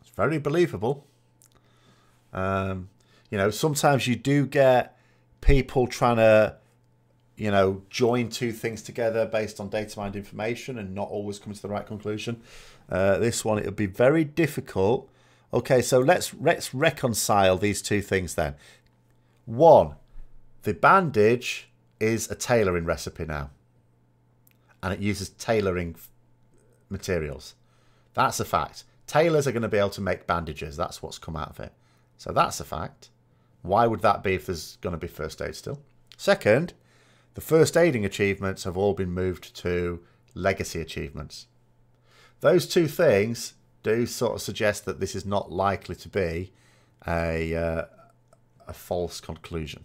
Speaker 1: It's very believable. Um, you know, sometimes you do get people trying to, you know, join two things together based on data mined information and not always coming to the right conclusion. Uh, this one, it'll be very difficult. Okay, so let's let's reconcile these two things then. One, the bandage is a tailoring recipe now, and it uses tailoring materials. That's a fact. Tailors are going to be able to make bandages. That's what's come out of it. So that's a fact. Why would that be if there's going to be first aid still? Second, the first aiding achievements have all been moved to legacy achievements. Those two things do sort of suggest that this is not likely to be a, uh, a false conclusion.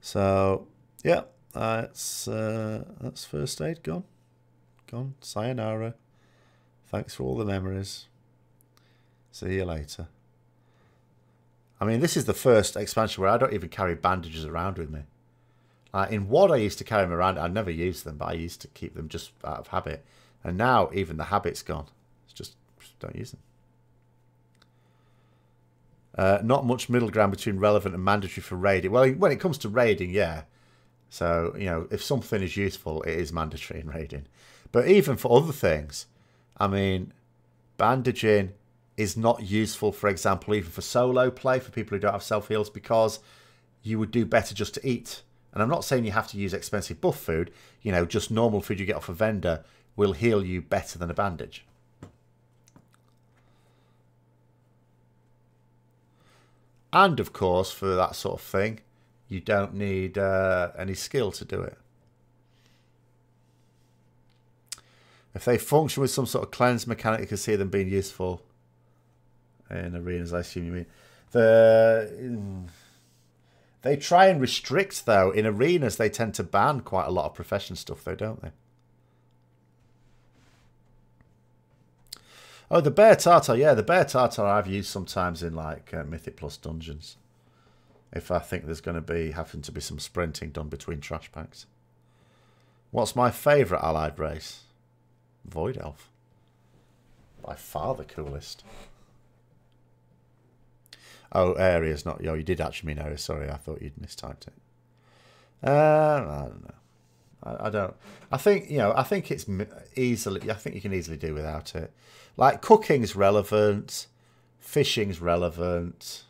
Speaker 1: So, yeah, that's uh, that's first aid gone, gone. Sayonara. Thanks for all the memories. See you later. I mean, this is the first expansion where I don't even carry bandages around with me. Like in WoD, I used to carry them around. I never used them, but I used to keep them just out of habit. And now even the habit's gone. It's just, just don't use them. Uh, not much middle ground between relevant and mandatory for raiding. Well, when it comes to raiding, yeah. So, you know, if something is useful, it is mandatory in raiding. But even for other things, I mean, bandaging is not useful, for example, even for solo play, for people who don't have self heals, because you would do better just to eat. And I'm not saying you have to use expensive buff food, you know, just normal food you get off a vendor will heal you better than a bandage. And of course, for that sort of thing, you don't need uh, any skill to do it. If they function with some sort of cleanse mechanic, you can see them being useful in arenas, I assume you mean. The They try and restrict, though. In arenas, they tend to ban quite a lot of profession stuff, though, don't they? Oh, the Bear Tartar. Yeah, the Bear Tartar I've used sometimes in, like, uh, Mythic Plus dungeons. If I think there's going to be, having to be some sprinting done between trash packs. What's my favourite allied race? Void Elf. By far the coolest. Oh, areas, not yo. You did actually mean areas. Sorry, I thought you'd mistyped it. Uh, I don't know. I, I, don't. I think you know. I think it's easily. I think you can easily do without it. Like cooking's relevant, fishing's relevant.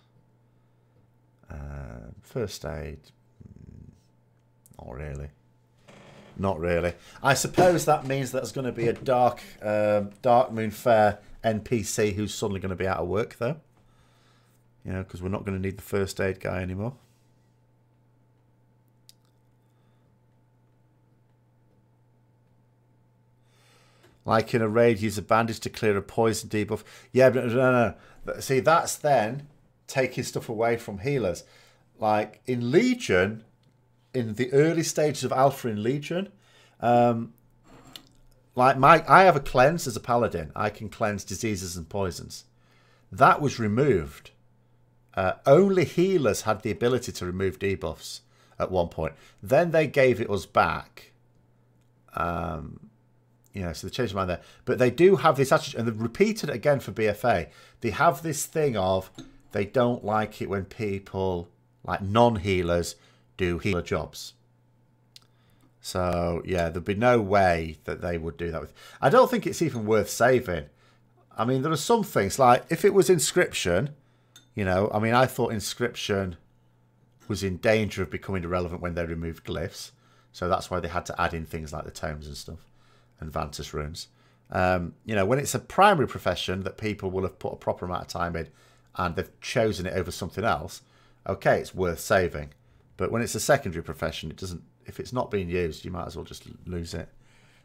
Speaker 1: Uh, first aid, mm, not really. Not really. I suppose that means there's going to be a dark, um, Darkmoon Faire NPC who's suddenly going to be out of work, though. You know, because we're not going to need the first aid guy anymore. Like in a raid, use a bandage to clear a poison debuff. Yeah, but no, no. See, that's then taking stuff away from healers. Like in Legion, in the early stages of Alpha in Legion. Um, like my, I have a cleanse as a paladin. I can cleanse diseases and poisons. That was removed. Uh, only healers had the ability to remove debuffs at one point. Then they gave it us back. Um, you know, so they changed their mind there. But they do have this attitude, and they've repeated it again for BFA. They have this thing of they don't like it when people, like non-healers, do healer jobs. So yeah, there'd be no way that they would do that with. I don't think it's even worth saving. I mean, there are some things like if it was inscription, you know. I mean, I thought inscription was in danger of becoming irrelevant when they removed glyphs, so that's why they had to add in things like the tomes and stuff and Vantus runes. Um, you know, when it's a primary profession that people will have put a proper amount of time in and they've chosen it over something else, okay, it's worth saving. But when it's a secondary profession, it doesn't. If it's not being used, you might as well just lose it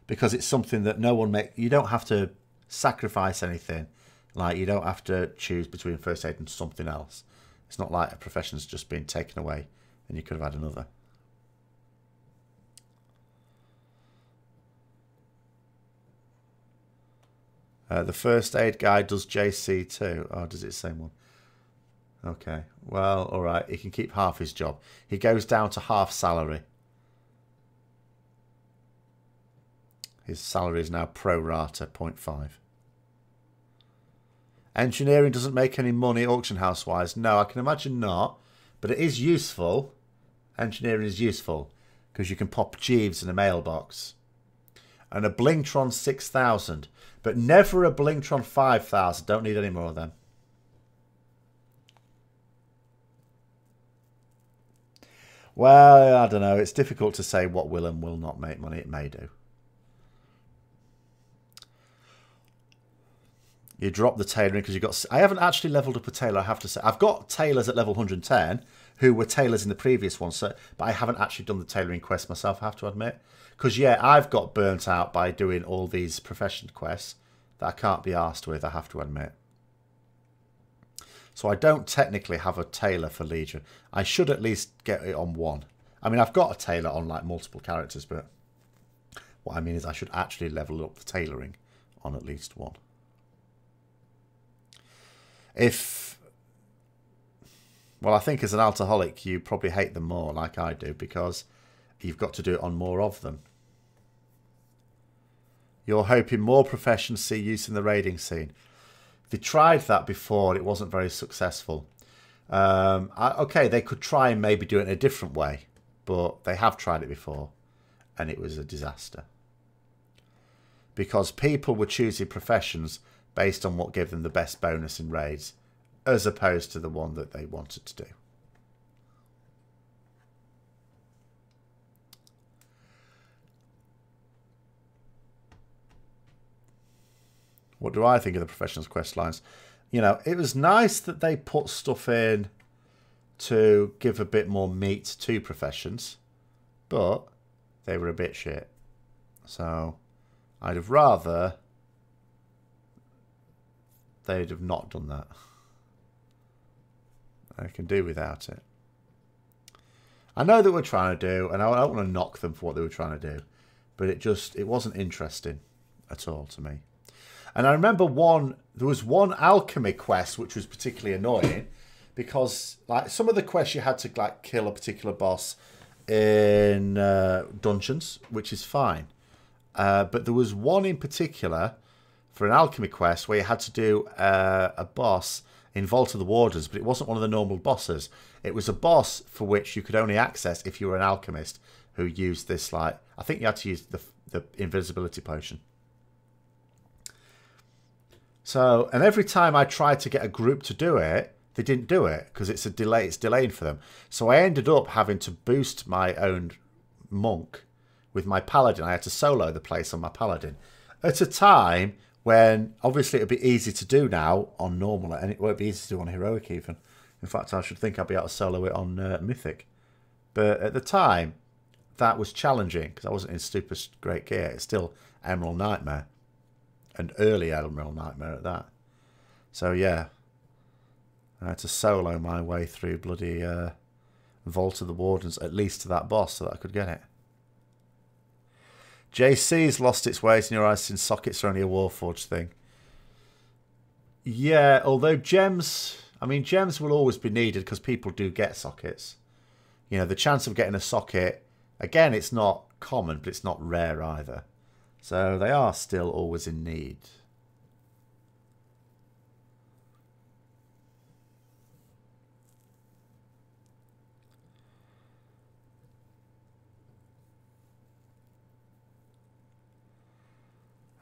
Speaker 1: because it's something that no one make. You don't have to sacrifice anything. Like you don't have to choose between first aid and something else. It's not like a profession's just been taken away and you could have had another. Uh, the first aid guy does JC too. Oh, does it same one? Okay. Well, all right. He can keep half his job. He goes down to half salary. His salary is now pro rata 0.5. Engineering doesn't make any money auction house wise. No, I can imagine not. But it is useful. Engineering is useful because you can pop Jeeves in a mailbox. And a Blingtron 6000. But never a Blingtron 5000. Don't need any more of them. Well, I don't know. It's difficult to say what will and will not make money. It may do. You drop the tailoring because you've got. I haven't actually leveled up a tailor. I have to say, I've got tailors at level 110 who were tailors in the previous one, so but I haven't actually done the tailoring quest myself. I have to admit, because yeah, I've got burnt out by doing all these profession quests that I can't be asked with. I have to admit. So I don't technically have a tailor for Legion. I should at least get it on one. I mean, I've got a tailor on like multiple characters, but what I mean is I should actually level up the tailoring on at least one. If, well, I think as an altoholic, you probably hate them more like I do because you've got to do it on more of them. You're hoping more professions see use in the raiding scene. They tried that before. It wasn't very successful. Um, I, okay, they could try and maybe do it in a different way, but they have tried it before, and it was a disaster. Because people were choosing professions based on what gave them the best bonus in raids, as opposed to the one that they wanted to do. What do I think of the professionals quest lines? You know, it was nice that they put stuff in to give a bit more meat to professions, but they were a bit shit. So I'd have rather they'd have not done that. I can do without it. I know that we're trying to do, and I don't want to knock them for what they were trying to do, but it just it wasn't interesting at all to me. And I remember one there was one alchemy quest which was particularly annoying because like some of the quests you had to like kill a particular boss in uh, dungeons, which is fine. Uh, but there was one in particular for an alchemy quest where you had to do uh, a boss in Vault of the Wardens, but it wasn't one of the normal bosses. It was a boss for which you could only access if you were an alchemist who used this, like, I think you had to use the, the invisibility potion. So, and every time I tried to get a group to do it, they didn't do it because it's a delay. It's delaying for them. So I ended up having to boost my own monk with my paladin. I had to solo the place on my paladin at a time when obviously it'd be easy to do now on normal, and it won't be easy to do on heroic even. In fact, I should think I'd be able to solo it on uh, mythic. But at the time, that was challenging because I wasn't in super great gear. It's still Emerald Nightmare, and early Emerald Nightmare at that. So yeah, I had to solo my way through bloody uh, Vault of the Wardens, at least to that boss, so that I could get it. JC's lost its ways in your eyes since sockets are only a Warforged thing. Yeah, although gems, I mean, gems will always be needed because people do get sockets. You know, the chance of getting a socket, again, it's not common, but it's not rare either. So they are still always in need.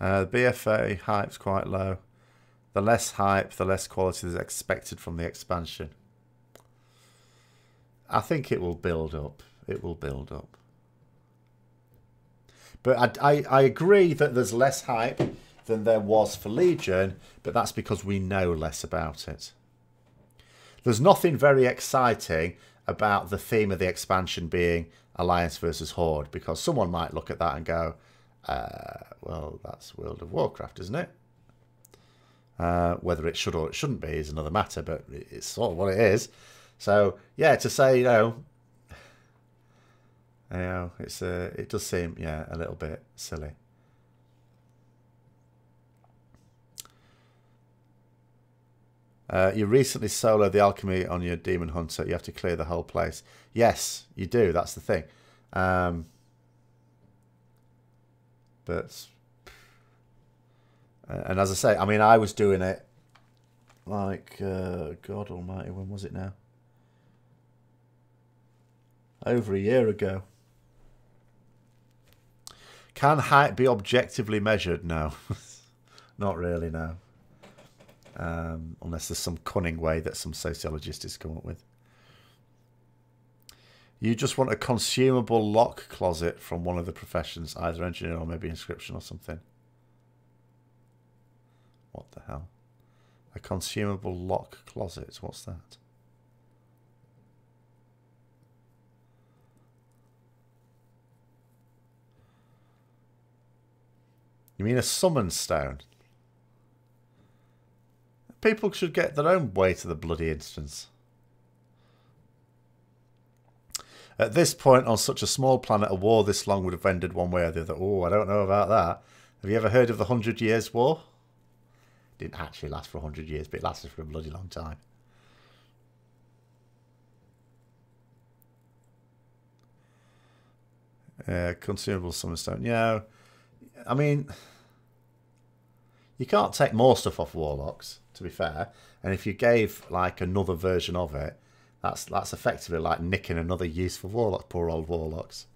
Speaker 1: Uh, the BFA hype's quite low. The less hype, the less quality is expected from the expansion. I think it will build up. It will build up. But I, I, I agree that there's less hype than there was for Legion, but that's because we know less about it. There's nothing very exciting about the theme of the expansion being Alliance versus Horde, because someone might look at that and go, uh, well, that's World of Warcraft, isn't it? Uh, whether it should or it shouldn't be is another matter, but it's sort of what it is. So yeah, to say you know, you know, it's uh, it does seem yeah a little bit silly. Uh, you recently soloed the alchemy on your demon hunter. You have to clear the whole place. Yes, you do. That's the thing. Um, but and as I say, I mean, I was doing it like uh, God Almighty. When was it now? Over a year ago. Can height be objectively measured? No, not really. No, um, unless there's some cunning way that some sociologist has come up with. You just want a consumable lock closet from one of the professions, either engineer or maybe inscription or something. What the hell? A consumable lock closet. What's that? You mean a summon stone? People should get their own way to the bloody instance. At this point, on such a small planet, a war this long would have ended one way or the other. Oh, I don't know about that. Have you ever heard of the Hundred Years' War? Didn't actually last for a hundred years, but it lasted for a bloody long time. Uh, consumable summon stone. Yeah, I mean, you can't take more stuff off warlocks. To be fair, and if you gave like another version of it, that's that's effectively like nicking another use for warlock. Poor old warlocks.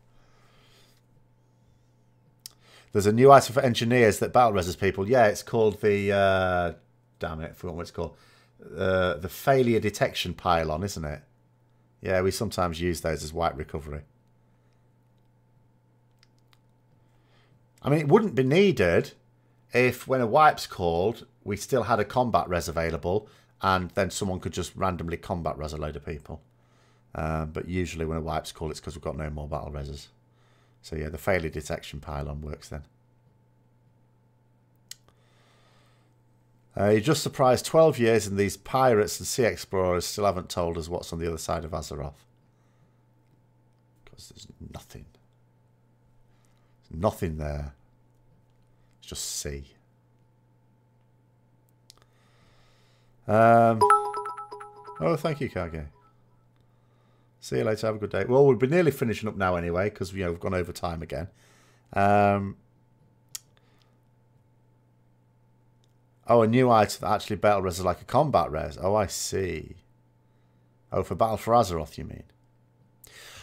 Speaker 1: There's a new item for engineers that battle reses people. Yeah, it's called the uh, damn it, I forgot what it's called. Uh, the failure detection pylon, isn't it? Yeah, we sometimes use those as wipe recovery. I mean, it wouldn't be needed if when a wipe's called, we still had a combat res available and then someone could just randomly combat res a load of people. Um, but usually when a wipe's called, it's because we've got no more battle reses. So yeah, the failure detection pylon works then. Uh, you're just surprised 12 years and these pirates and sea explorers still haven't told us what's on the other side of Azeroth. Because there's nothing. There's nothing there. It's just sea. Um, oh, thank you, Kage. See you later. Have a good day. Well, we'll be nearly finishing up now anyway, because you know, we've gone over time again. Um, oh, a new item actually battle res is like a combat res. Oh, I see. Oh, for Battle for Azeroth, you mean?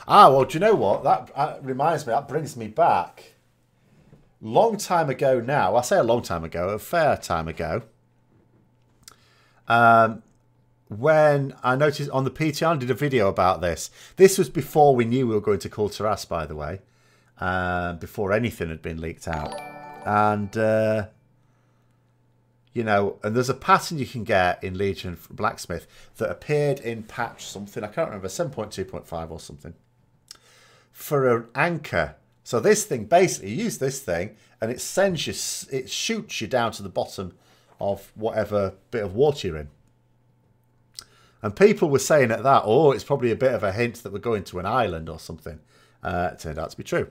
Speaker 1: Ah, well, do you know what? That, that reminds me, that brings me back. Long time ago now, I say a long time ago, a fair time ago, um, when I noticed on the PTR, I did a video about this. This was before we knew we were going to Kul Tiras, by the way, uh, before anything had been leaked out. And, uh, you know, and there's a pattern you can get in Legion Blacksmith that appeared in patch something, I can't remember, 7.2.5 or something for an anchor. So this thing, basically, use this thing and it sends you, it shoots you down to the bottom of whatever bit of water you're in. And people were saying at that, oh, it's probably a bit of a hint that we're going to an island or something. Uh, it turned out to be true.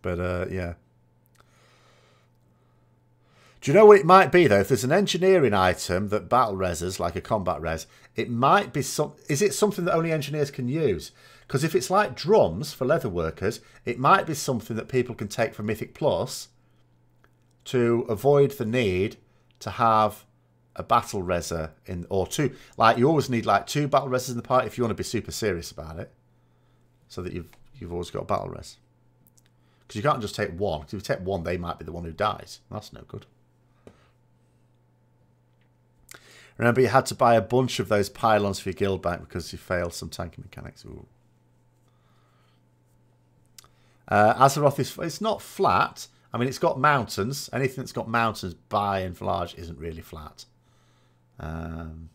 Speaker 1: But uh, yeah. Do you know what it might be though? If there's an engineering item that battle reses, like a combat res, it might be some. Is it something that only engineers can use? Because if it's like drums for leather workers, it might be something that people can take from Mythic Plus to avoid the need to have a battle reser in or two. Like you always need like two battle resers in the party if you want to be super serious about it, so that you've you've always got a battle res. Because you can't just take one. Because if you take one, they might be the one who dies. That's no good. Remember, you had to buy a bunch of those pylons for your guild bank because you failed some tanking mechanics. Ooh. Uh, Azeroth is it's not flat. I mean, it's got mountains. Anything that's got mountains, by and large, isn't really flat. Um,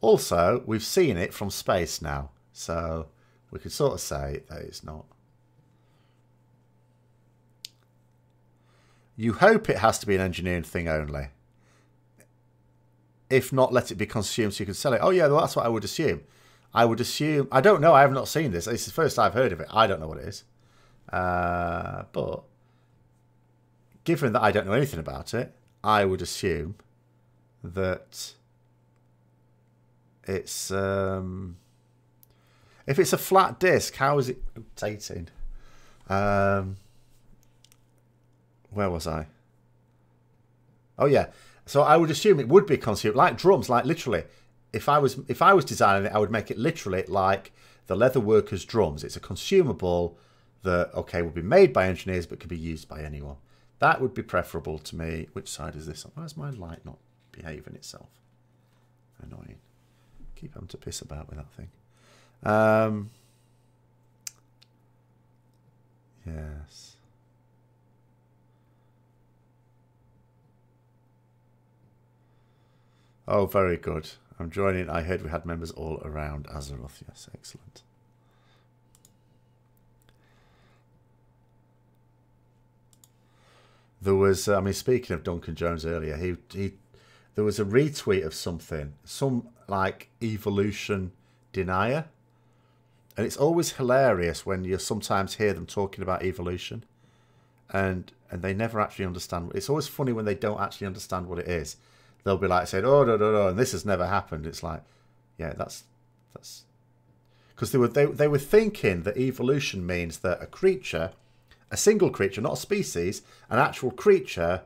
Speaker 1: also, we've seen it from space now, so we could sort of say that it's not. You hope it has to be an engineering thing only. If not, let it be consumed so you can sell it. Oh, yeah, well, that's what I would assume. I would assume... I don't know. I have not seen this. It's the first I've heard of it. I don't know what it is. Uh, but given that I don't know anything about it, I would assume that it's... Um, if it's a flat disc, how is it rotating? Um, where was I? Oh, yeah. So I would assume it would be consumed like drums, like literally. If I was if I was designing it, I would make it literally like the leather workers' drums. It's a consumable that okay will be made by engineers but can be used by anyone. That would be preferable to me. Which side is this? Why is my light not behaving itself? Annoying. Keep having to piss about with that thing. Um, yes. Oh, very good. I'm joining. I heard we had members all around Azeroth. Yes, excellent. There was, uh, I mean, speaking of Duncan Jones earlier, he he, there was a retweet of something, some like evolution denier, and it's always hilarious when you sometimes hear them talking about evolution, and and they never actually understand. It's always funny when they don't actually understand what it is they'll be like saying, "Oh no, no, no," and this has never happened. It's like, yeah, that's that's because they were they they were thinking that evolution means that a creature, a single creature, not a species, an actual creature,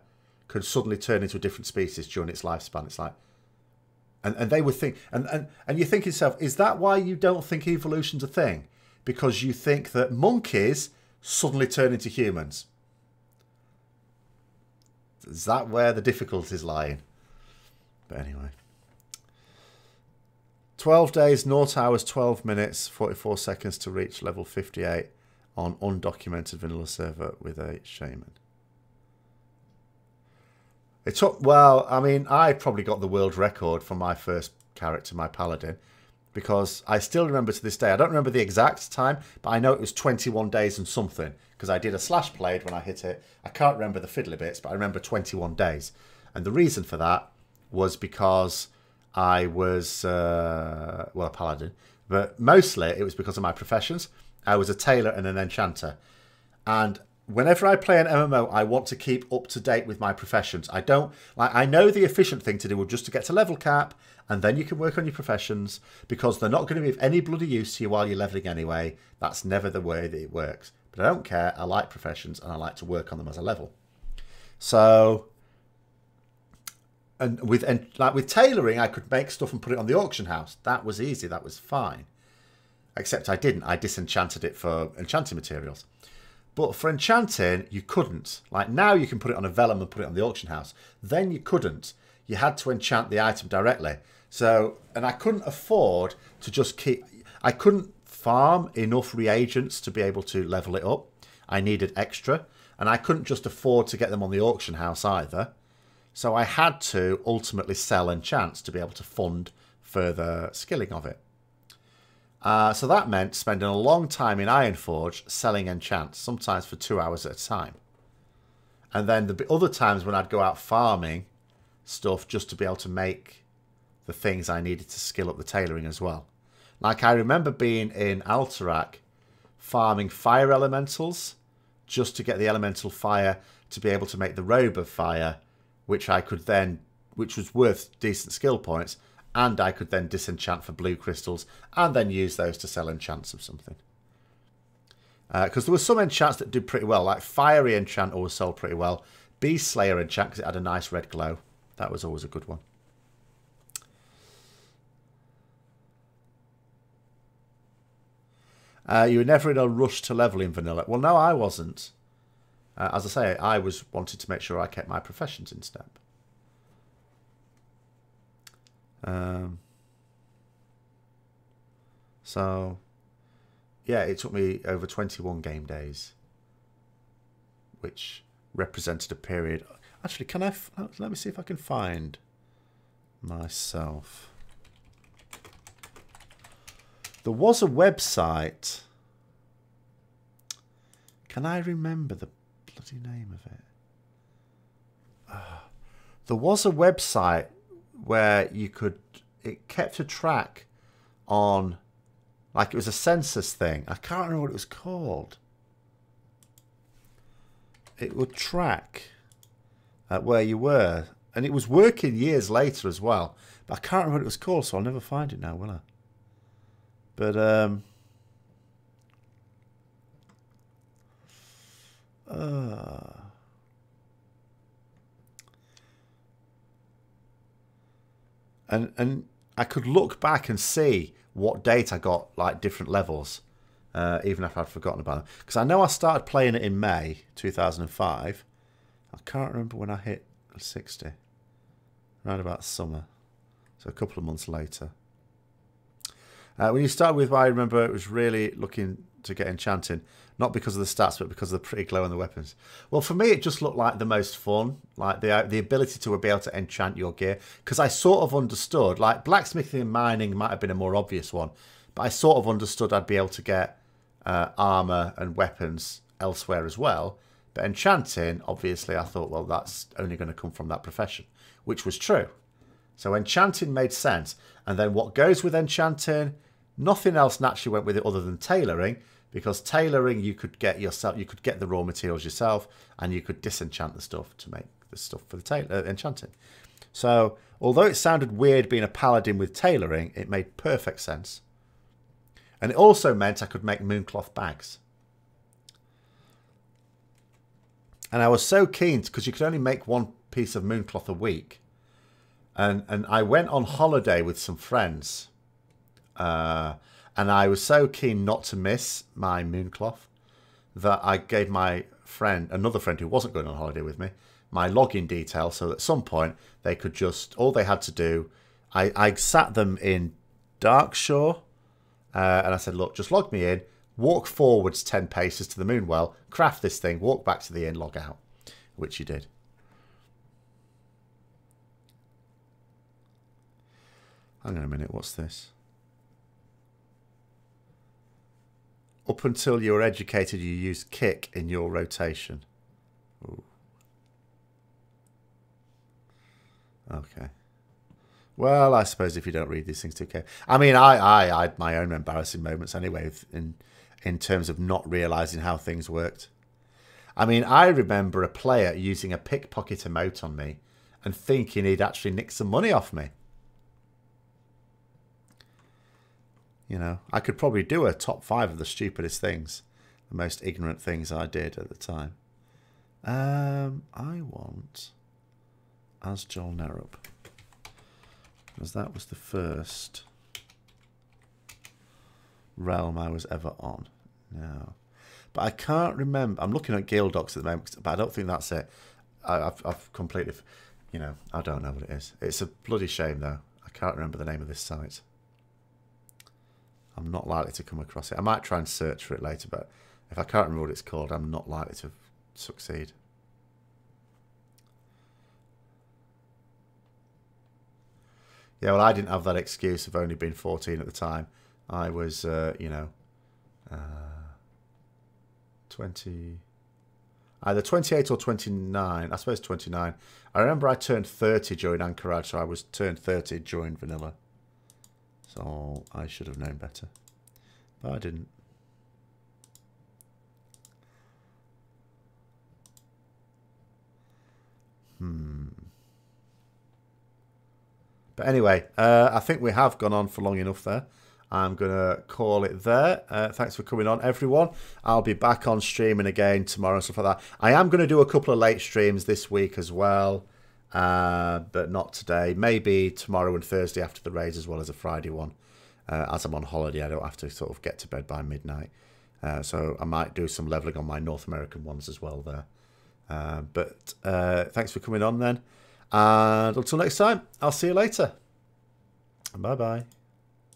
Speaker 1: could suddenly turn into a different species during its lifespan. It's like. And, and they would think, and, and, and you think yourself, is that why you don't think evolution's a thing? Because you think that monkeys suddenly turn into humans. Is that where the difficulties lying? But anyway. 12 days, 0 hours, 12 minutes, 44 seconds to reach level 58 on undocumented vanilla server with a shaman. It took, well, I mean, I probably got the world record for my first character, my paladin, because I still remember to this day, I don't remember the exact time, but I know it was 21 days and something, because I did a slash played when I hit it. I can't remember the fiddly bits, but I remember 21 days. And the reason for that was because I was, uh, well, a paladin, but mostly it was because of my professions. I was a tailor and an enchanter. And whenever I play an MMO, I want to keep up to date with my professions. I don't like I know the efficient thing to do would just to get to level cap and then you can work on your professions because they're not going to be of any bloody use to you while you're leveling anyway. That's never the way that it works. But I don't care. I like professions and I like to work on them as a level. So and with and like with tailoring, I could make stuff and put it on the auction house. That was easy. That was fine. Except I didn't. I disenchanted it for enchanting materials. But for enchanting, you couldn't. Like now you can put it on a vellum and put it on the auction house. Then you couldn't. You had to enchant the item directly. So, and I couldn't afford to just keep, I couldn't farm enough reagents to be able to level it up. I needed extra. And I couldn't just afford to get them on the auction house either. So I had to ultimately sell enchants to be able to fund further skilling of it. Uh, so that meant spending a long time in Ironforge selling enchants, sometimes for two hours at a time. And then the other times when I'd go out farming stuff just to be able to make the things I needed to skill up the tailoring as well. Like I remember being in Alterac farming fire elementals just to get the elemental fire to be able to make the robe of fire, which I could then, which was worth decent skill points, and I could then disenchant for blue crystals and then use those to sell enchants of something. Because uh, there were some enchants that did pretty well, like Fiery Enchant always sold pretty well. Beast Slayer Enchant, because it had a nice red glow. That was always a good one. Uh, you were never in a rush to level in vanilla. Well, no, I wasn't. Uh, as I say, I was wanted to make sure I kept my professions in step. Um, so, yeah, it took me over 21 game days, which represented a period. Actually, can I? let me see if I can find myself. There was a website. Can I remember the bloody name of it? Uh, there was a website where you could it kept a track on like it was a census thing. I can't remember what it was called. It would track at where you were. And it was working years later as well. But I can't remember what it was called, so I'll never find it now, will I? But um uh and and I could look back and see what date I got like different levels, uh, even if I'd forgotten about them. Because I know I started playing it in May 2005. I can't remember when I hit 60. Around about summer, so a couple of months later. Uh, when you start with, I remember it was really looking to get enchanting not because of the stats, but because of the pretty glow on the weapons. Well, for me, it just looked like the most fun, like the the ability to be able to enchant your gear. Because I sort of understood, like blacksmithing and mining might have been a more obvious one, but I sort of understood I'd be able to get uh, armor and weapons elsewhere as well. But enchanting, obviously, I thought, well, that's only going to come from that profession, which was true. So enchanting made sense. And then what goes with enchanting? Nothing else naturally went with it other than tailoring because tailoring you could get yourself you could get the raw materials yourself and you could disenchant the stuff to make the stuff for the tail uh, enchanting. So although it sounded weird being a paladin with tailoring it made perfect sense. And it also meant i could make mooncloth bags. And i was so keen because you could only make one piece of mooncloth a week. And and i went on holiday with some friends uh, and I was so keen not to miss my mooncloth that I gave my friend, another friend who wasn't going on holiday with me, my login details so at some point they could just, all they had to do, I, I sat them in Darkshore uh, and I said, look, just log me in, walk forwards 10 paces to the moonwell, craft this thing, walk back to the inn, log out, which you did. Hang on a minute, what's this? Up until you were educated, you used kick in your rotation. Ooh. Okay. Well, I suppose if you don't read these things too carefully. I mean, I, I, I had my own embarrassing moments anyway in, in terms of not realising how things worked. I mean, I remember a player using a pickpocket emote on me and thinking he'd actually nicked some money off me. You know, I could probably do a top five of the stupidest things, the most ignorant things I did at the time. Um, I want as Joel Nerup, as that was the first realm I was ever on. No, but I can't remember. I'm looking at Guild Docs at the moment, but I don't think that's it. I, have I've completely, you know, I don't know what it is. It's a bloody shame though. I can't remember the name of this site. I'm not likely to come across it. I might try and search for it later, but if I can't remember what it's called, I'm not likely to succeed. Yeah, well, I didn't have that excuse of only being 14 at the time. I was, uh, you know, uh, 20, either 28 or 29. I suppose 29. I remember I turned 30 during Ahn'Qiraj, so I was turned 30 during Vanilla. So I should have known better. But I didn't. Hmm. But anyway, uh, I think we have gone on for long enough there. I'm going to call it there. Uh, thanks for coming on, everyone. I'll be back on streaming again tomorrow and stuff like that. I am going to do a couple of late streams this week as well uh, but not today. Maybe tomorrow and Thursday after the raids, as well as a Friday one. Uh, as I'm on holiday, I don't have to sort of get to bed by midnight. Uh, so I might do some leveling on my North American ones as well there. Uh, but uh, thanks for coming on then. And until next time, I'll see you later. Bye bye.